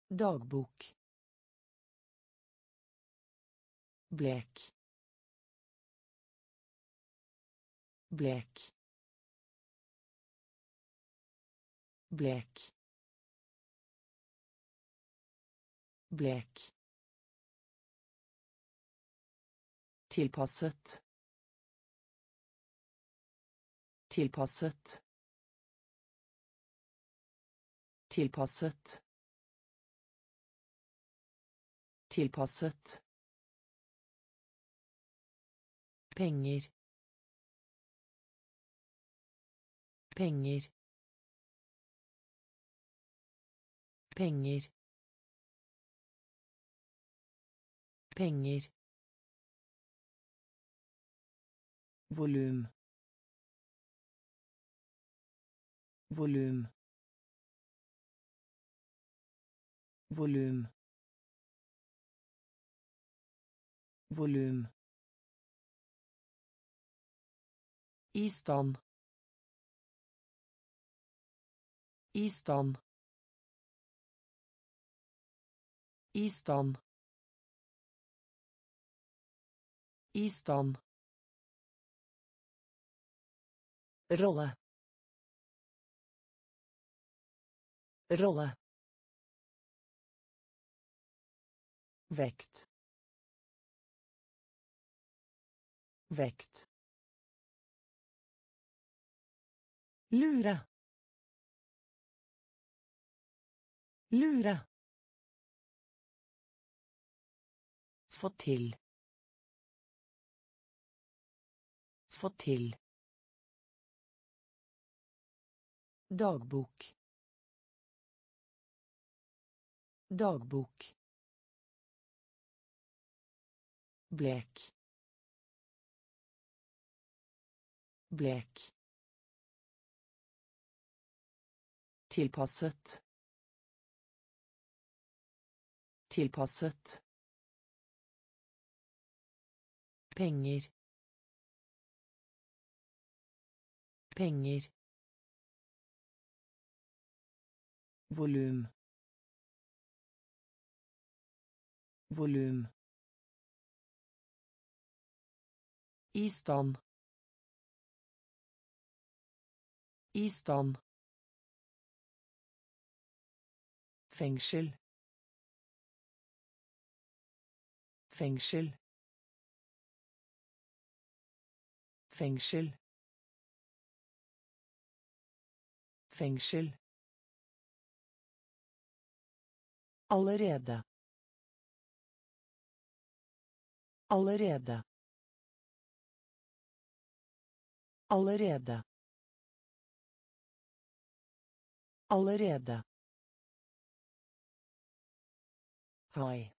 Dagbok. Blek. Blek. Blek. Blek. Tilpasset. Tilpasset. Tilpasset. Tilpasset. Penger. Penger. Penger. Penger. Volum. Volum. Volum. Volum. I stand. I stand. Rolle. Rolle. Vekt. Vekt. Lure. Lure. Få til. Få til. Dagbok. Dagbok. Blek. Blek. Tilpasset. Tilpasset. Penger. Penger. Volum. Volum. I stand. I stand. Fengsel. Fengsel. Fengsel. Fengsel. Allerede. Allerede. Allerede. Allerede. Roy.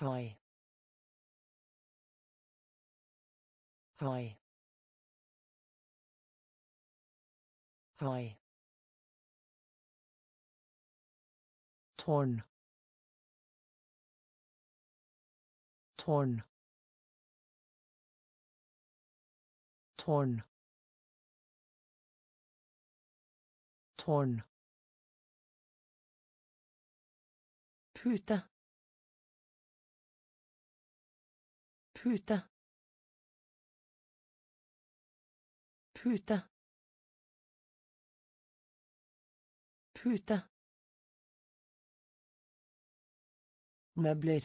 Roy. Roy. Roy. torn torn torn torn Pute. Pute. Pute. Pute. Møbler.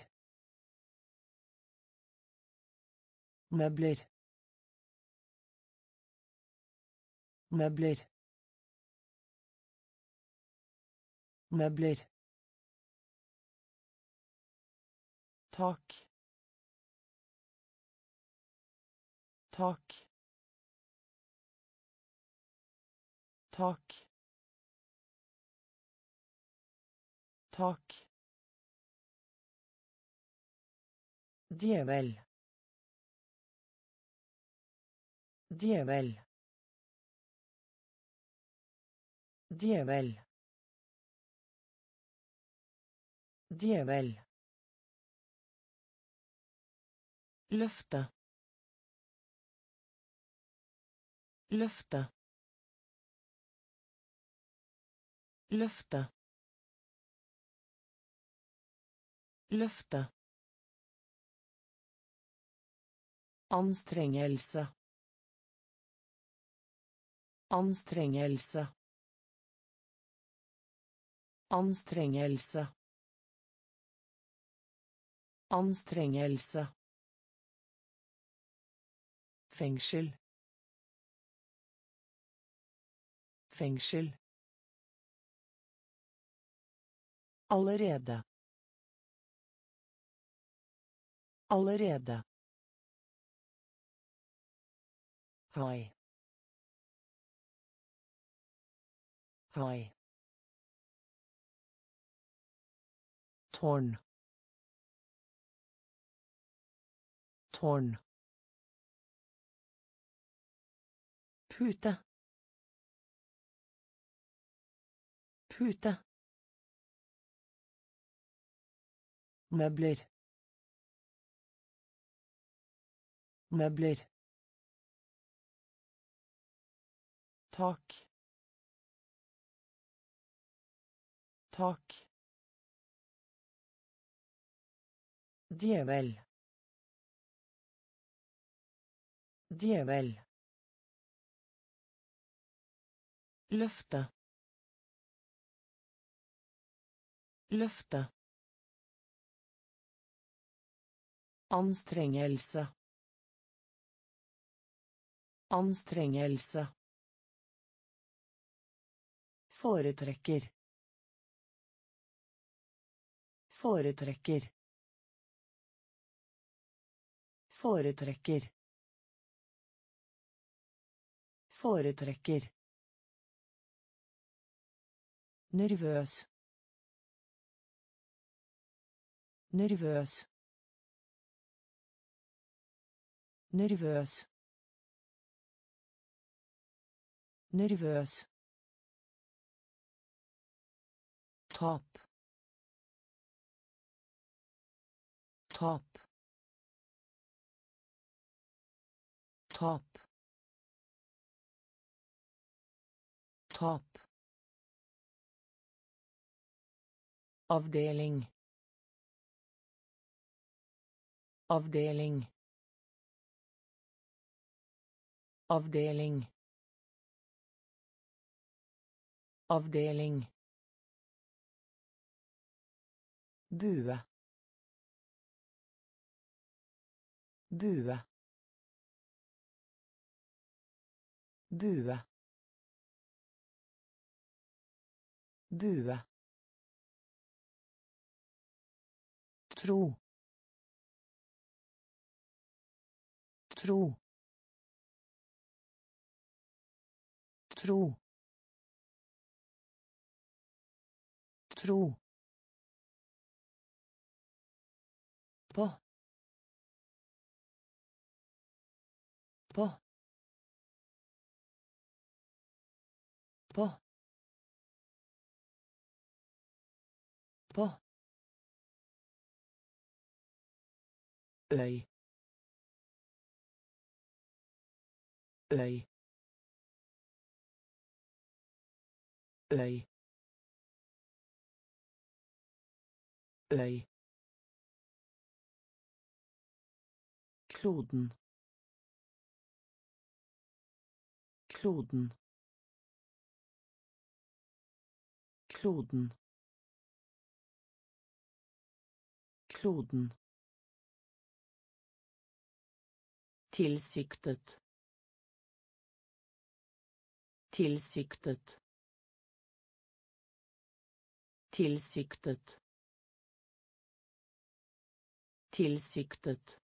Møbler. Møbler. Møbler. Tak tak tak tak Djevel. Djevel. Djevel. Djevel. Løfte. Løfte. Løfte. Løfte. Anstrengelse. Anstrengelse. Anstrengelse. Anstrengelse. Fengsel. Fengsel. Allerede. Allerede. Hai. Hai. Tårn. Tårn. Pute. Pute. Møbler. Møbler. tak tak Djevel. Djevel. Løfte. Løfte. Anstrengelse. Anstrengelse. Foretrekker. Foretrekker. Foretrekker. Foretrekker. Nervøs. Nervøs. Nervøs. Nervøs. Tap. Tap. Tap. Tap. Avdeling. Avdeling. Avdeling. Avdeling. Bue. Bue. Bue. Bue. Tro. Tro. Tro. Tro. Øy. Øy. Øy. Øy. Kloden. Kloden. Kloden. Kloden Tilsiktet. Tilsiktet. Tilsiktet. Tilsiktet.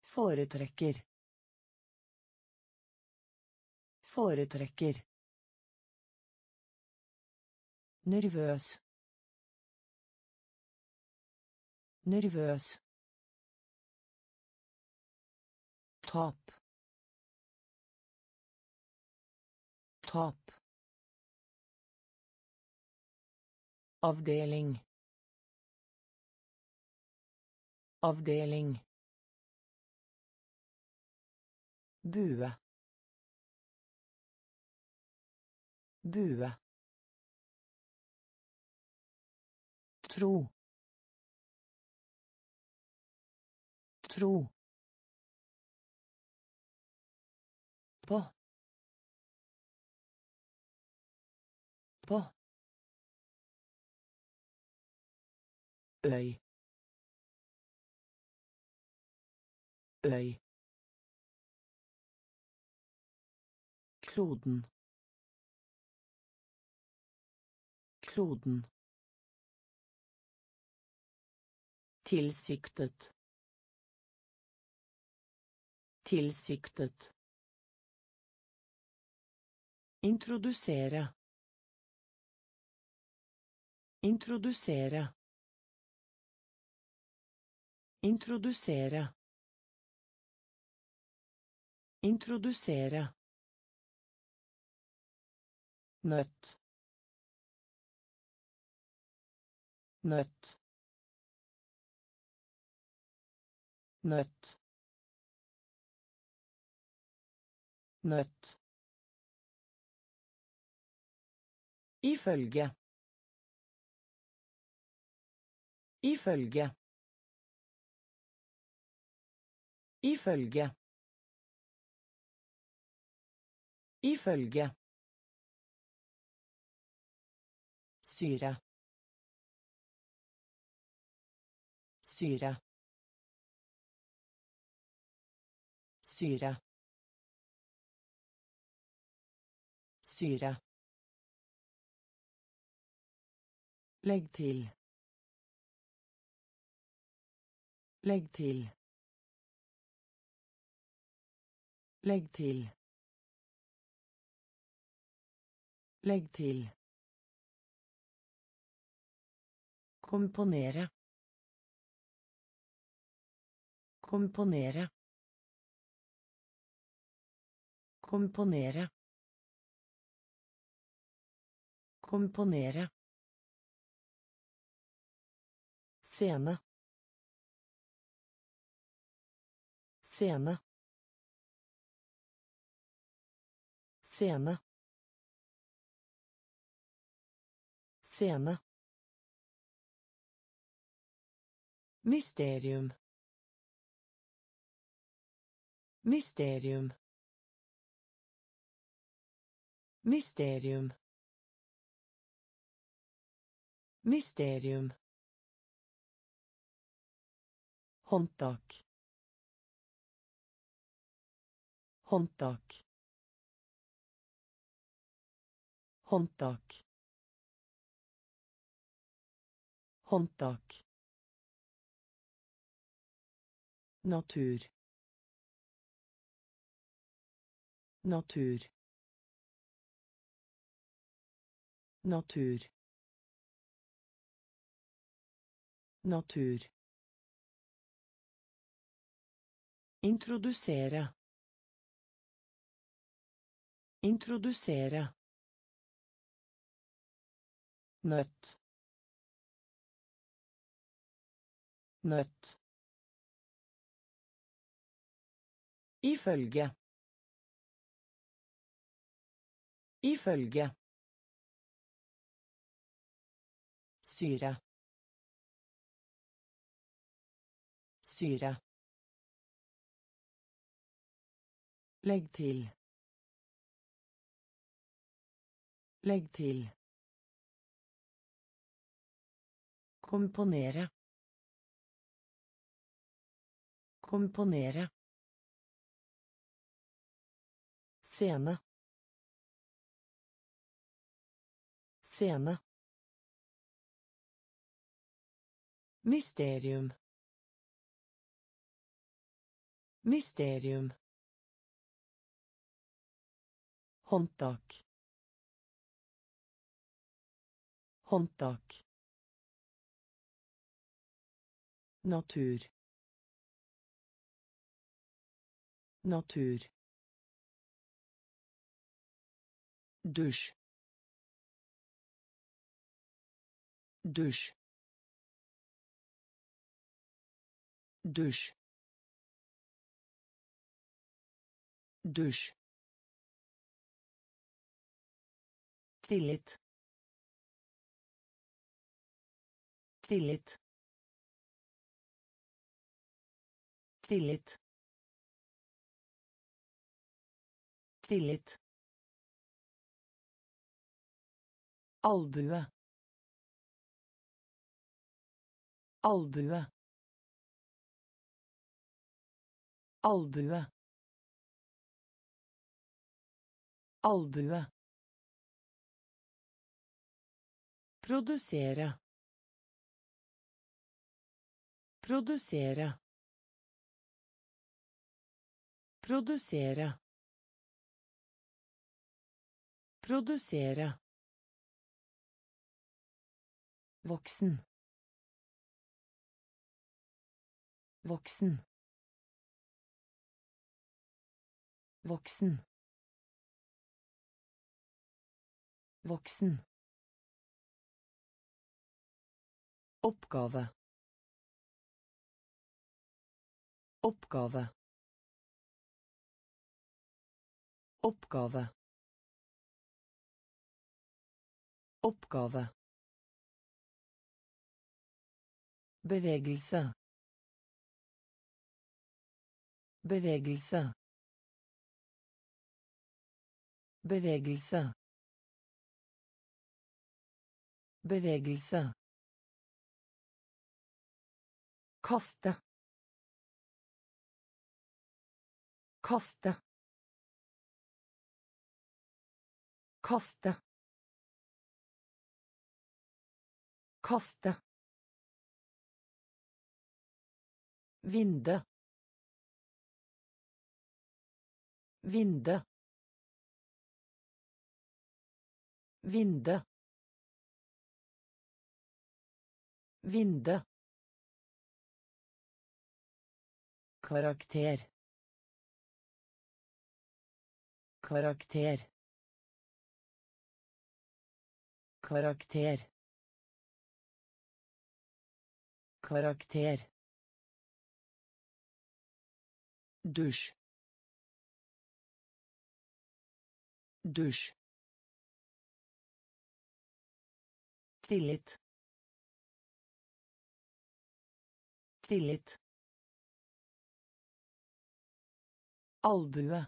Foretrekker. Foretrekker. Nervøs. Nervøs. Tap. Tap. Avdeling. Avdeling. Bue. Bue. Tro. Tro. Øy. Øy. Kloden. Kloden. Tilsiktet. Tilsiktet. Introdusere. Introdusere. Introdusere. Introdusere. Nøtt. Nøtt. Nøtt. Nøtt. Ifølge. Ifølge. Ifølge. Ifølge. Syre. Syre. Syre. Syre. Legg til. Legg til. Legg til. Legg til. Komponere. Komponere. Komponere. Komponere. Scene. Scene. Scene. Scene. Mysterium. Mysterium. Mysterium. Mysterium. Håndtak. Håndtak. Håndtak. Håndtak. Natur. Natur. Natur. Natur. Introdusere. Introdusere. Nøtt. Nøtt. Ifølge. Ifølge. Syre. Syre. Legg til. Legg til. Komponere. Komponere. Scene. Scene. Mysterium. Mysterium. Håndtak. Håndtak. Natuur. Natuur. Dus. Dus. Dus. Dus. Tillit. Tillit. Tillit. Tillit. Albue. Albue. Albue. Albue. Produsere. Produsere. Produsere. Produsere. Voksen. Voksen. Voksen. Voksen. Oppgave. Oppgave. Oppgave. Oppgave. Bevegelse. Bevegelse. Bevegelse. Bevegelse. Kaste. Kaste. Koste. Koste. Vinde. Vinde. Vinde. Vinde. Karakter. Karakter. Karakter. Karakter. Dusj. Dusj. Tillit. Tillit. Albue.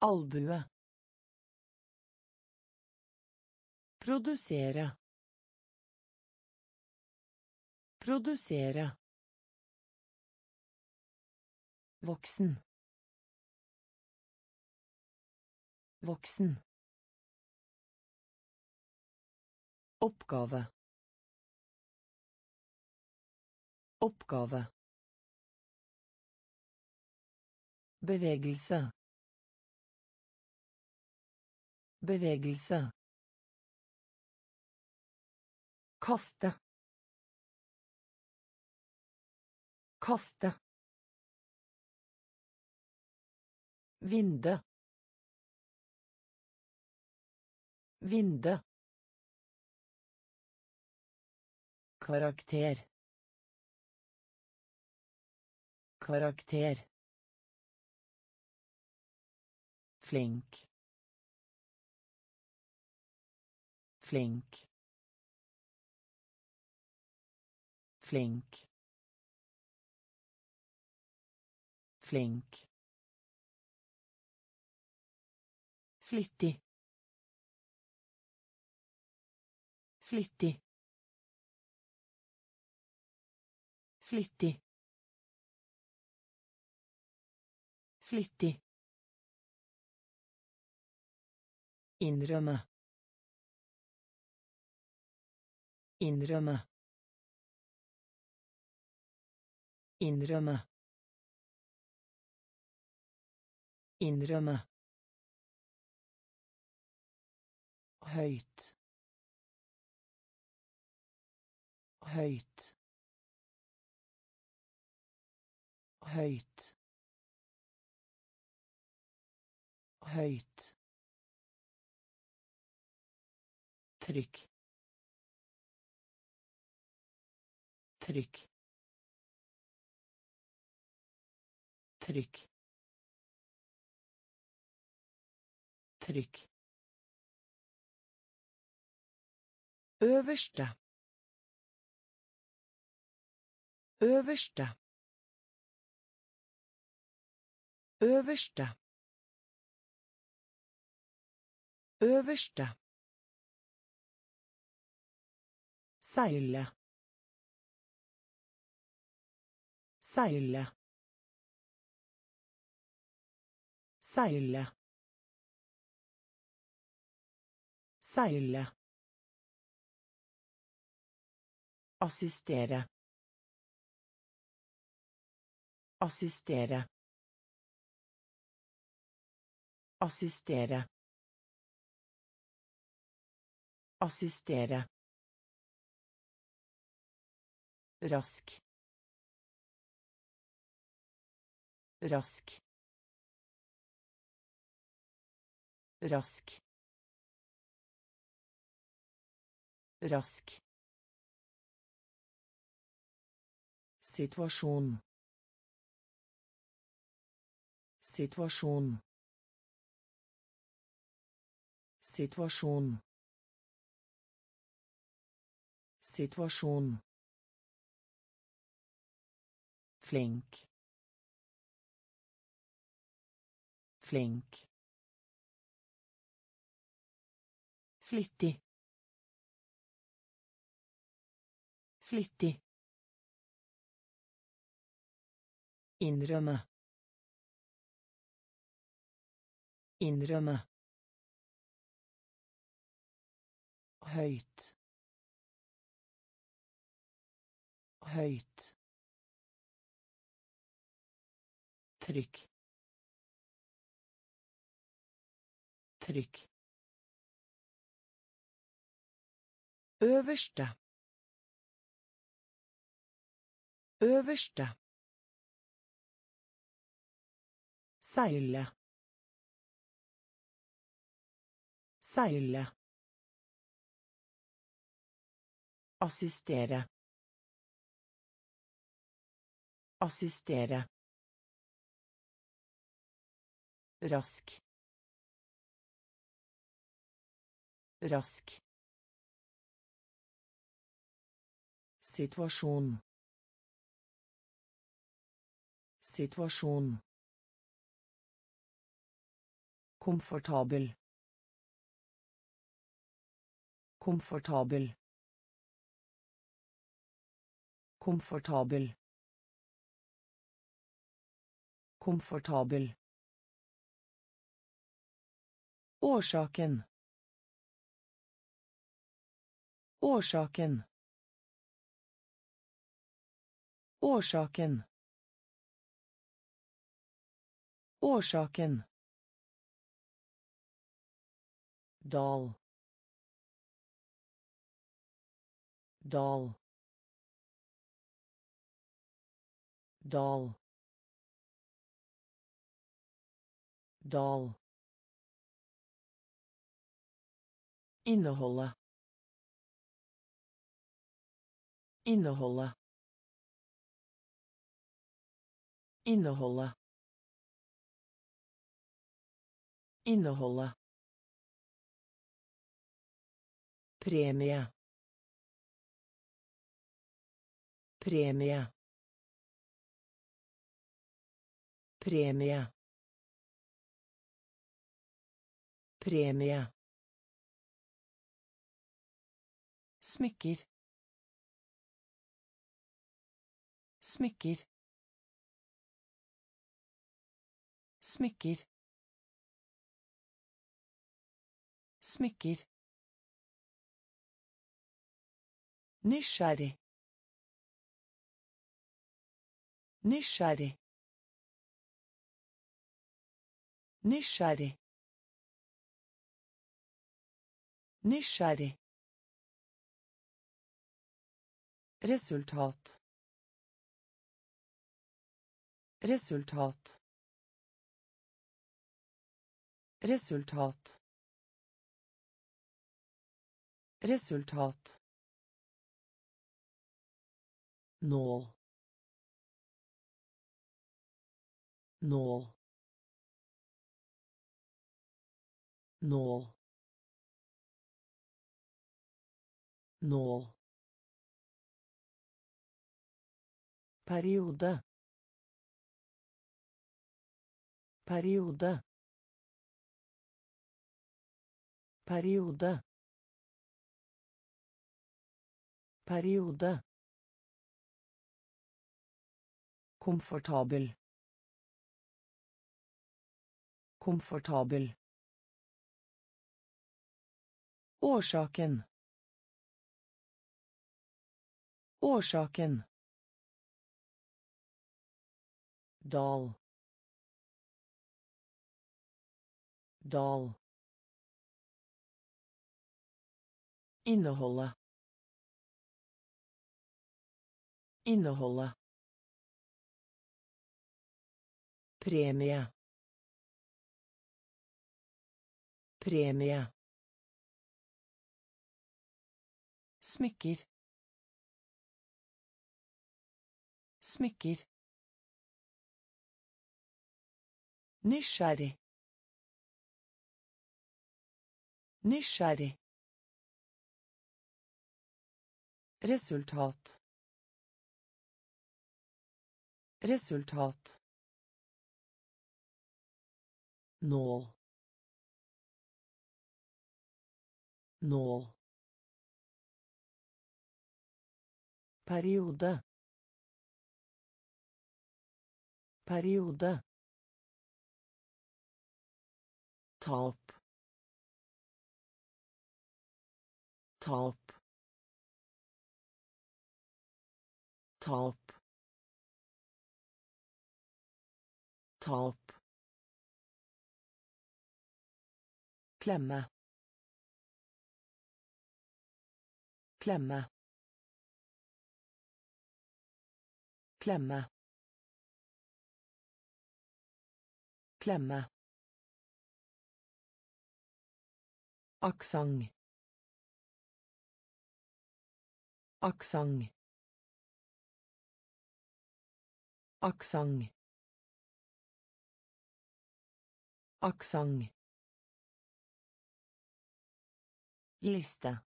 Albue. Produsere. Produsere. Voksen. Voksen. Oppgave. Oppgave. Bevegelse. Bevegelse. Kaste. Kaste. Vinde. Vinde. Karakter. Karakter. Flink. Flink. Flink. Flink. Flittig. Flittig. Flittig. Flittig. Innrømme. Innrømme. Innrømme. Innrømme. Høyt. Høyt. Høyt. Høyt. trykk trykk trykk trykk øverste. Øverste. Øverste. Øverste. Seile. Seile. Seile. Seile. Assistere. Assistere. Assistere. Assistere. Rask. Rask. Rask. Rask. Situasjon. Situasjon. Situasjon. Situasjon. Flink. Flink. Flittig. Flittig. Innrømme. Innrømme. Høyt. Høyt. Trykk. Trykk. Øverste. Øverste. Seile. Seile. Assistere. Assistere. Rask. Rask. Situasjon. Situasjon. Komfortabel. Komfortabel. Komfortabel. Komfortabel. Årsaken. Årsaken. Årsaken. Årsaken. Dal. Dal. Dal. Dal. Inneholde. Inneholde. Inneholde. Inneholde. Premie. Premie. Premie. Premie. Smykker. Smykker. Smykker. Smykker. Nysgjerrig. Nysgjerrig. Nysgjerrig. Nysgjerrig. Resultat. Resultat. Resultat. Resultat. Nål. Nål. Nål. Nål. Periode. Periode. Periode. Periode. Komfortabel. Komfortabel. Årsaken. Årsaken. Dal. Dal. Inneholde. Inneholde. Premie. Premie. Smykker. Smykker. Nysgjerrig. Nysgjerrig. Resultat. Resultat. Nål. Nål. Periode. Periode. Tap. opp. Ta opp. Ta opp. Ta opp. Klemme. Klemme. Klemme. Klemme. Aksent. Aksent. Aksent. Aksent. Liste.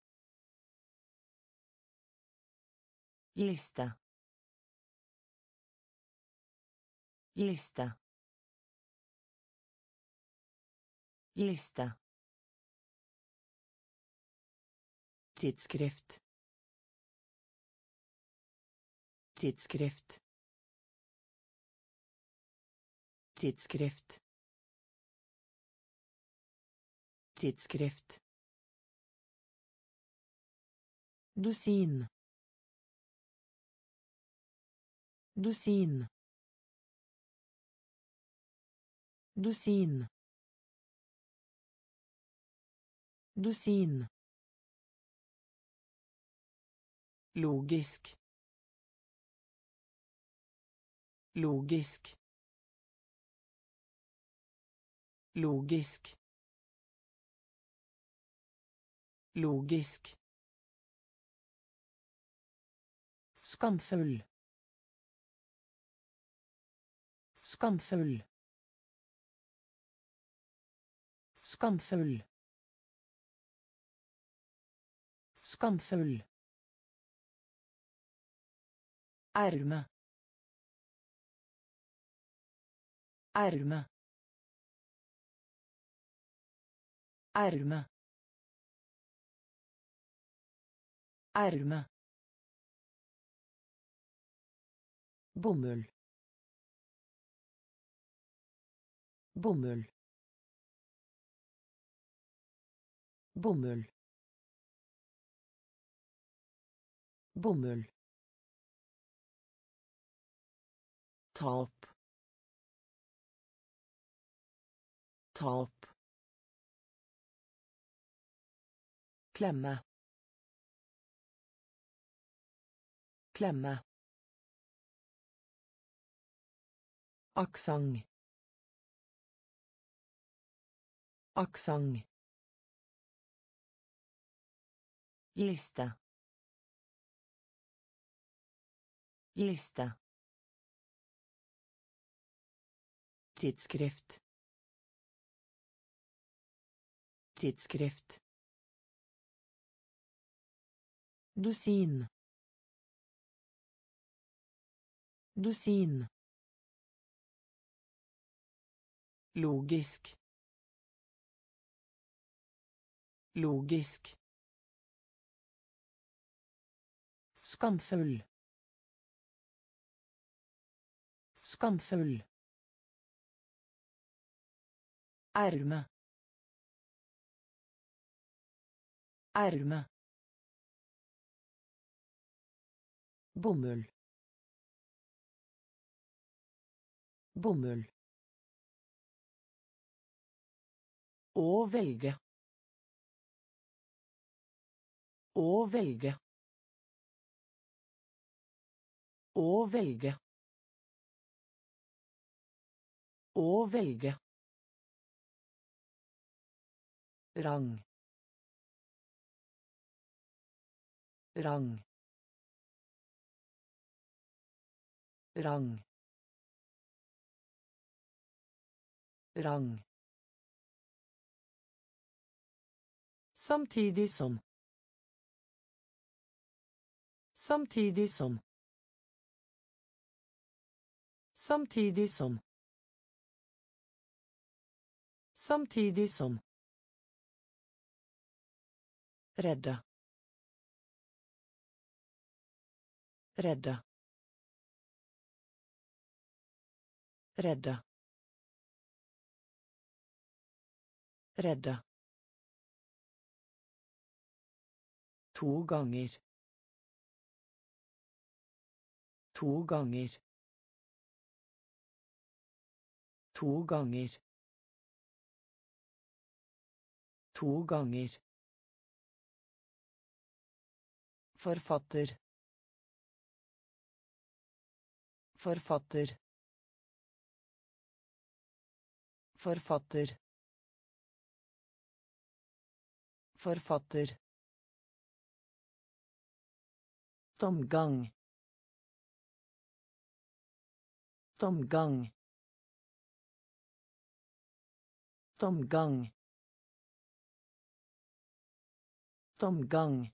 Liste. Liste. Liste. Tidsskrift. Tidsskrift. Tidsskrift. Tidsskrift. Dusin. Dusin. Dusin. Dusin. Logisk. Logisk. Logisk. Logisk. Skamfull. Skamfull. Skamfull. Skamfull. Erme. Erme. Erme. Erme. Bomull. Bomull. Bomull. Bomull. Ta opp. Ta opp. Klemme. Klemme. Aksent. Aksent. Liste. Liste. Tidsskrift. Tidsskrift. Dusin. Dusin. Logisk. Logisk. Skamfull. Skamfull. Erme. Erme. Bomull. Bomull. Å velge. Å velge. Å velge. Å velge. rang rang rang rang Samtidig som. Samtidig som. Samtidig som. Samtidig som. Redde. Redde. Redde. Redde. To ganger. To ganger. To ganger. To ganger. Forfatter. Forfatter. Forfatter. Forfatter. Tomgang. Tomgang. Tomgang. Tomgang.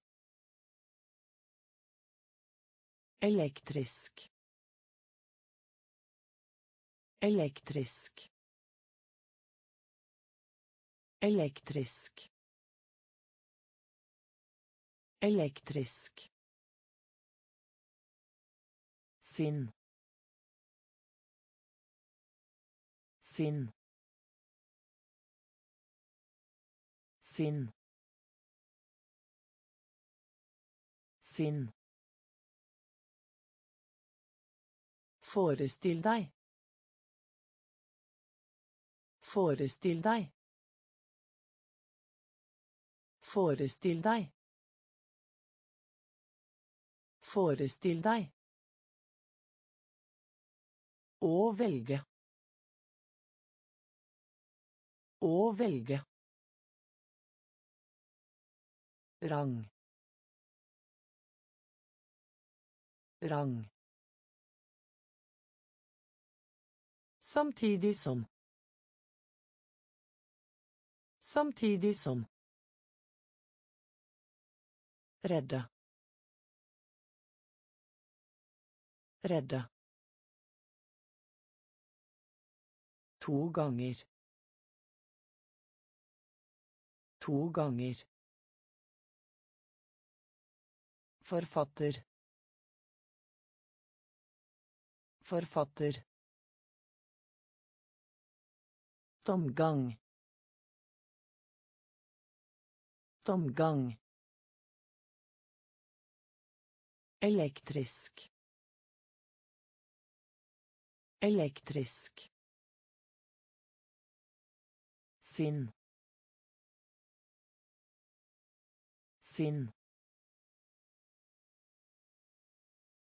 Elektrisk. Elektrisk. Elektrisk. Elektrisk. Sinn. Sinn. Sinn. Sinn. Forestill deg. Forestill deg. Forestill deg. Forestill deg. Å velge. Å velge. Rang. Rang. Samtidig som. Samtidig som. Redde. Redde. To ganger. To ganger. Forfatter. Forfatter. Tomgang. Tomgang. Elektrisk. Elektrisk. Sinn. Sinn.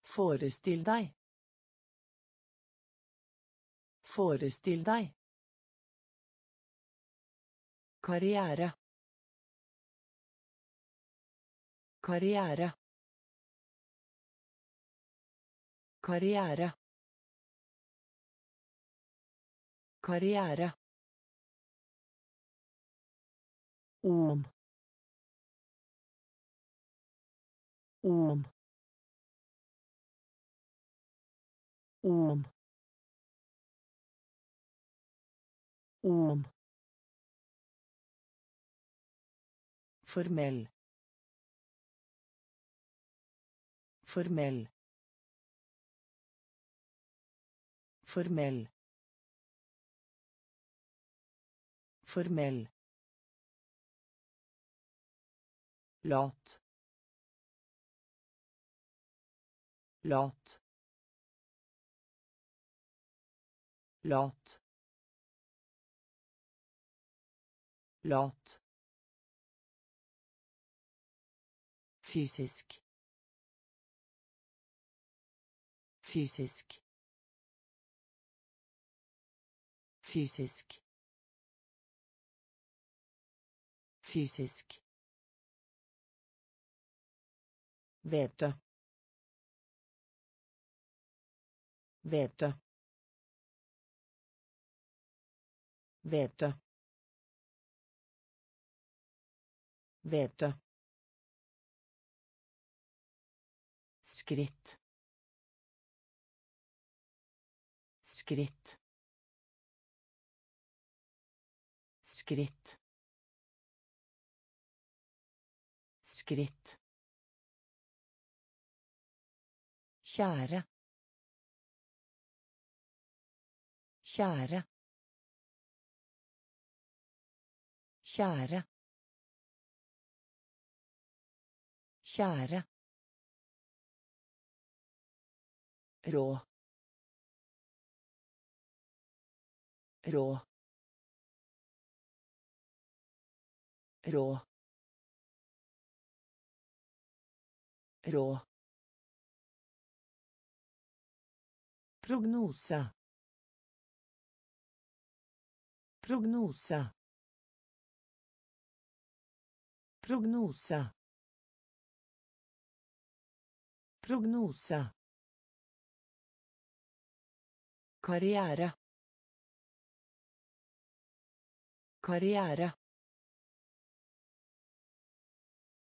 Forestill deg. Forestill deg. Karriere. Karriere. Karriere. Karriere. Om. Om. Om. Om. Formell. Formell. Formell. Formell. Lat. Lat. Lat. Lat. Fysisk. Fysisk. Fysisk. Fysisk. Hvete. Hvete. Hvete. Hvete. Skritt. Skritt. Skritt. Skritt. Kjære. Kjære. Kjære. Kjære. Rå. Rå. Rå. Rå. Prognose. Prognose. Prognose. Prognose. Karriere. Karriere.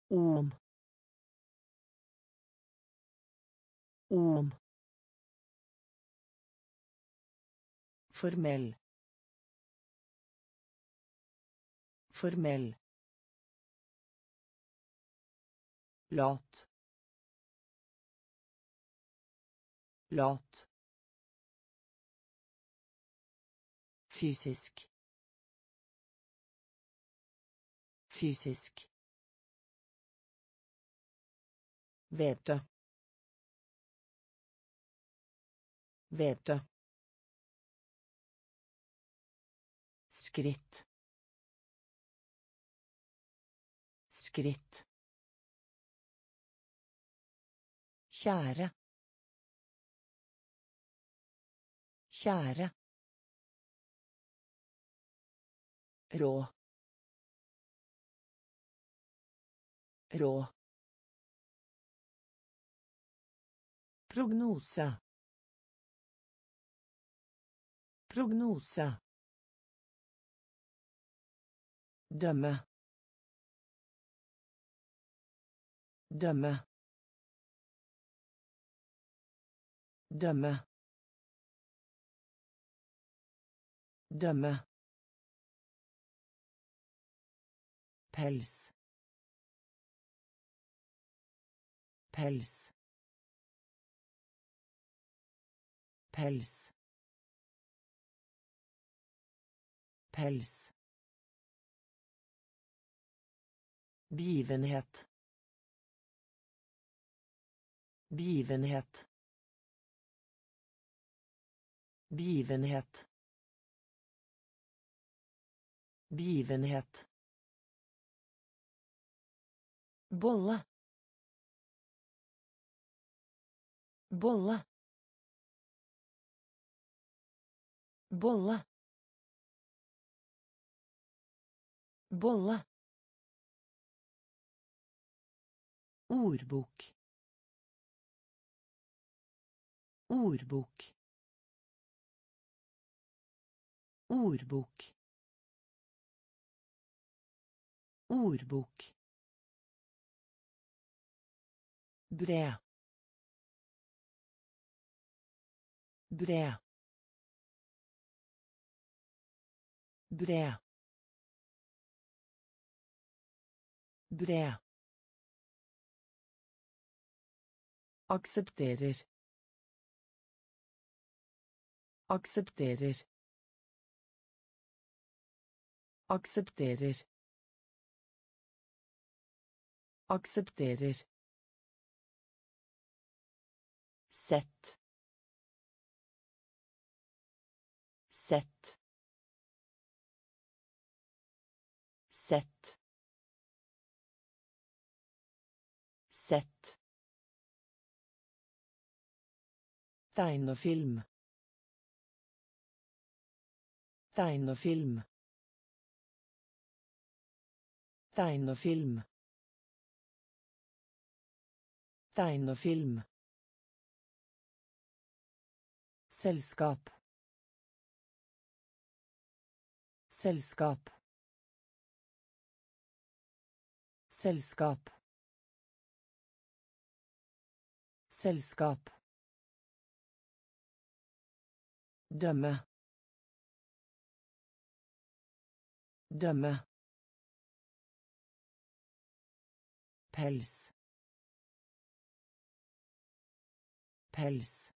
Om. Om. Formell. Formell. Lat. Lat. Fysisk. Fysisk. Hvete. Hvete. Skritt. Skritt. Kjære. Kjære. Rå. Rå. Prognose. Prognose. Dømme. Dømme. Dømme. Dømme. Pels. Pels. Pels. Pels. Begivenhet. Begivenhet. Begivenhet. Begivenhet. Bolle. Bolle. Bolle. Bolle. Ordbok. Ordbok. Ordbok. Ordbok. Bred. Bred. Bred. Bred. Aksepterer. Aksepterer. Aksepterer. Aksepterer. Sett. Sett. Sett. Sett. Tegnefilm. Tegnefilm. Tegnefilm. Tegnefilm. Selskap. Selskap. Selskap. Selskap. Dømme. Dømme. Pels. Pels.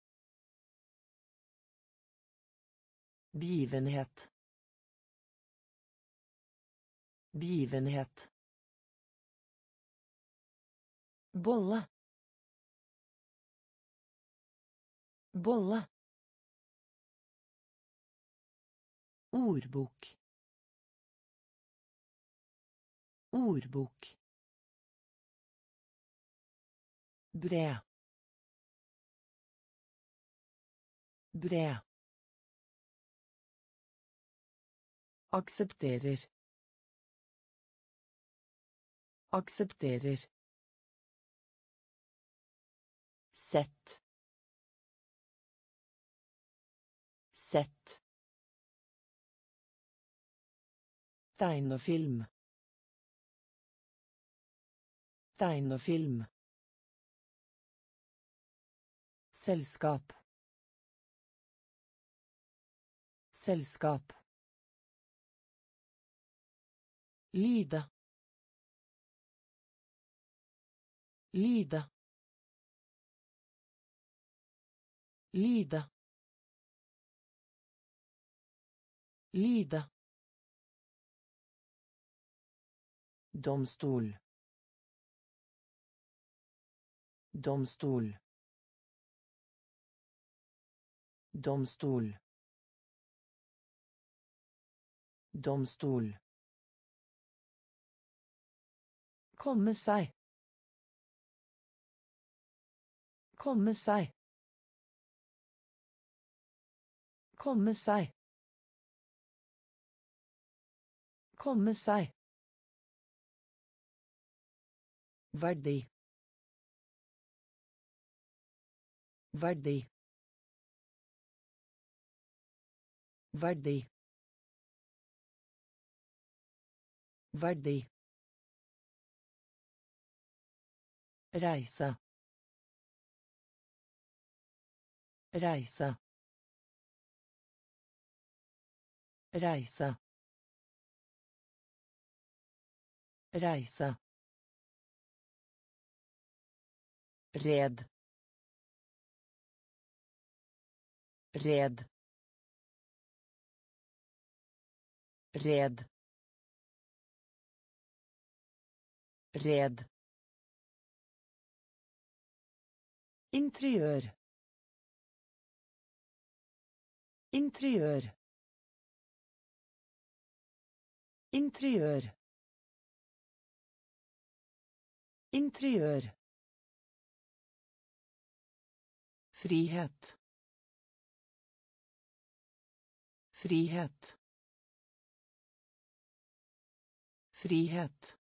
Begivenhet. Begivenhet. Bolle bolle Ordbok. Ordbok. Bred. Bred. Aksepterer. Aksepterer. Sett. Sett. Tegnefilm. Tegnefilm. Selskap. Selskap. Lyde. Lide. Lide. Lide. Domstol. Domstol. Domstol. Domstol. Komme seg. Komme seg. Komme seg. Komme seg. Verdi. Verdi. Verdi. Verdi. Reise. Reise. Reise. Reise. Red. Red. Red. Red. Interiør. Interiør. Interiør. Interiør. Frihet. Frihet. Frihet.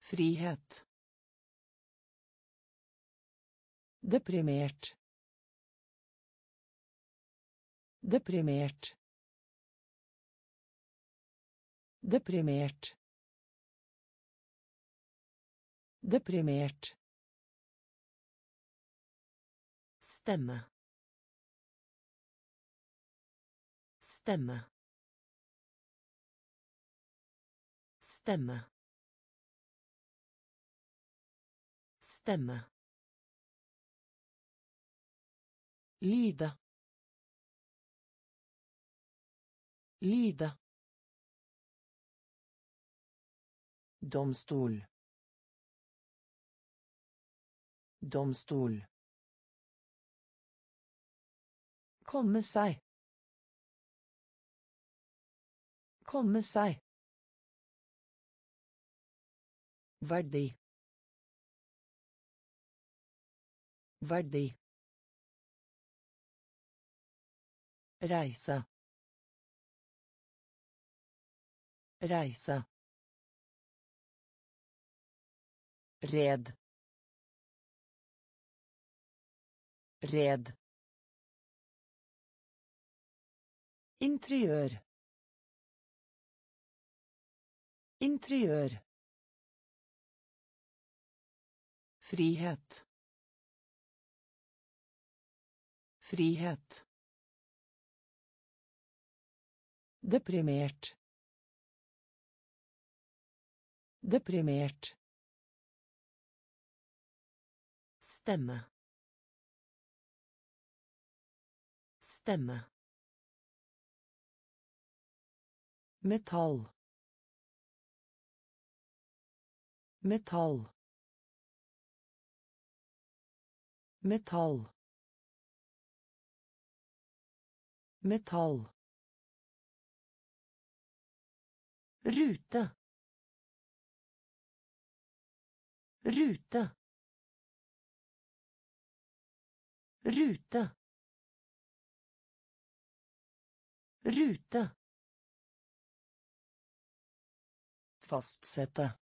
Frihet. Deprimert. Deprimert. Deprimert. Deprimert. Stemme. Stemme. Stemme. Stemme. Lide. Lide. Domstol. Domstol. Komme seg. Komme seg. Verdi. Verdi. Reise. Reise. Red. Red. Interiør. Interiør. Frihet. Frihet. Deprimert. Deprimert. Stemme. Stemme. metall. Metall. Metall. Metall. Rute. Rute rute rute Fastsette.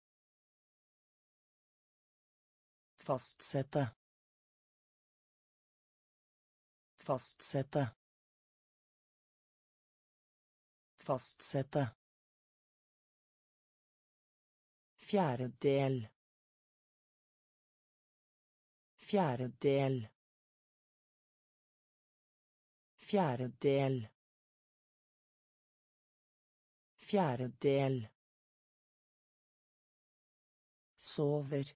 Fastsette. Fastsette. Fastsette. Fjerde del. Fjerde del. Fjerde del. Fjerde del. Sover.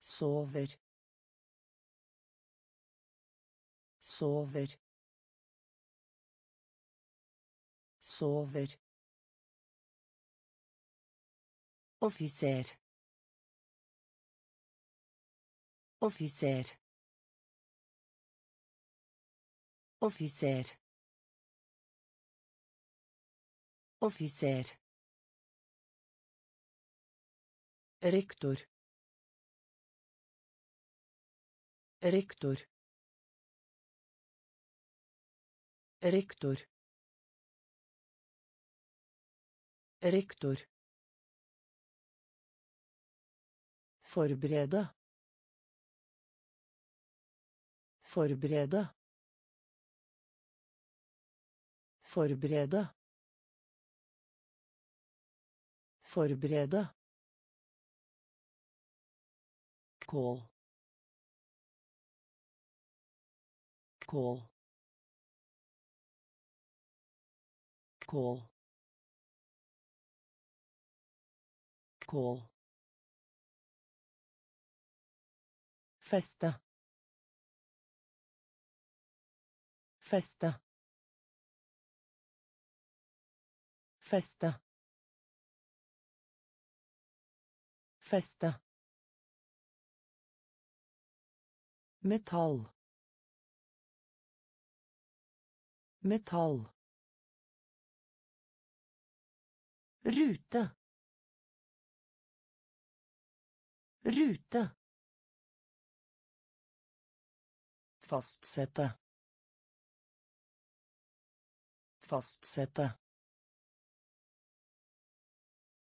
Sover. Sover. Sover. Offiser. Offiser. Offiser. Officer. Rektor. Rektor. Rektor. Rektor. Forberede. Forberede. Forberede. Forberede. Kål. Kål. Kål. Kål. Feste. Feste. Feste. Feste. Metall. Metall. Rute. Rute. Fastsette. Fastsette.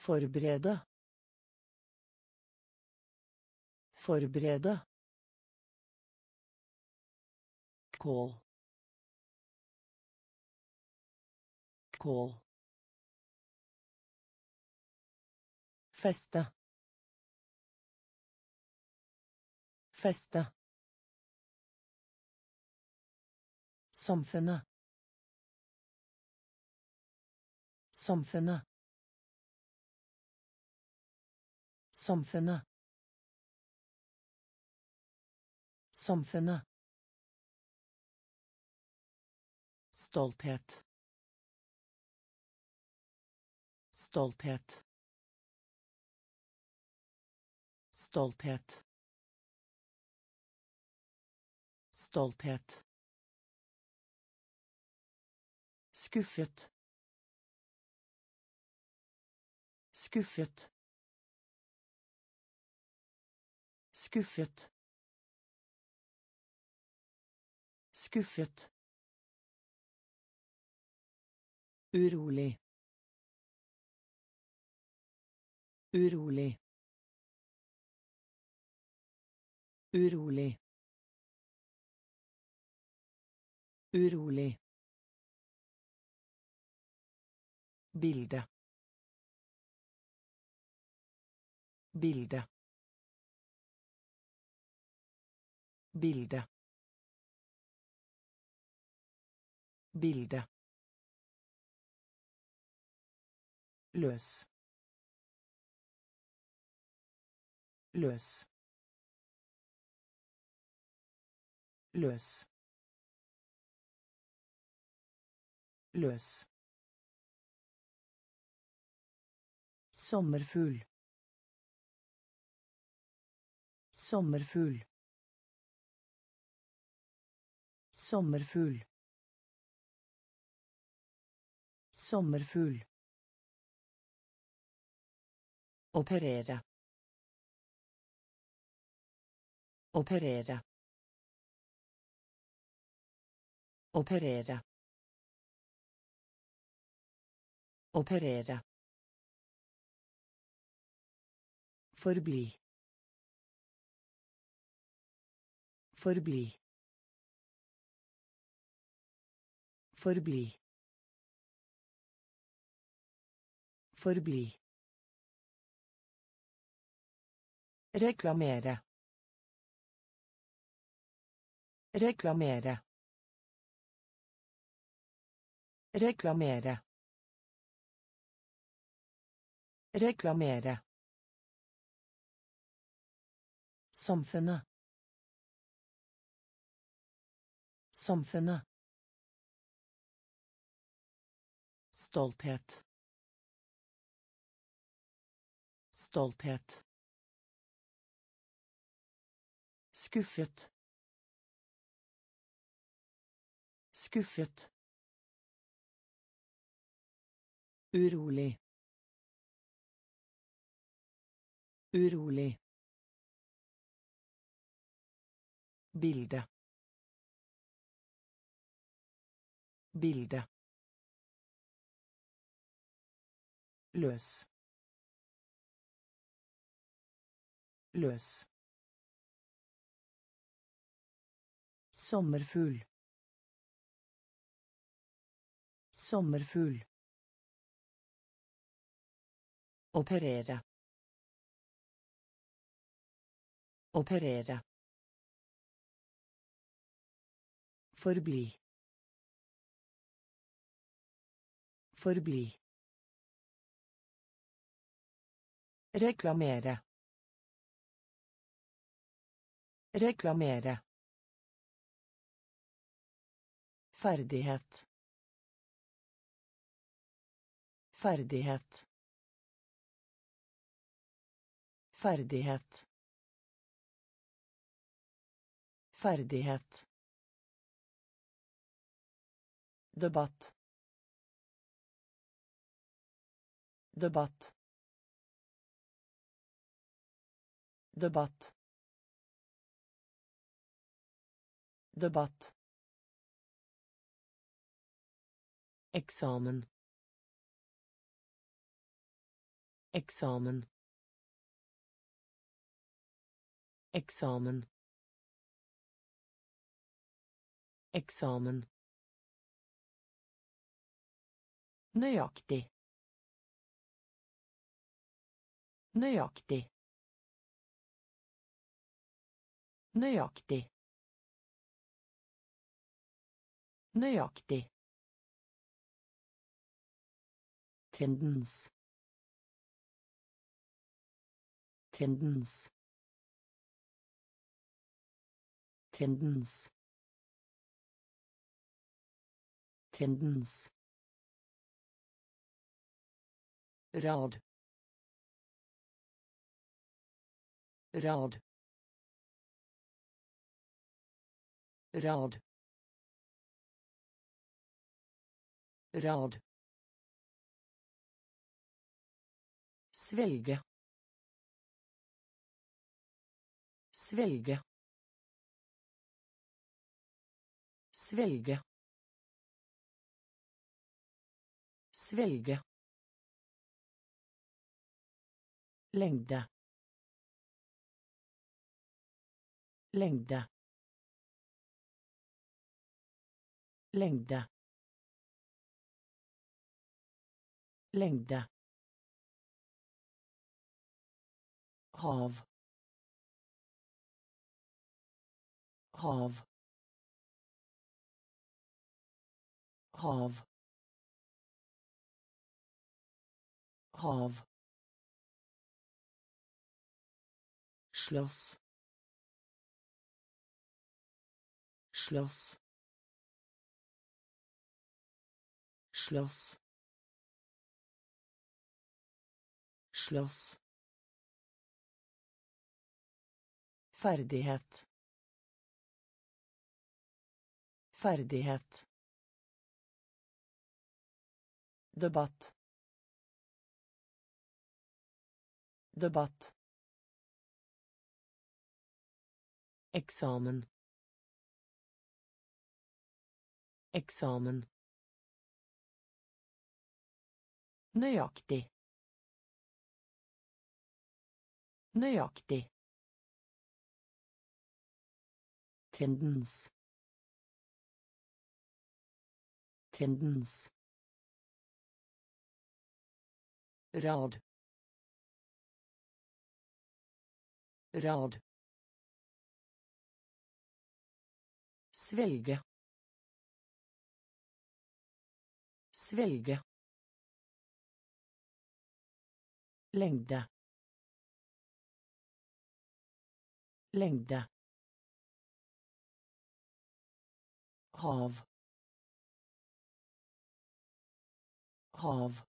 Forberede. Forberede. Kål. Kål. Feste. Feste. Samfunnet. Samfunnet. Samfunnet. Samfunnet. Stolthet. Stolthet. Stolthet. Stolthet. Skuffet. Skuffet. Skuffet. Skuffet. Urolig. Urolig. Urolig. Urolig. Bilde. Bilde. Bilde. Bilde. løs. Løs. Løs. Løs. Sommerfugl. Sommerfugl sommerfugl sommerfugl Operere. Operere. Operere. Operere. Forbli. Forbli. Forbli. Forbli. Reklamere. Reklamere. Reklamere. Reklamere. Samfunnet. Samfunnet. Stolthet. Stolthet. Skuffet. Skuffet. Urolig. Urolig. Bilde. Bilde. Løs. Løs. Sommerfugl. Sommerfugl. Operere. Operere. Forbli. Forbli. Reklamere. Reklamere. Ferdighet. Ferdighet. Ferdighet. Ferdighet. Debatt. Debatt. Debatt. Debatt. Eksamen. Eksamen. Eksamen. Eksamen. Nøyaktig. Nøyaktig. Nøyaktig. Nøyaktig. Tendens. Tendens. Tendens. Tendens. rad rad rad rad Svelge. Svelge. Svelge. Svelge. Lengde. Lengde. Lengde. Lengde. Hav. Hav. Hav. Hav. Slåss. Slåss slåss slåss Ferdighet. Ferdighet. Debatt. Debatt. Eksamen. Eksamen. Nøyaktig. Nøyaktig. Tendens. Tendens. Rad. Rad. Svelge. Svelge. Lengde. Lengde. hav. Hav.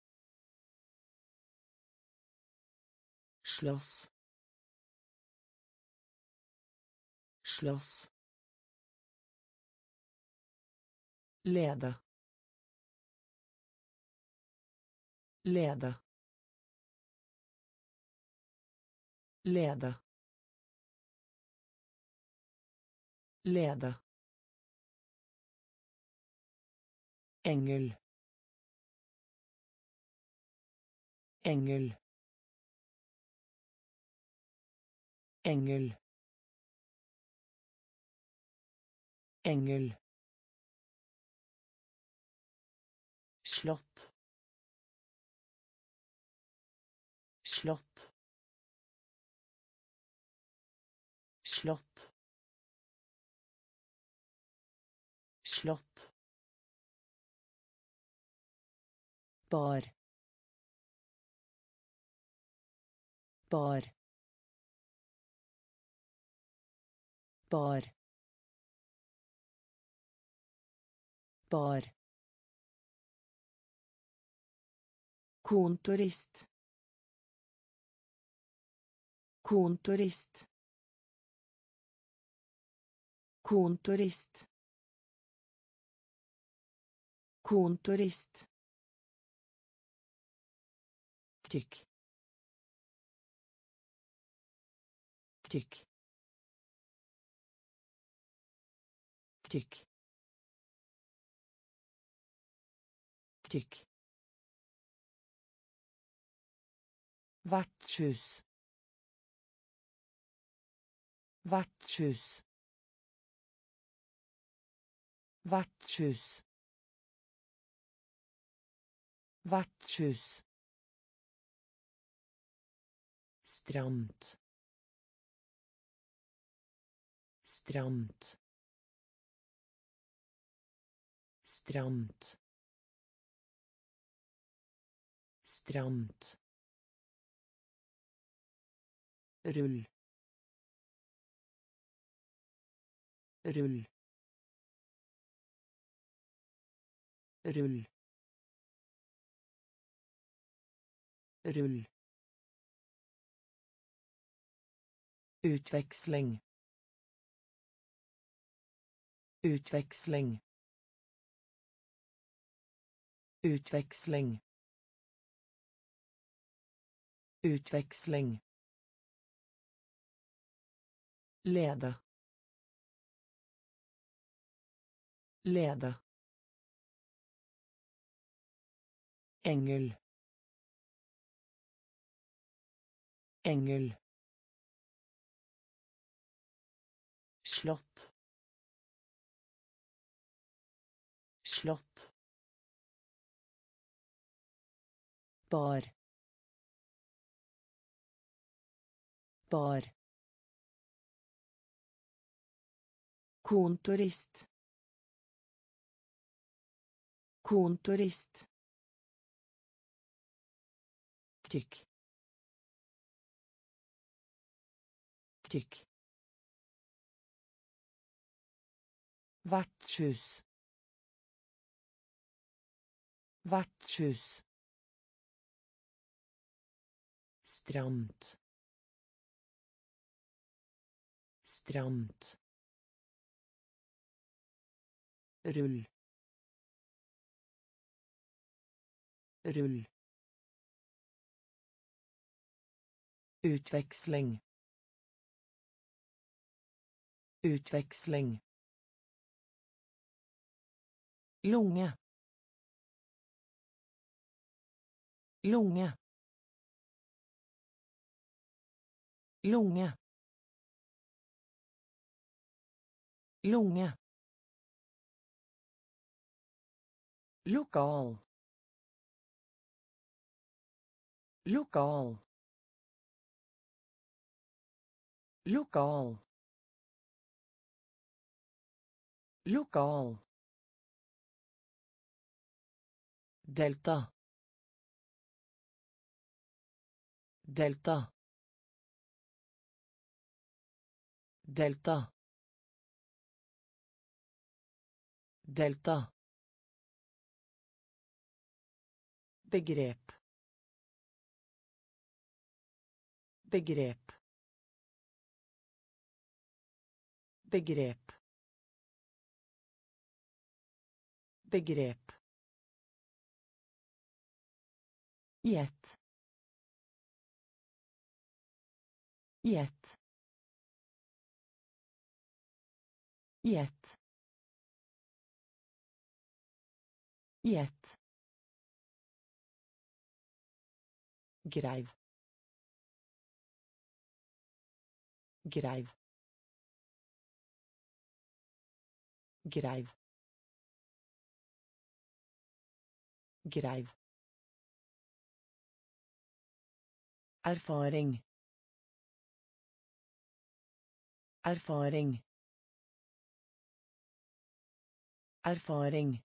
Slåss. Slåss. Lede. Lede lede lede Engel. Engel. Engel. Engel. Slott. Slott. Slott. Slott. bar. Bar. Bar. Bar. Kontorist. Kontorist kontorist. Kontorist. Trykk. Trykk. Trykk. Trykk. Vertshus. Vertshus vertshus. Vertshus. Stramt stramt stramt stramt rull. Rull rull rull Utveksling. Utveksling. Utveksling. Utveksling. Lede. Lede. Engel. Engel. slott Slott. Bar. Bar. Kontorist. Kontorist. Trykk. Trykk. Vertshus. Vertshus. Stramt. Stramt. Rull. Rull. Utveksling. Utveksling. Lunge. Lunge. Lunge. Lunge. Lokal. Lokal. Lokal. Lokal. Delta. Delta. Delta. Delta. Begrep. Begrep. Begrep. Begrep. Gjett. Gjett. Gjett. Gjett. Greiv. Greiv. Greiv. Greiv. Erfaring. Erfaring. Erfaring.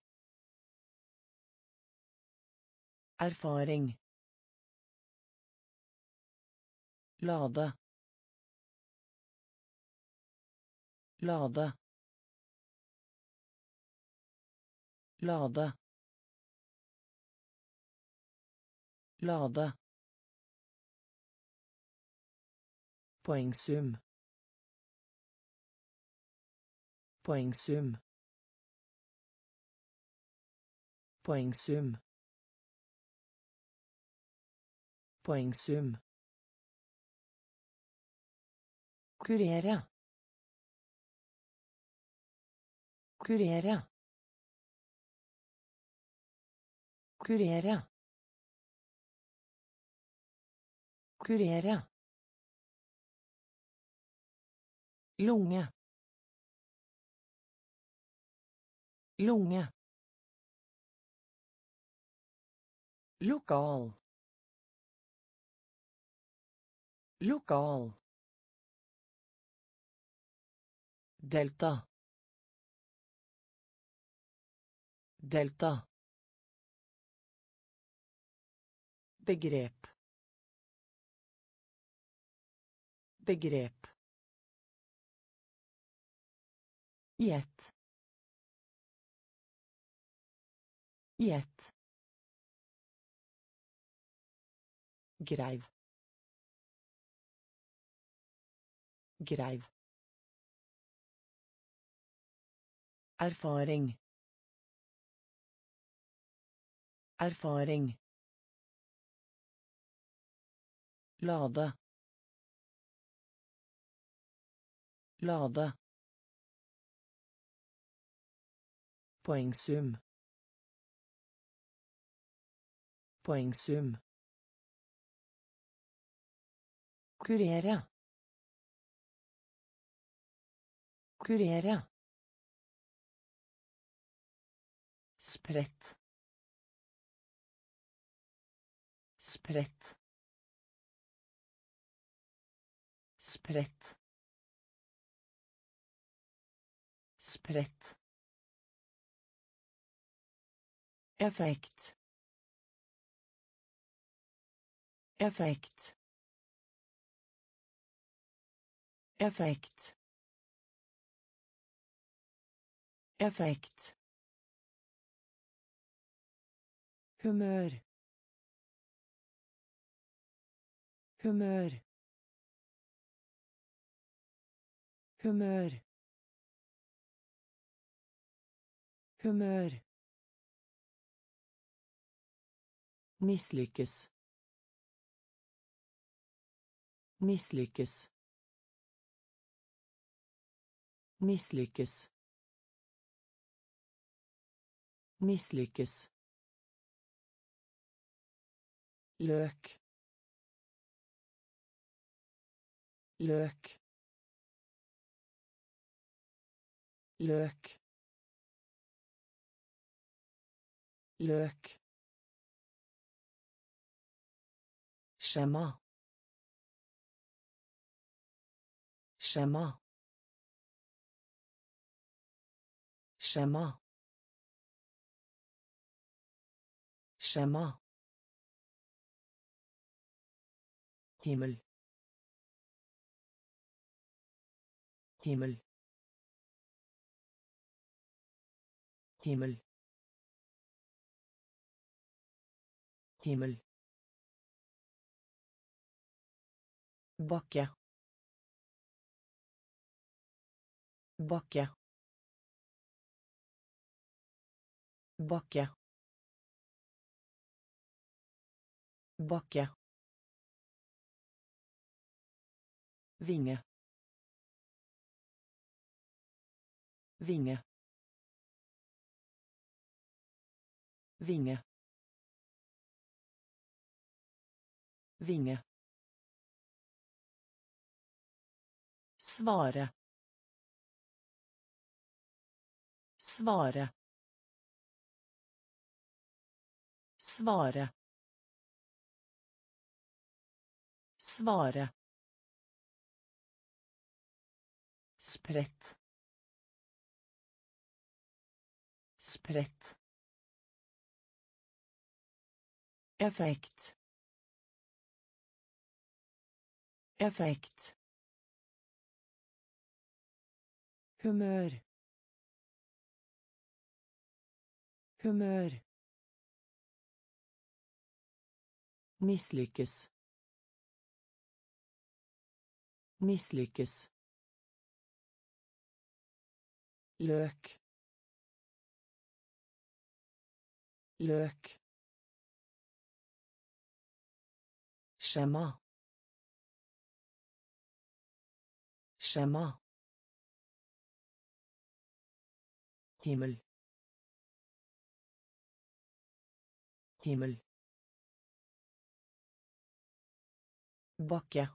Erfaring. Lade. Lade. Lade. Lade. Poengsum. Poengsum. Poengsum. Poengsum. Kurere. Kurere. Kurere. Kurere. Lunge. Lunge. Lokal. Lokal. Delta. Delta. Begrep. Begrep. Gjett. Gjett. Greiv. Greiv. Erfaring. Erfaring. Lade. Lade. Poengsum. Poengsum. Kurere. Kurere. Spredt. Spredt. Spredt. Spredt. Effekt. Effekt. Effekt. Effekt. Humør. Humør. Humør. Humør. Mislykkes. Mislykkes. Mislykkes. Mislykkes. løk løk lök lök schema schema schema schema Himmel Himmel himmel. Himmel. Bakke. Bakke. Bakke. Bakke. Vinge. Vinge. Vinge. Vinge. Svare. Svare. Svare. Svare. Spredt. Spredt. Effekt. Effekt. Humør. Humør. Mislykkes. Mislykkes. løk løk skjema skjema himmel. Himmel. Bakke.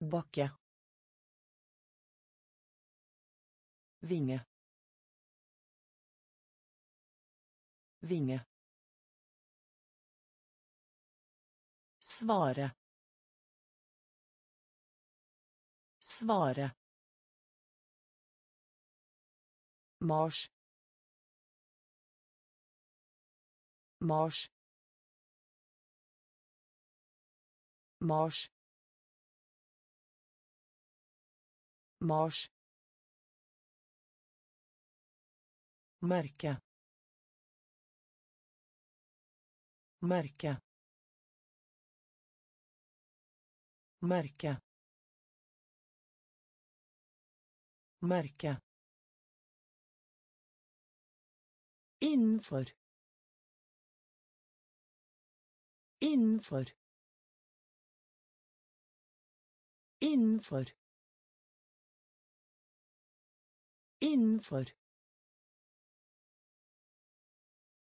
Bakke. Vinge. Vinge. Svare. Svare. Mars. Mars. Mars. Mars. Merke. Merke. Merke. Merke. Innenfor. Innenfor. Innenfor. Innenfor.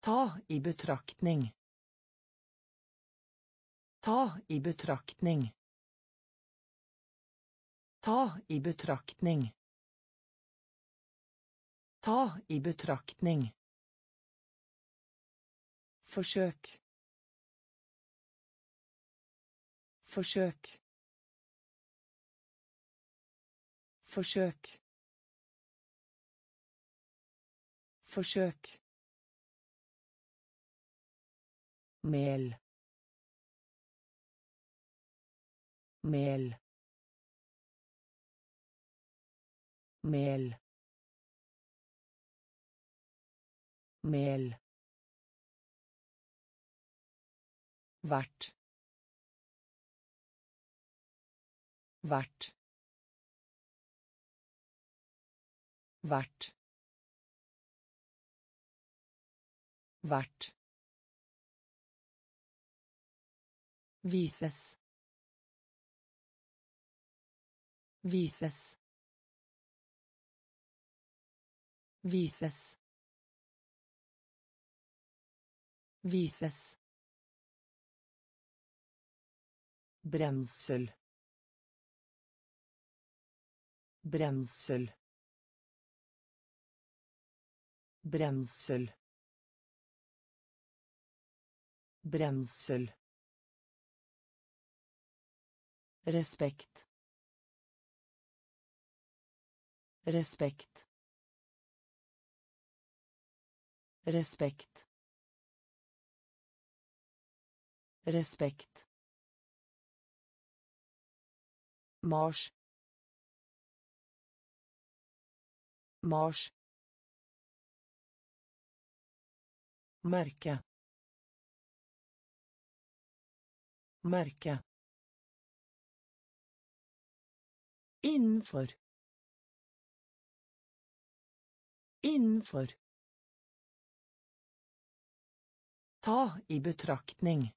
Ta i betraktning. Ta i betraktning. Ta i betraktning. Ta i betraktning. Forsøk. Forsøk. Forsøk. Forsøk. Mel. Mel. Mel. Mel. Vært. Vært. Vært. Vært. Vises. Vises. Vises. Vises. Brensel. Brensel. Brensel. Brensel. Respekt. Respekt. Respekt. Respekt. Mars. Mars. Merke. Merke. Innenfor. Innenfor. Ta i betraktning.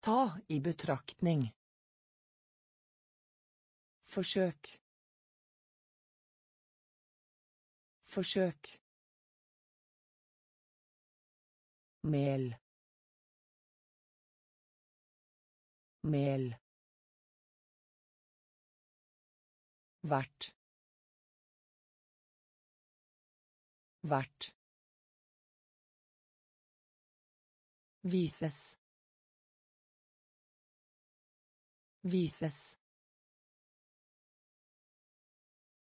Ta i betraktning. Forsøk. Forsøk. Mel. Mel. Vært. Vært. Vises. Vises.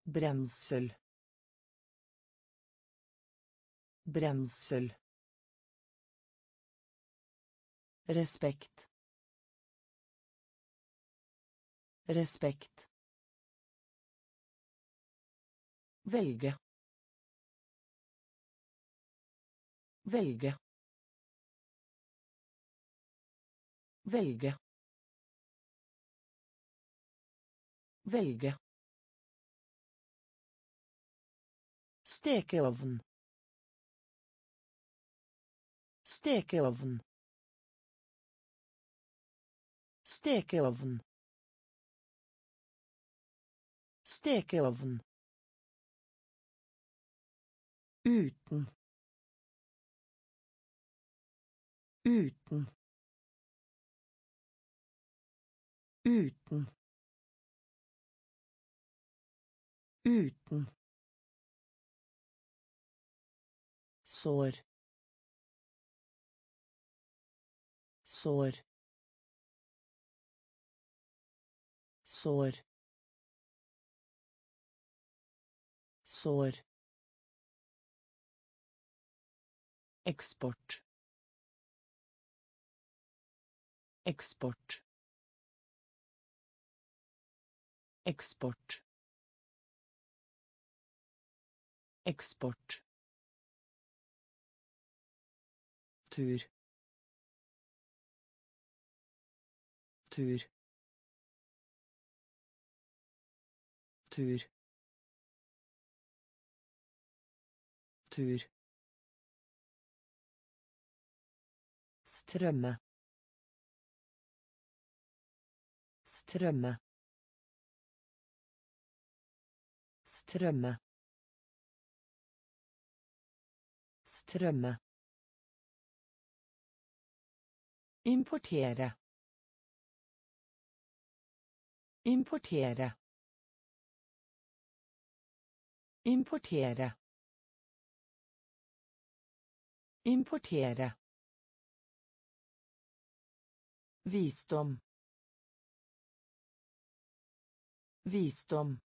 Brensel. Brensel. Respekt. Respekt. Velge. Velge. Velge. Velge. Stekeovn. Stekeovn. Stekeovn. Stekeovn. Uten. Uten. Uten. Uten. Sår. Sår. Sår. Sår. Eksport. Eksport. Eksport. Eksport. Tur. Tur. Tur. Tur. Strømme. Strømme. Strømme. Strømme. Importere. Importere. Importere. Importere. Visdom. Visdom.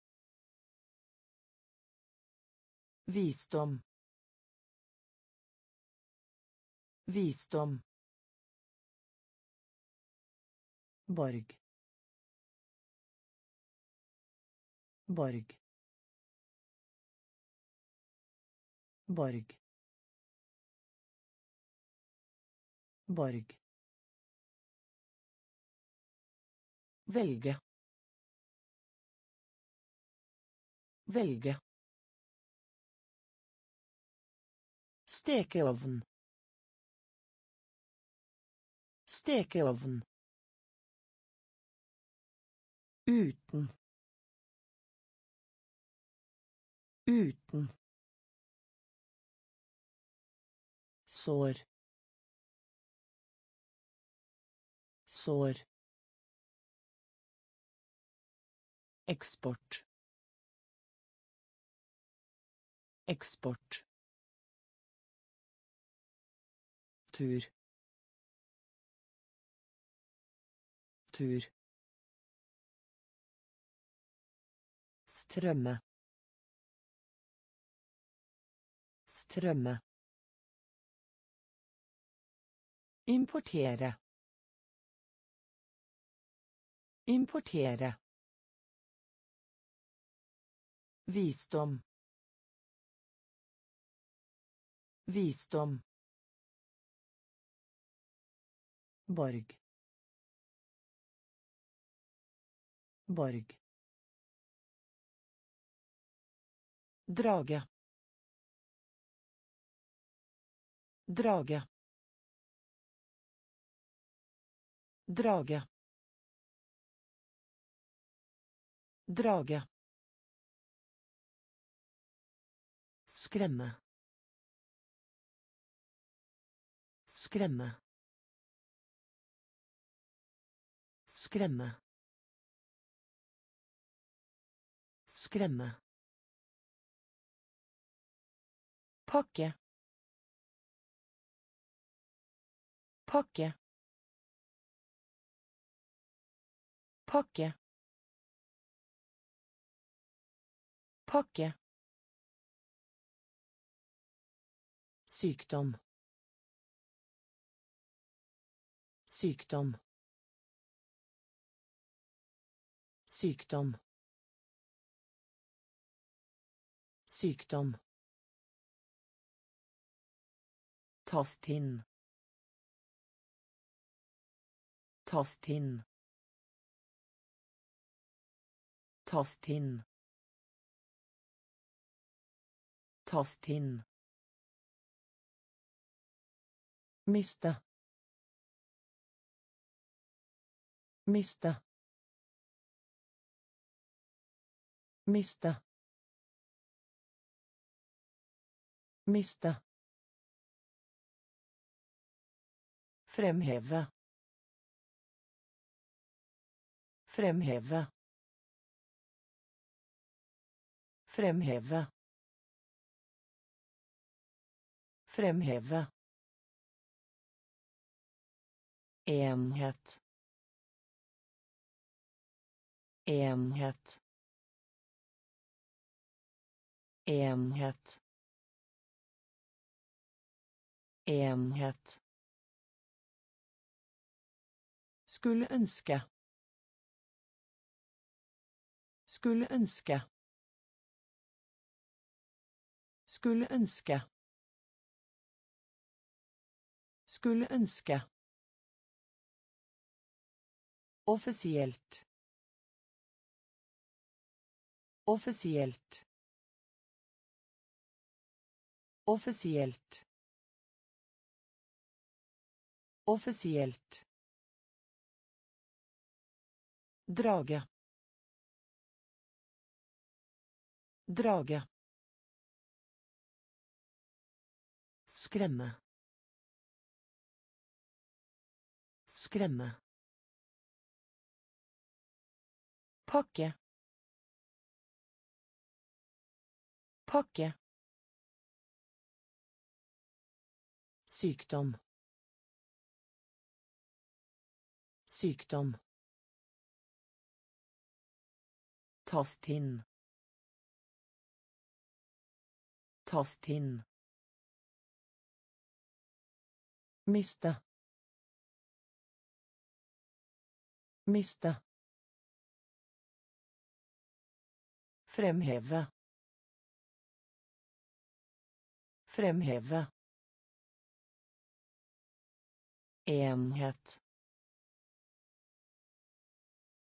Visdom. Visdom. Borg. Borg. Borg. Borg. Velge. Velge. Stekeovn. Stekeovn. Uten. Uten. Sår. Sår. Eksport. Eksport. Tur. Tur. Strømme. Strømme. Importere. Importere. Visdom. Visdom. Borg. Borg. Drage. Drage. Drage. Drage. Skremme. Skremme. Skremme. Skremme. Pakke. Pakke. Pakke. Pakke. Sykdom. Sykdom. Sykdom. Sykdom. Tast inn. Tast inn. Tast inn. Tast inn. Miste. Miste. Miste. Miste. Fremheve. Fremheve. Fremheve. Fremheve. Enhet. Enhet. Enhet. Enhet. Skulle ønske. Skulle ønske. Skulle ønske. Skulle ønske. Offisielt. Offisielt. Offisielt. Offisielt. Drage. Drage. Skremme. Skremme. Pakke. Pakke. Sykdom. Sykdom. Tast inn. Tast inn. Miste. Miste. Fremheve. Fremheve. Enhet.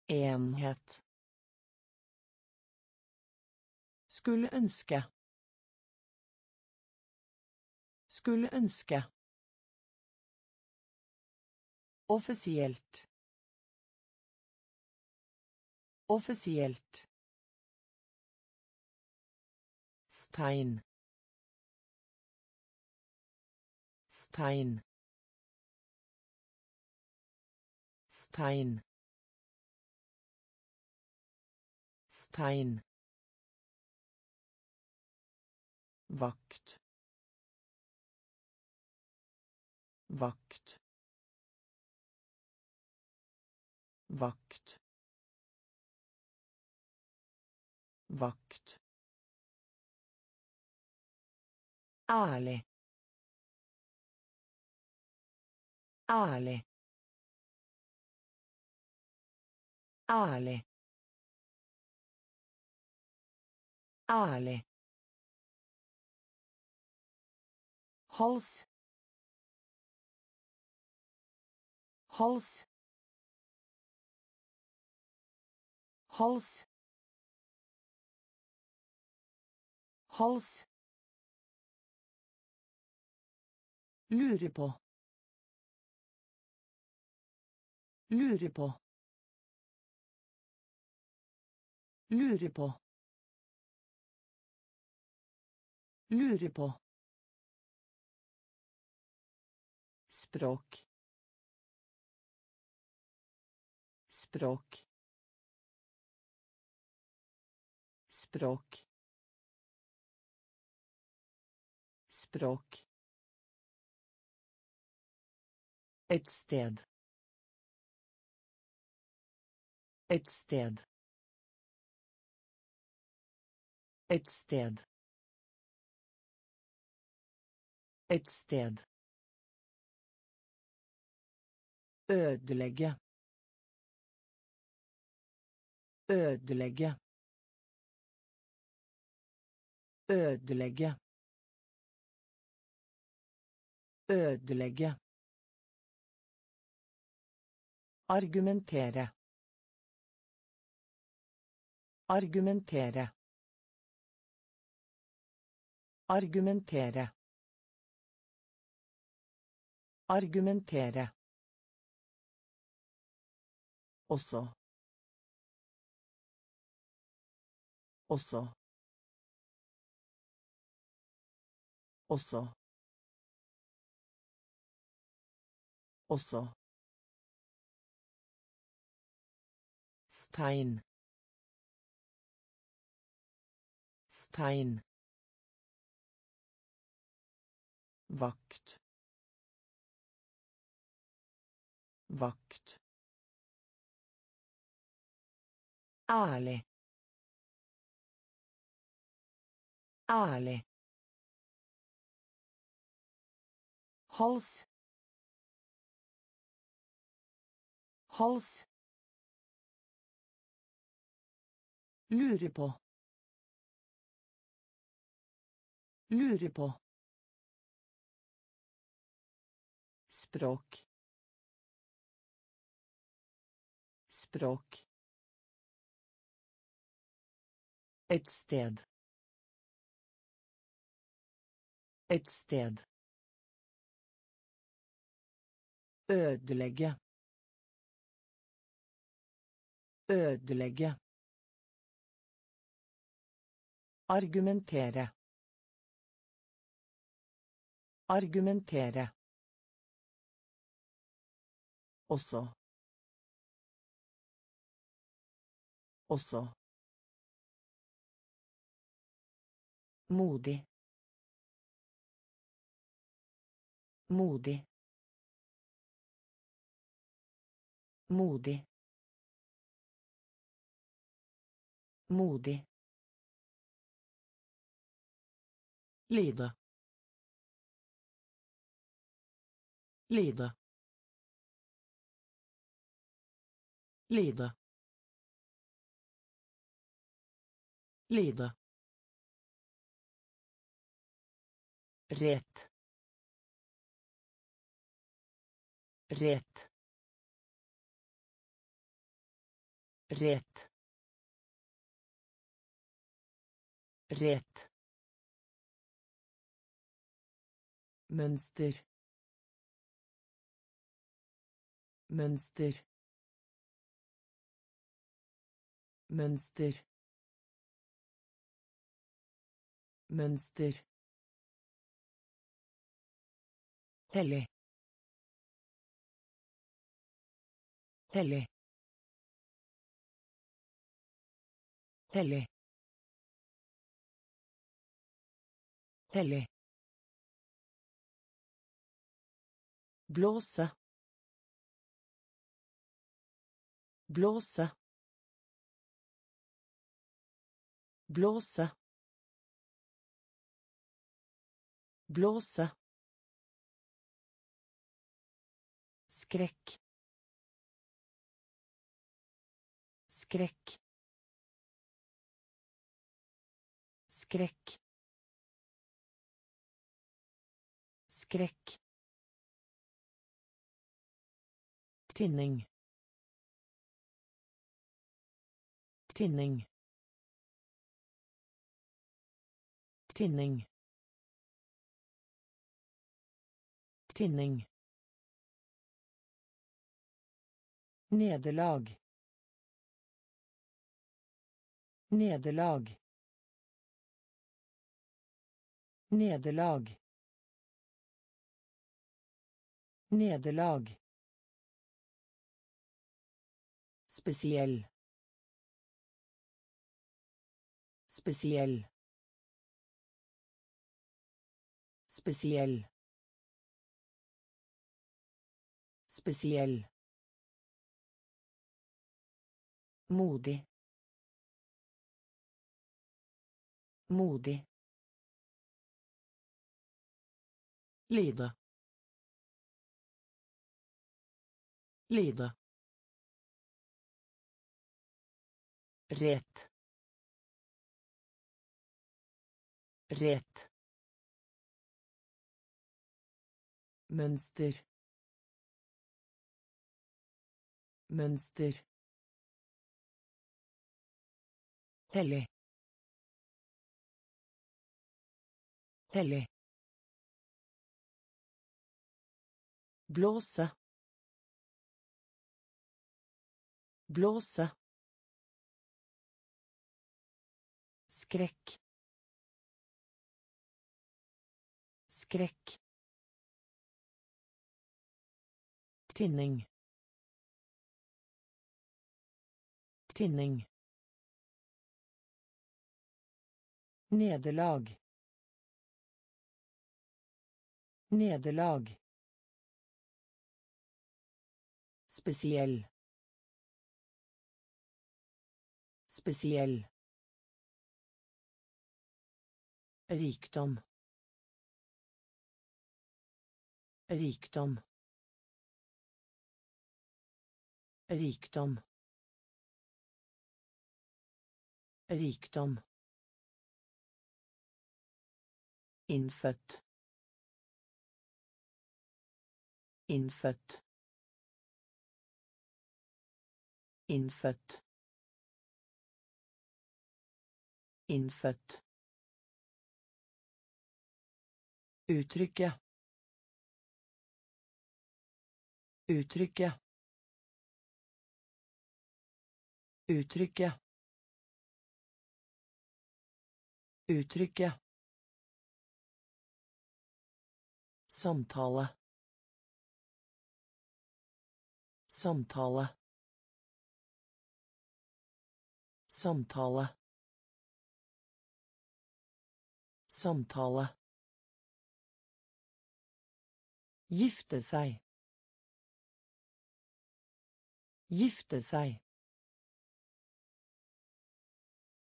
Enhet. Skulle ønske. Skulle ønske. Offisielt. Offisielt. Stein. Stein. Stein. Stein. Vakt. Vakt. Vakt. Vakt. Ærlig. Ærlig. Ærlig. Ærlig. Hals. Hals. Hals. Hals. Lure på. Lure på. Lure på. Lure på. Språk. Språk. Språk. Språk. Et sted. Et sted. Et sted. Et sted. Ødelegge. Ødelegge. Ødelegge. Ødelegge. Argumentere. Argumentere. Argumentere. Argumentere. Også. Også. Også. Også. Stein. Stein. Vakt. Vakt. Ærlig. Ærlig. Hals. Hals. Lure på. Lure på. Språk. Språk. Et sted. Et sted. Ødelegge. Ødelegge. Argumentere. Argumentere. Også. Også. Modig. Modig. Modig. Modig. Lide. Lide. Lide. Lide. Rett. Rett. Rett. Rett. Mønster. Mønster. Mønster. Mønster. Hellig. Hellig. Hellig. Hellig. Blåse. Blåse. Blåse. Blåse. Skrekk. Skrekk. Skrekk. Skrekk. Tinning. Tinning. Tinning. Tinning. Nederlag. Nederlag. Nederlag. Nederlag. Spesiell. Spesiell. Spesiell. Spesiell. Modig. Modig. Lide. Lide. Rett. Rett. Mønster. Mønster. Hellig. Hellig. Blåse. Blåse. Skrekk. Skrekk. Tinning. Tinning. Nederlag. Nederlag. Spesiell. Spesiell. Rikdom. Rikdom. Rikdom. Rikdom. Innfødt. Innfødt. Innfødt. Innfødt. Uttrykke. Uttrykke. Uttrykke. Uttrykke. Samtale. Samtale. Samtale. Samtale. Gifte seg. Gifte seg.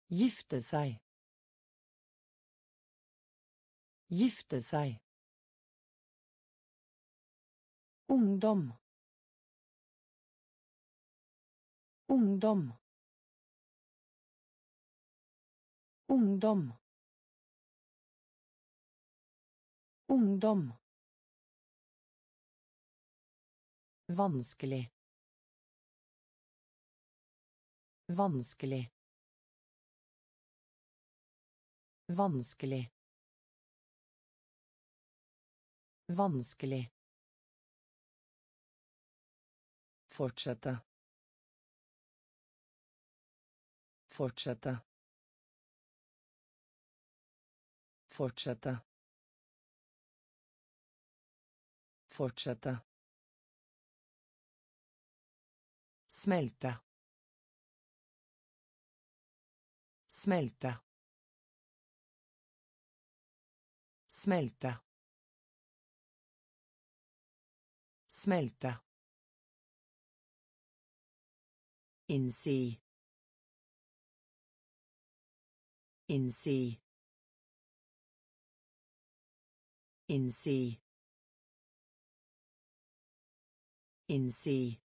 Gifte seg. Gifte seg. Ungdom. Ungdom. Ungdom. Ungdom. Vanskelig. Vanskelig. Vanskelig. Vanskelig. Fortsette. Fortsette. Fortsette. Fortsette. Smelte. Smelte. Smelte. Smelte. Innsi. Innsi. Innsi. Innsi.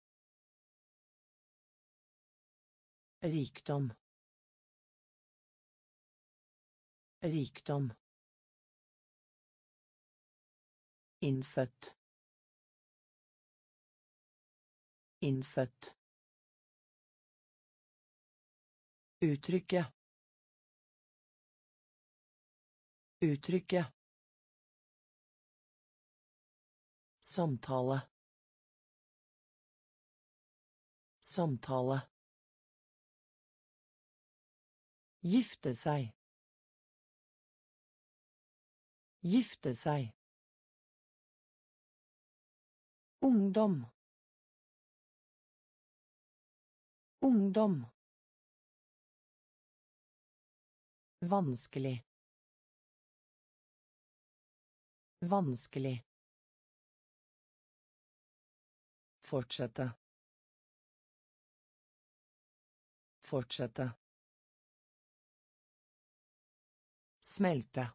Rikdom. Rikdom. Innfødt. Innfødt. Uttrykke. Uttrykke. Samtale. Samtale. Gifte seg. Gifte seg. Ungdom. Ungdom. Vanskelig. Vanskelig. Fortsette. Fortsette. Smelte.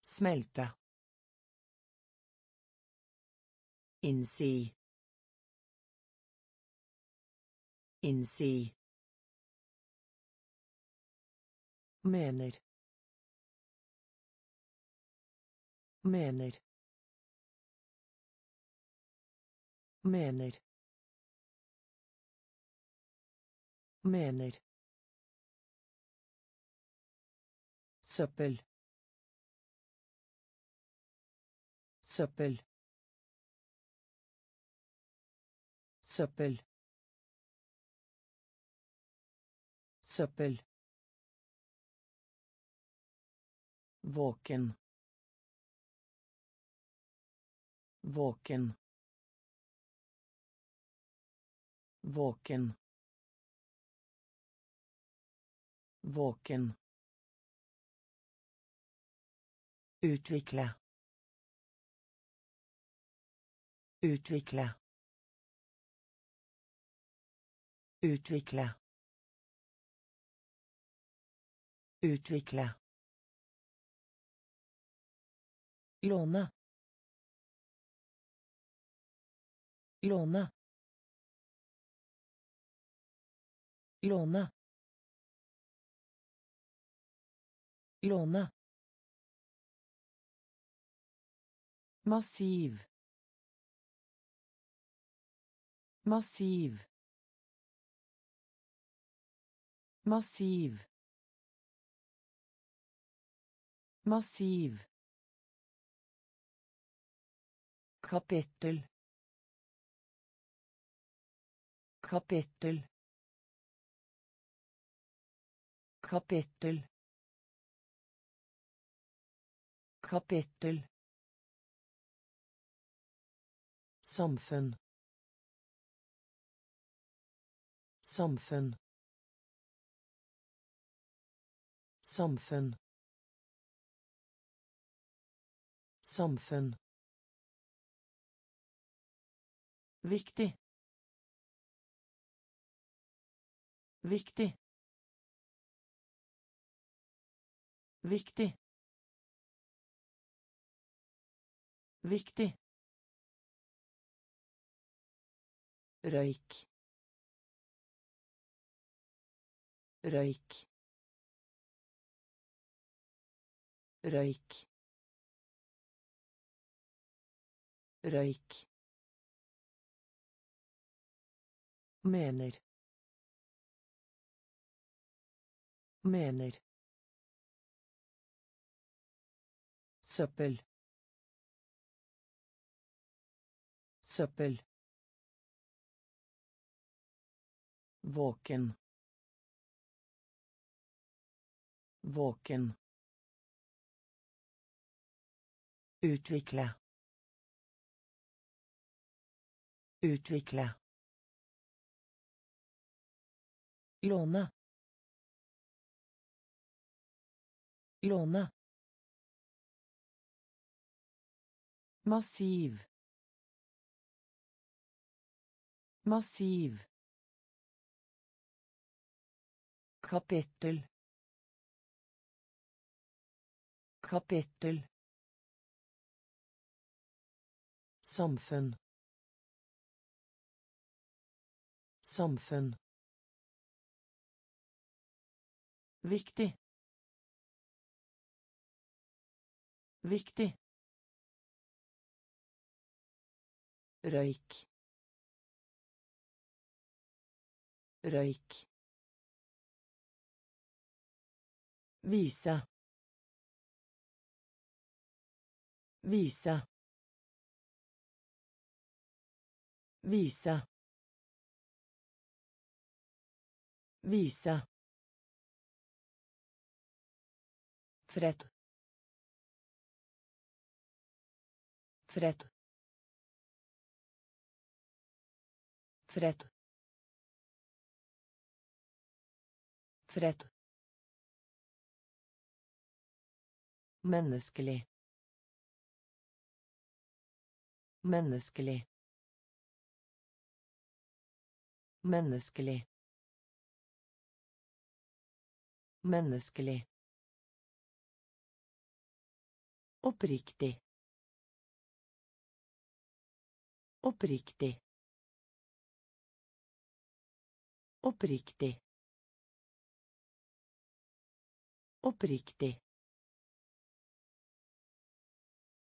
Smelte. Innsi. Innsi. Mener. Mener. Mener. Mener. Søppel. Søppel. Søppel. Søppel. Våken. Våken. Våken. Våken. Utvikle. Utvikle. Utvikle. Utvikle. Låne. Låne. Låne. Låne. Massiv. Massiv. Massiv. Massiv. Kapittel. Kapittel. Kapittel. Kapittel. Samfunn. Samfunn. Samfunn. Samfunn. Viktig. Viktig. Viktig. Viktig. Røyk. Røyk. Røyk. Røyk. Mener. Mener. Søppel. Søppel. Våken. Våken. Utvikle. Utvikle. Låne. Låne. Massiv. Massiv. Kapittel. Kapittel. Samfunn. Samfunn. Viktig. Viktig. Røyk. Røyk. Vise. Vise. Vise. Vise. Fred. Fred. Fred. Fred. Menneskelig. Menneskelig. Menneskelig. Menneskelig. Oppriktig. Oppriktig. Oppriktig. Oppriktig.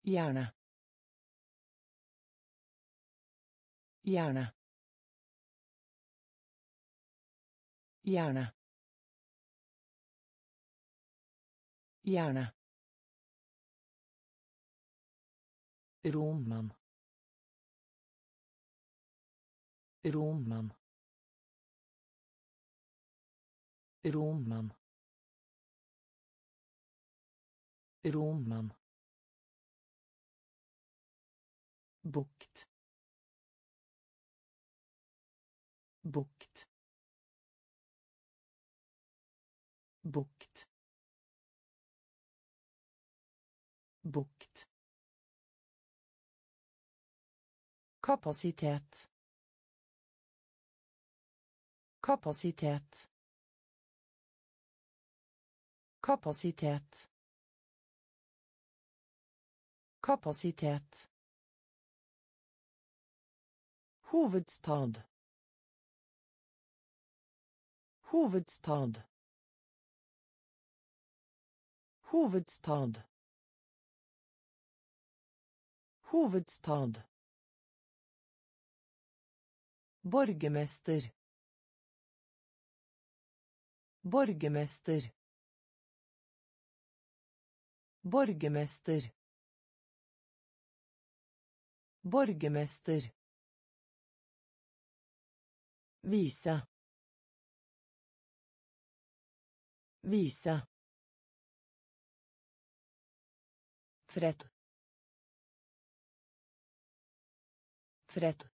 Gjerne. Gjerne. Gjerne. Gjerne. Rommann. Rommann. Rommann. Rommann. bukt bukt bukt bukt kapasitet kapasitet kapasitet kapasitet Hovedstad. Hovedstad. Hovedstad. Hovedstad. Borgermester. Borgermester. Borgermester. Borgermester. Vise. Vise. Fred. Fred.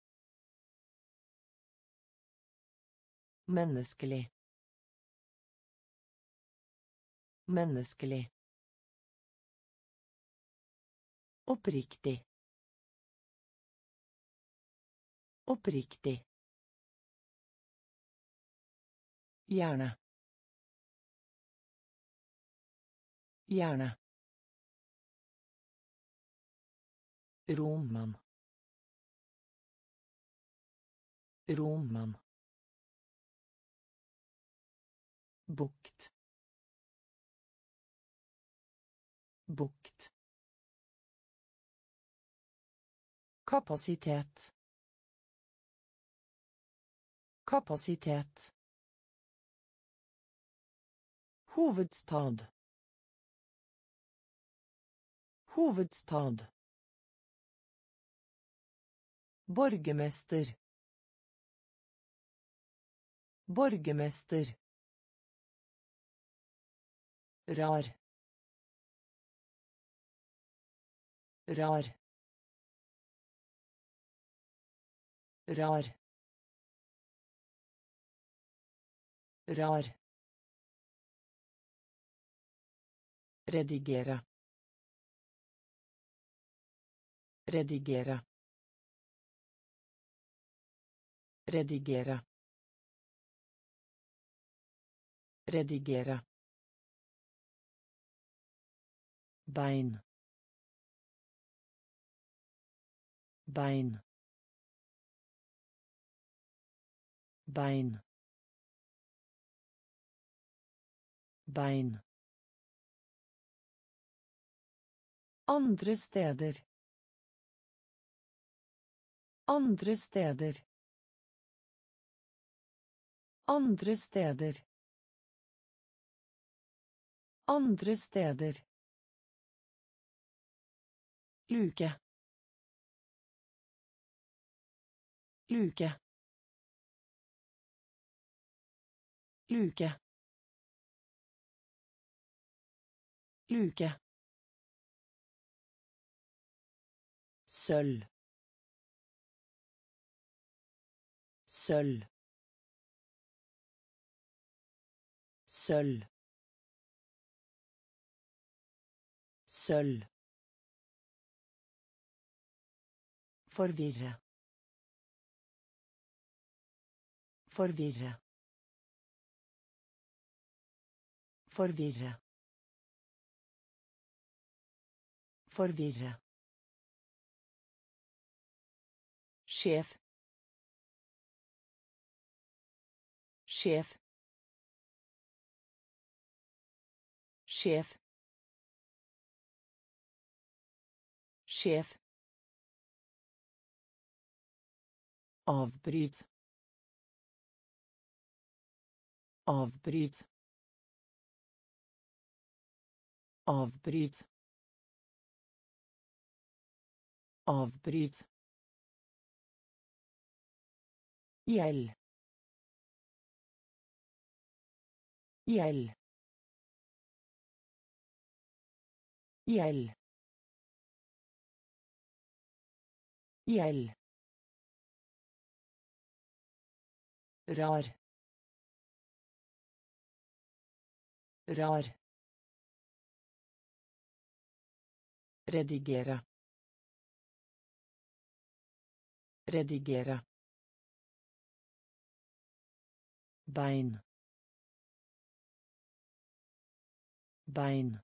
Menneskelig. Menneskelig. Oppriktig. Oppriktig. Gjerne. Gjerne. Rommann. Roman. Bukt. Bukt. Kapasitet. Kapasitet. Hovedstad. Hovedstad. Borgermester. Borgermester. Rar. Rar. Rar. Rar. Redigere. Redigere. Redigere. Redigere. Bein. Bein. Bein. Bein. Andre steder. Andre steder. Andre steder. Andre steder. Luke. Luke. Luke. Luke. Sølv. Seul. Seul. Seul. Forvirre. Forvirre. Forvirre. Forvirre. Sjef. Sjef. Sjef. Sjef. Avbryt. Avbryt. Avbryt. Avbryt. Gjeld. Gjeld. Gjeld. Gjeld. Rar. Rar. Redigere. Redigere. Bein. Bein.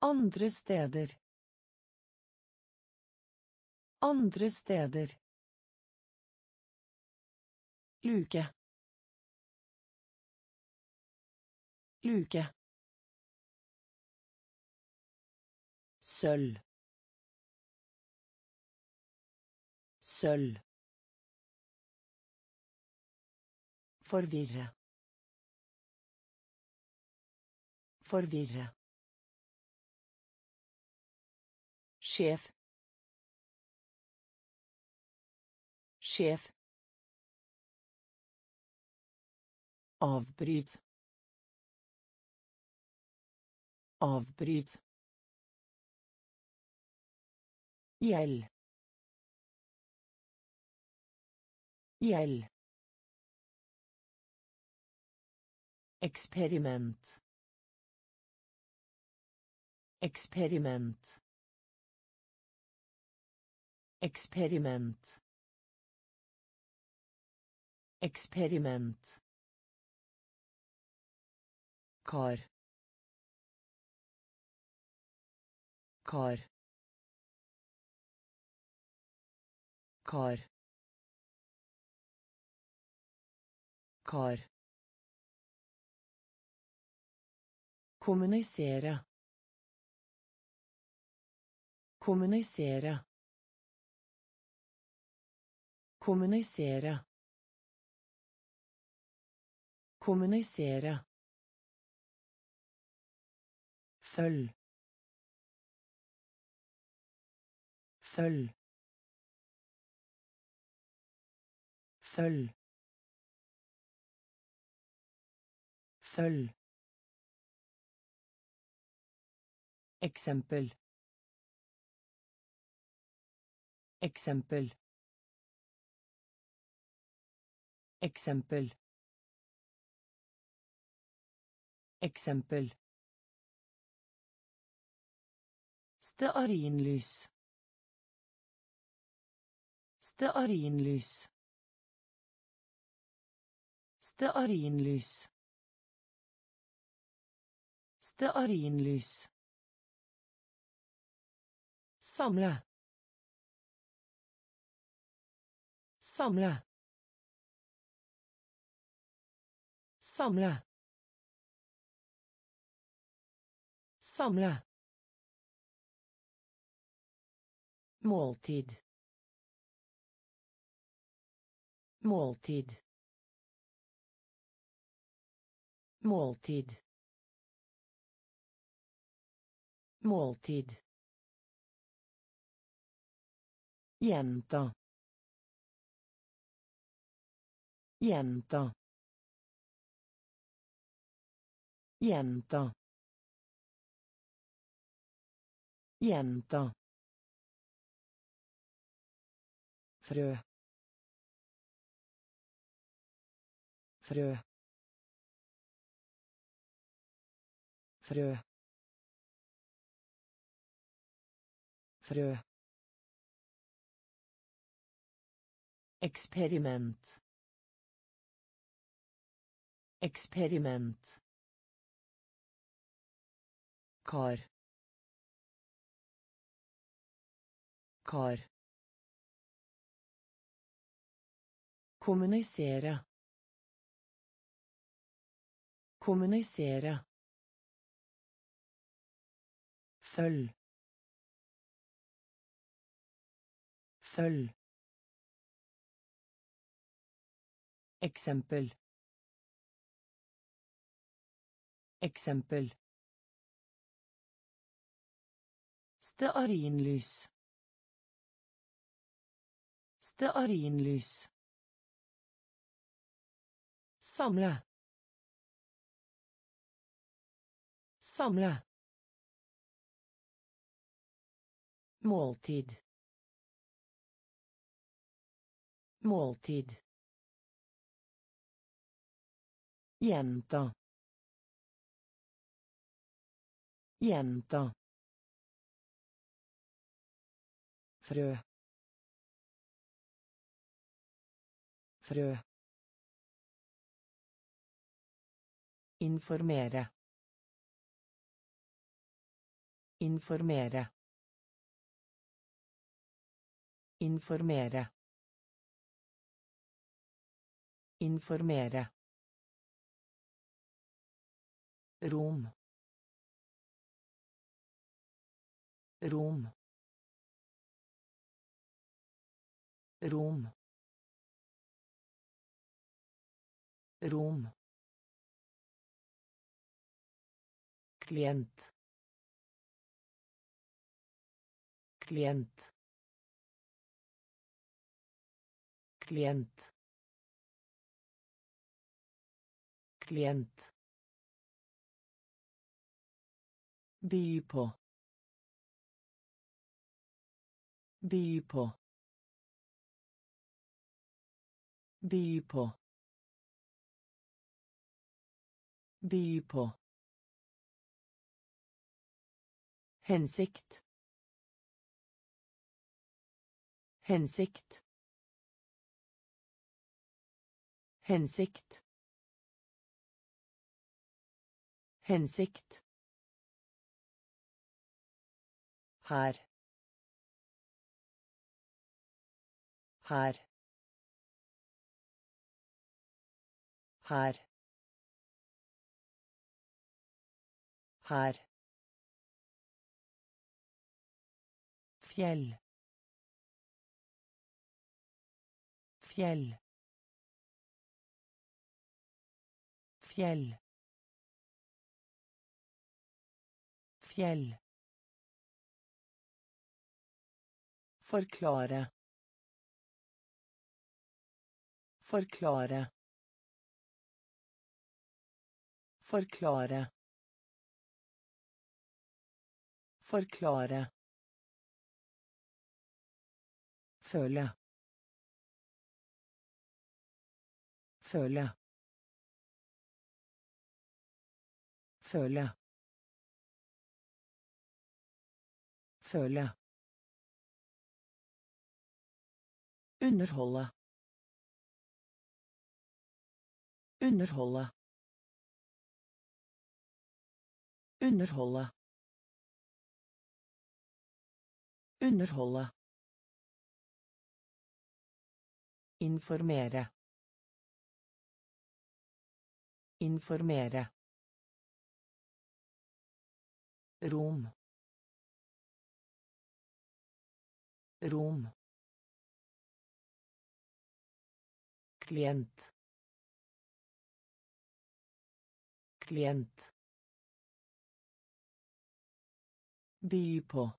Andre steder. Andre steder. Luke. Luke. Sølv. Sølv. Forvirre. Forvirre. Sjef. Sjef. Avbryt. Avbryt. Gjeld. Gjeld. Eksperiment. Eksperiment. Eksperiment. Eksperiment. Kar. Kar. Kar. Kar. Kommunisere. Kommunisere. Kommunisere. Kommunisere. Følg. Følg. Følg. Følg. Eksempel. Eksempel. Eksempel. Eksempel. Stearinlys. Stearinlys. Stearinlys. Stearinlys. Samle. Samle. Samle. Samle. Måltid. Måltid. Måltid. Måltid. Jenta. Gjenta. Gjenta. Jenta. frø frø frø frø Eksperiment. Eksperiment. Kar. Kar. Kommunisere. Kommunisere. Følg. Følg. Eksempel. Eksempel. Stearinlys. Stearinlys. Samle. Samle. Måltid. Måltid. Gjenta. Gjenta. Frø. Frø. Informere. Informere. Informere. Informere. Rom. Rom. Rom. Rom. klient. Klient. Klient. Klient. By på. By på by på By på. Hensikt. Hensikt. Hensikt. Hensikt. Her. Her. Her. Her. Fjell. Fjell. Fjell. Fjell. Forklare. Forklare. Forklare. Forklare. Føle. Føle. Føle. Føle. Underholde. Underholde. Underholde. Underholde. Informere. Informere. Rom. Rom. klient klient by på.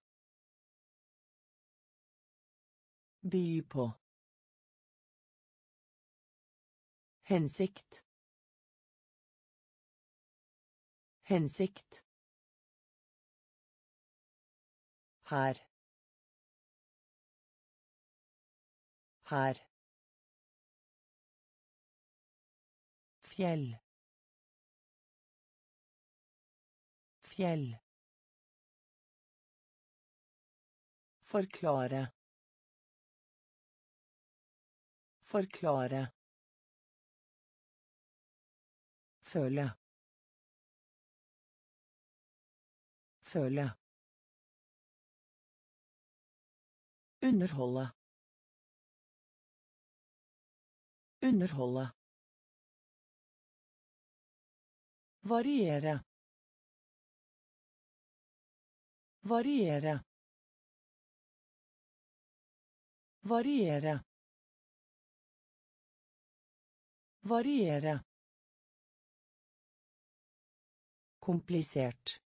By på. Hensikt. Hensikt. Her. Her. Fjell. Fjell. Forklare. Forklare. Føle. Føle. Underholde. Underholde. Variere. Variere. Variere. Variere. Komplisert.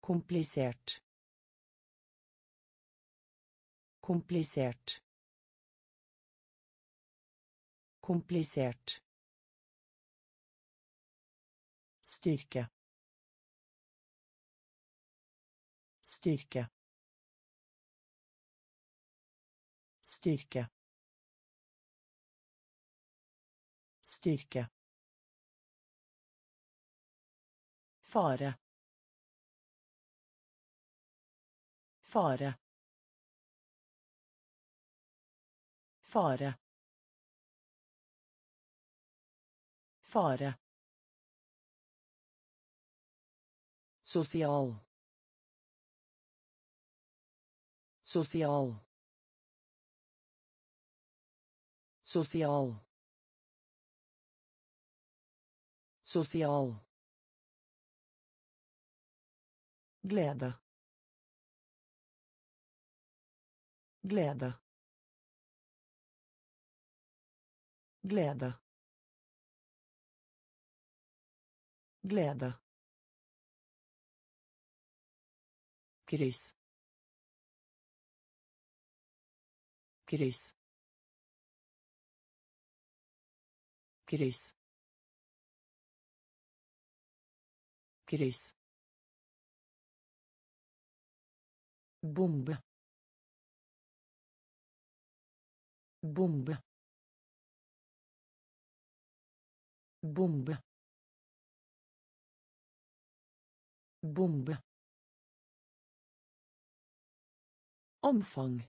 Komplisert. Komplisert. Komplisert. Styrke. Styrke. Styrke. Styrke. Fare. Fare. Fare. Fare. Sosial. Sosial. Sosial. Sosial. Glede. Glede. Glede. Glede. kryss kryss kryss kryss bombe. Bombe. Bombe. Bombe. Omfang.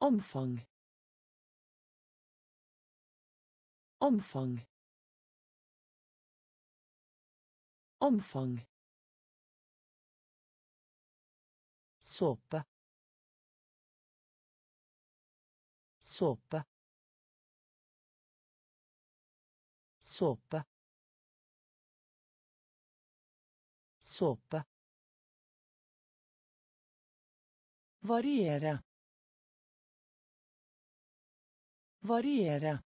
Omfang omfang. Omfang. Såpe såpe såpe såpe variere. Variere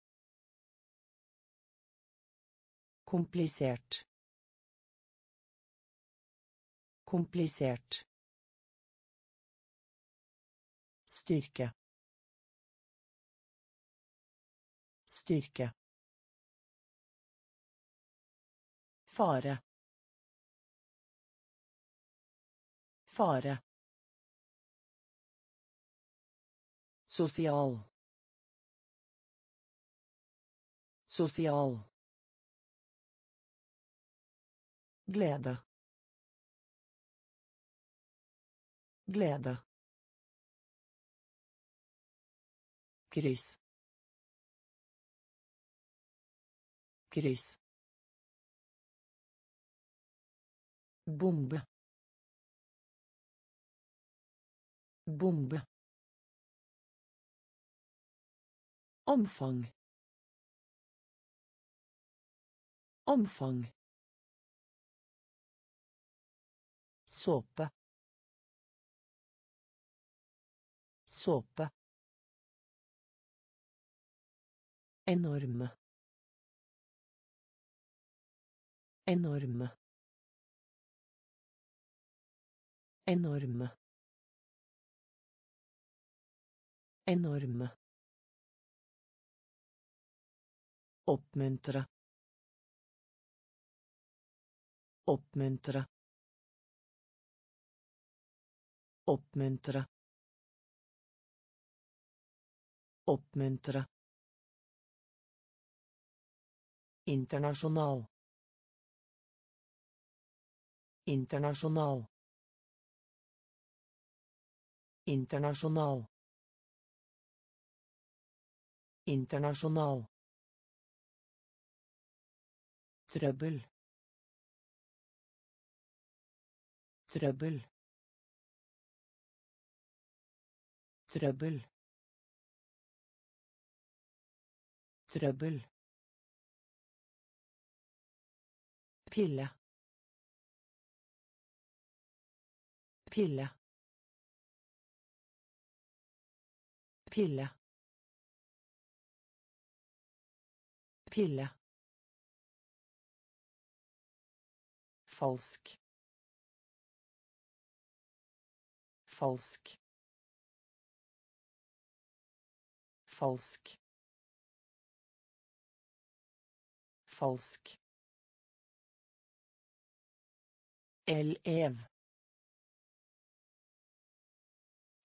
komplisert. Komplisert. Styrke. Styrke. Fare. Fare. Sosial. Sosial glede. Glede. Kryss. Kryss. Bombe. Bombe. Omfang. Omfang såpe såpe Enorme. Enorme. Enorme. Enorme. Oppmuntre. Oppmuntre. Oppmuntre. Oppmuntre. Internasjonal. Internasjonal. Internasjonal. Internasjonal. Trøbbel. Trøbbel. Trøbbel. Trøbbel. pille. Pille. Pille. Pille. Falsk. Falsk falsk falsk Elev.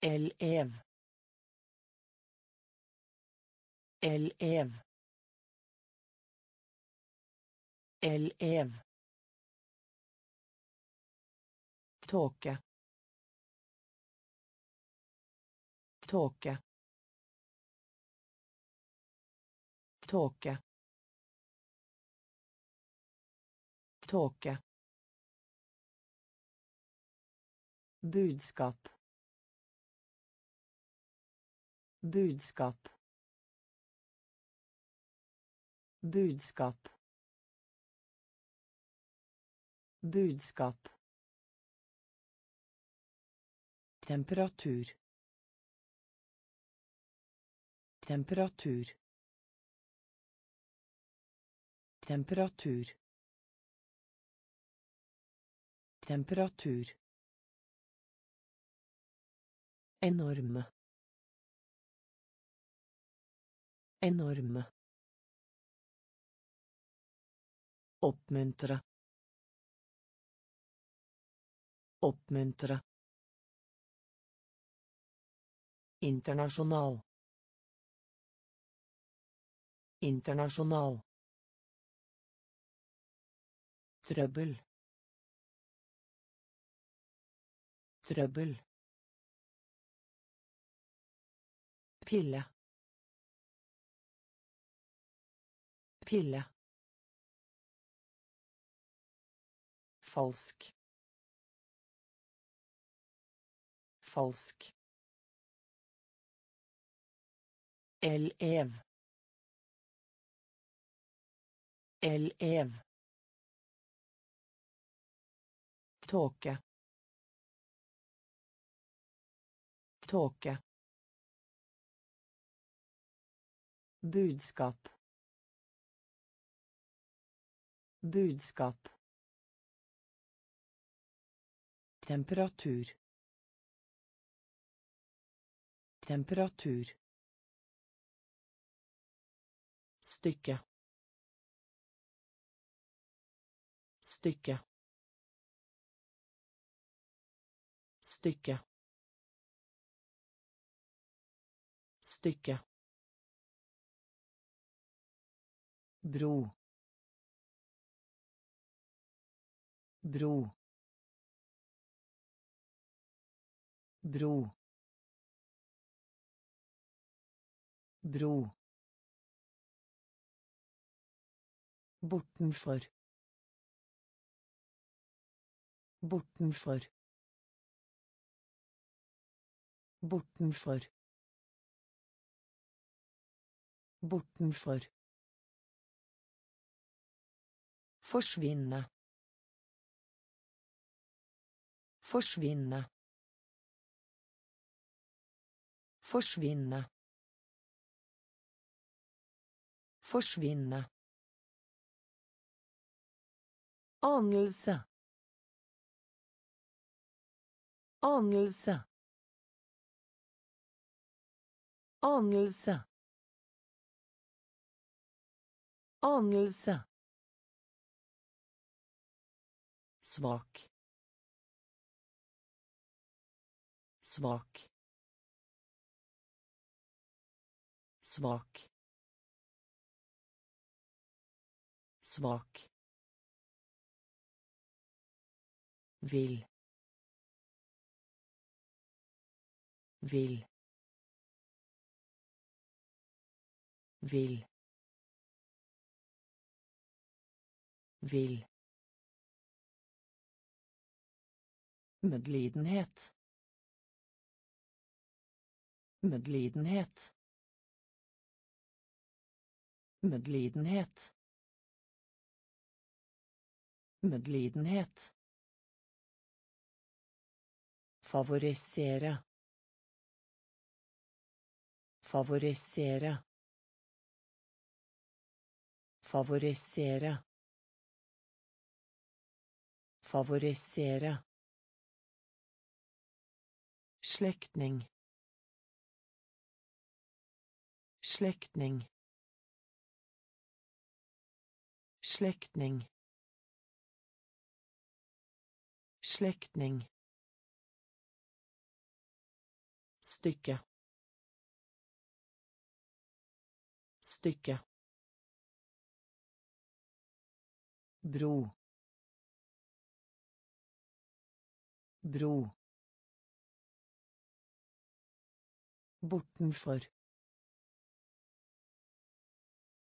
Elev. Elev. Elev. Tåke. Tåke. Tåke. Tåke. Budskap. Budskap. Budskap. Budskap. Temperatur. Temperatur. Temperatur. Temperatur. Enorme. Enorme. Oppmuntre. Oppmuntre. Internasjonal. Internasjonal. Trøbbel. Trøbbel. Pille. Pille. Falsk. Falsk. Elev. Elev. Tåke. Tåke. Budskap. Budskap. Temperatur. Temperatur. Stykke. Stykke. Stykke. Stykke. Bro. Bro. Bro. Bro. Bortenfor. Bortenfor. Bortenfor. Bortenfor. Forsvinne. Forsvinne. Forsvinne. Forsvinne. Anelse. Anelse. Anelse. Anelse. Svak. Svak. Svak. Svak. Vil. Vil. Vil. Vil. Medlidenhet. Medlidenhet. Medlidenhet. Medlidenhet. Favorisere. Favorisere. Favorisere. Favorisere. Slektning. Slektning. Slektning. Slektning. Stykke. Stykke. Bro. Bro. Bortenfor.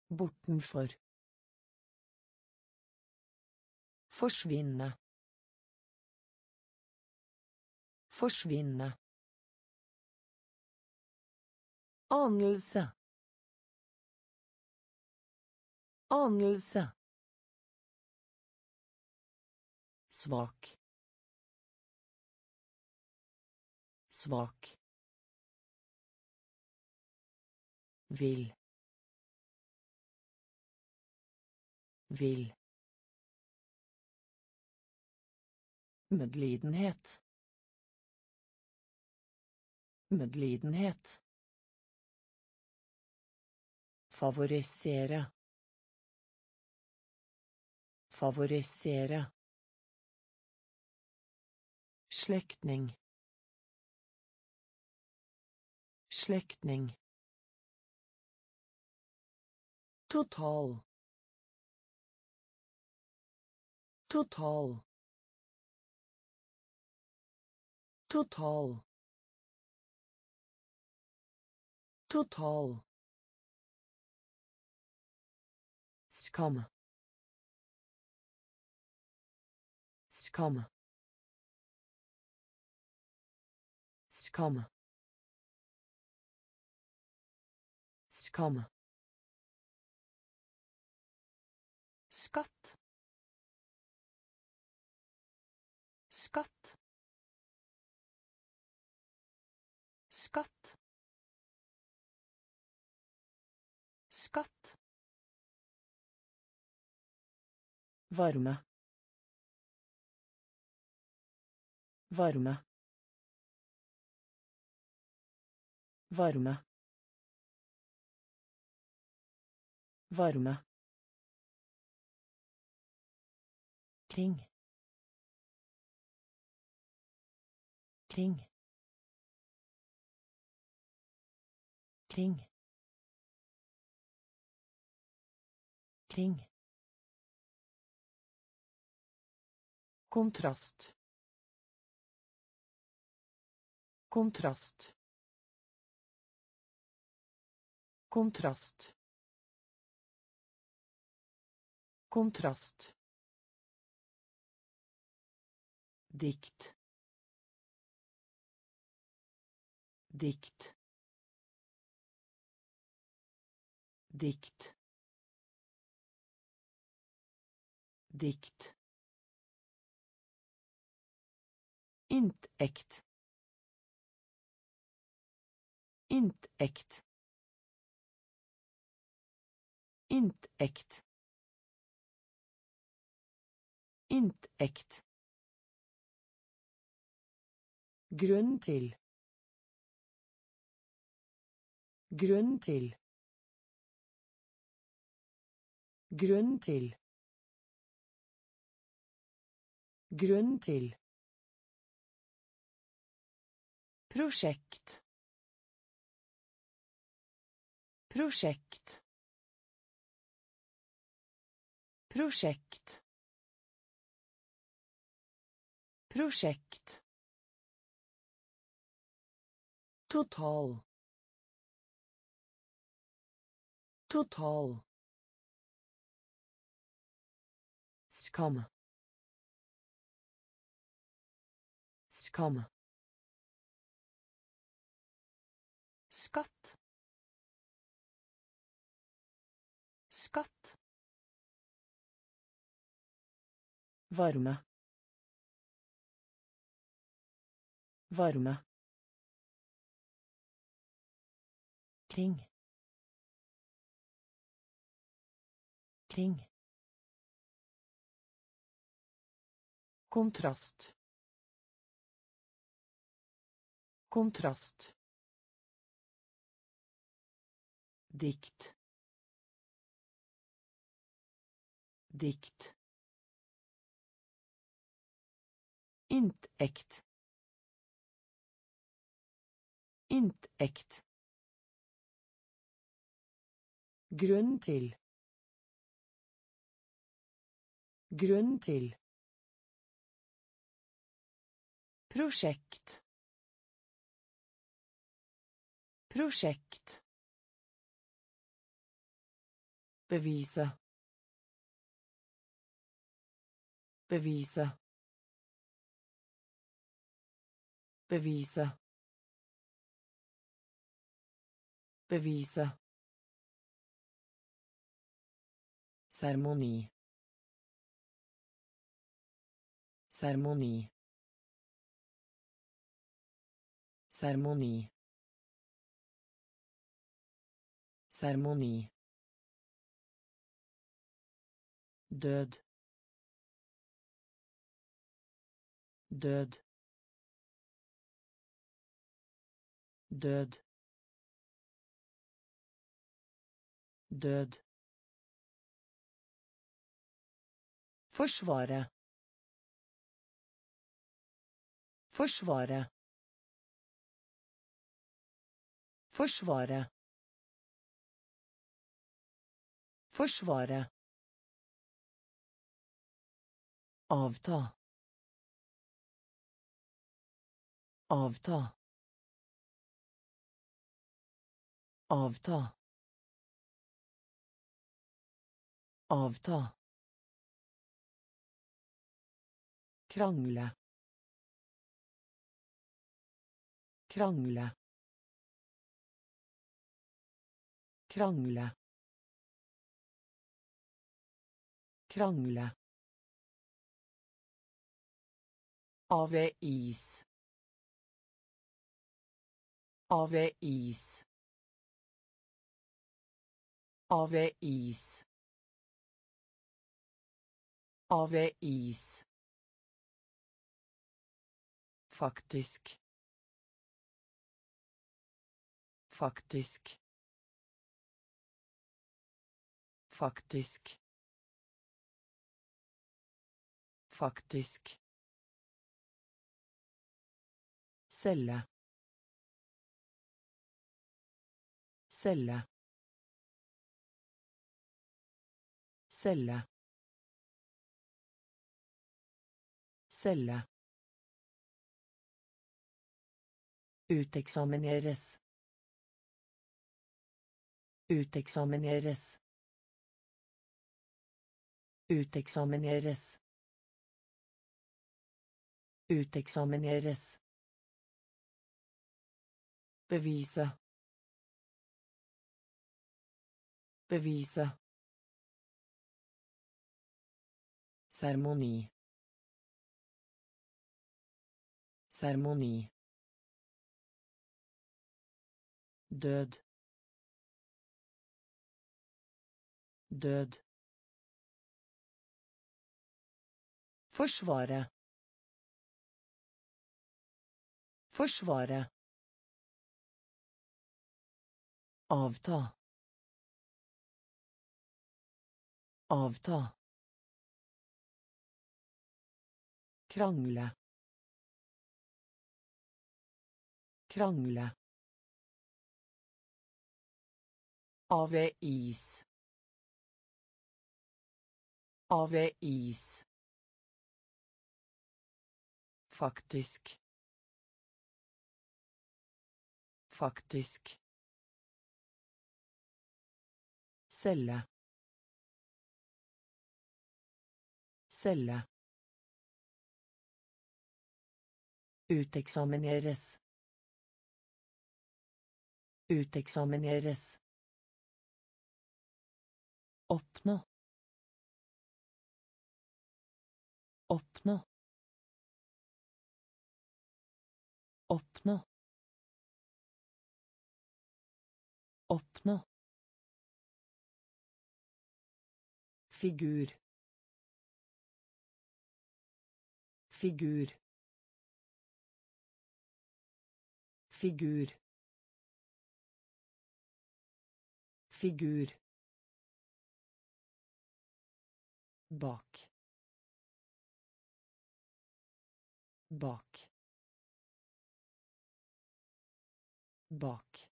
Bortenfor. Forsvinne. Forsvinne. Anelse. Anelse. Svak. Svak. Vil. Vil. Medlidenhet. Medlidenhet. Favorisere. Favorisere. Slektning. Slektning. Total. Total. Total. Total. Skam. Skam. Skam. Skamme. Skatt. Skatt. Skatt. Skatt. Varme. Varme. Varme. Varme. kring kring kring kring kontrast kontrast kontrast. Kontrast. Dikt. Dikt. Dikt. Dikt. Inntekt. Inntekt. Inntekt. Inntekt. Grunn til. Grunn til. Grunn til. Grunn til. Prosjekt. Prosjekt. Prosjekt. Prosjekt. Total. Total. Skam. Skam. Varme. Varme. kring kring kontrast. Kontrast. Dikt. Dikt Inntekt. Inntekt. Grunn til. Grunn til. Prosjekt. Prosjekt. Bevise. Bevise. Bevise. Bevise. Seremoni. Seremoni. Seremoni. Seremoni. Død. Død. Død. Død. Forsvare. Forsvare. Forsvare. Forsvare. Avta. Avta. Avta. Avta. Krangle. Krangle. Krangle. Krangle. Avis. Avis. Avis. Avis. Faktisk. Faktisk. Faktisk. Faktisk. Celle. Celle. Celle. Celle. Uteksamineres. Uteksamineres. Uteksamineres. Uteksamineres. Bevise. Bevise. Seremoni. Seremoni. Død. Død. Forsvare. Forsvare. Avta. Avta. Krangle. Krangle. Avis. Avis. Faktisk. Faktisk. Celle. Celle. Uteksamineres. Uteksamineres. Oppnå. Oppnå. Oppnå. Oppnå. Figur. Figur. Figur. Figur. bak. Bak. Bak.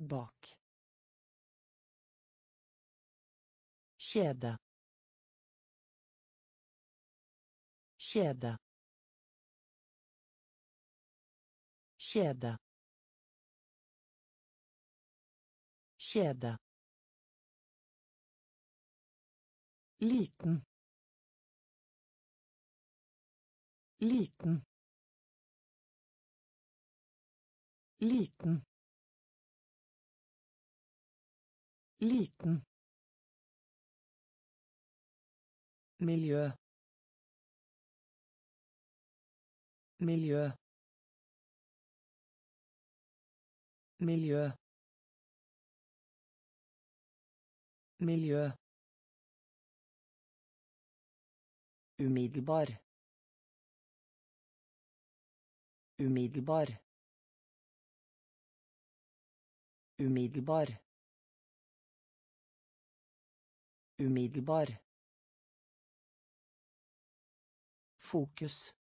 Bak. Kjede kjede kjede kjede Liten. Liten. Liten. Liten. Miljø. Miljø. Miljø. Miljø. Umiddelbar. Umiddelbar. Umiddelbar. Umiddelbar. Fokus.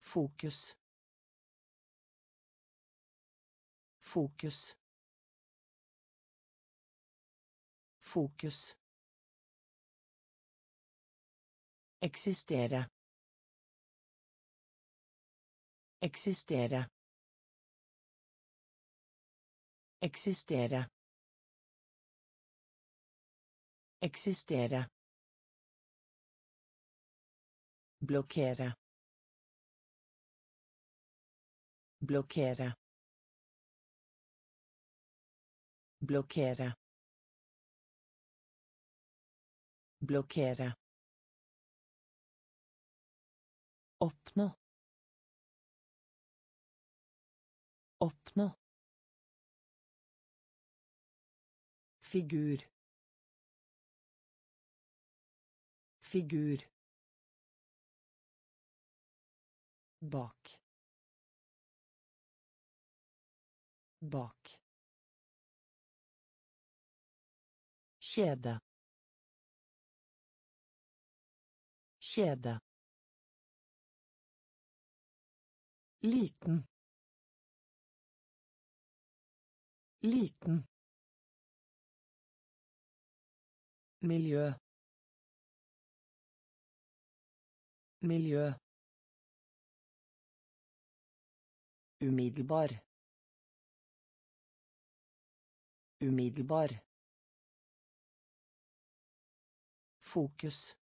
Fokus. Fokus. Fokus. Eksistere. Eksistere. Eksistere. Eksistere. Blokkere. Blokkere. Blokkere. Blokkere. Oppnå. Oppnå. Figur. Figur. bak bak kjede. Kjede. Liten. Liten. Miljø. Miljø. Umiddelbar. Umiddelbar. Fokus.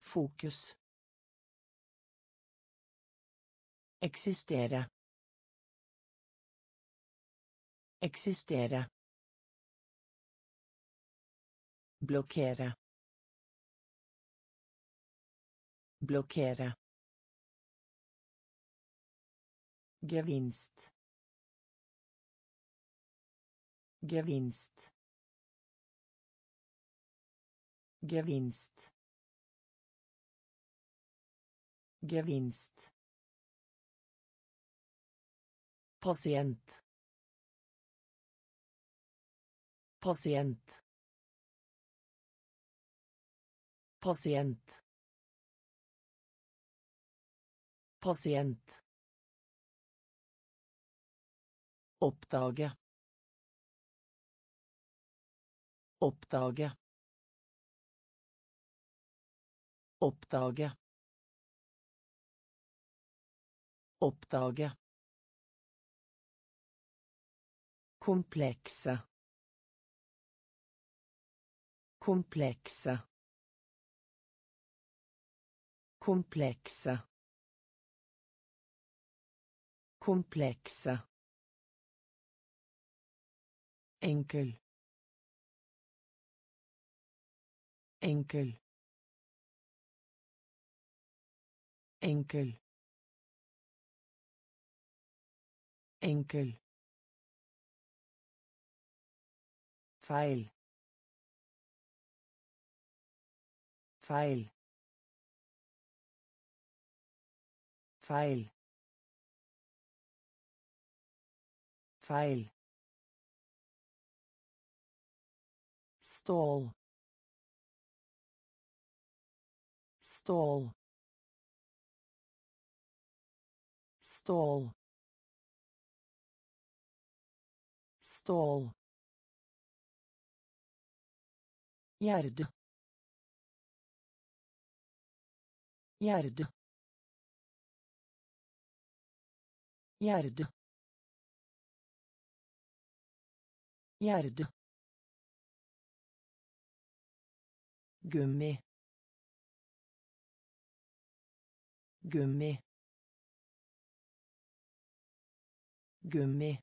Fokus. Eksistere. Eksistere. Blokkere. Blokkere. Gevinst. Gevinst. Gevinst. Gevinst. Pasient. Pasient. Pasient. Pasient. Oppdage. Oppdage. Oppdage. Oppdage. Komplekse. Komplekse. Komplekse. Komplekse. enkel enkel enkel. Enkel. Feil feil feil feil stål stål stall stall yerde yerde yerde yerde gömme gömme gummi.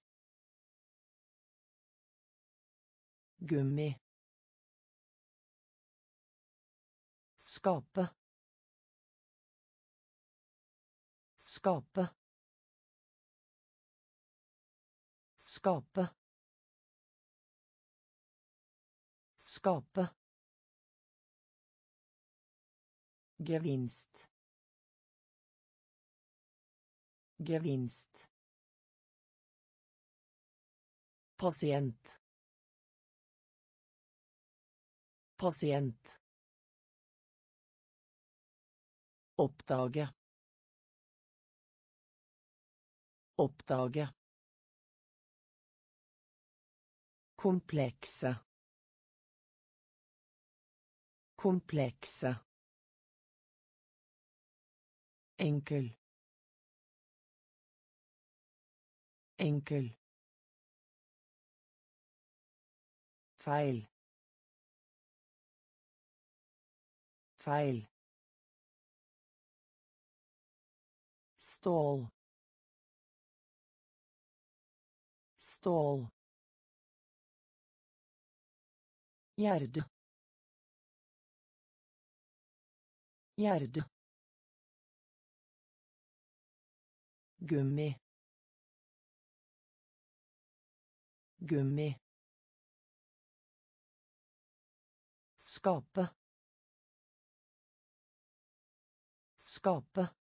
Gummi. Skape skape skape skape Gevinst. Gevinst. Pasient. Pasient. Oppdage. Oppdage. Komplekse. Komplekse. Enkel. Enkel. Feil. Feil. Stål. Stål. Gjerde. Gjerde. Gummi. Gummi. scop scop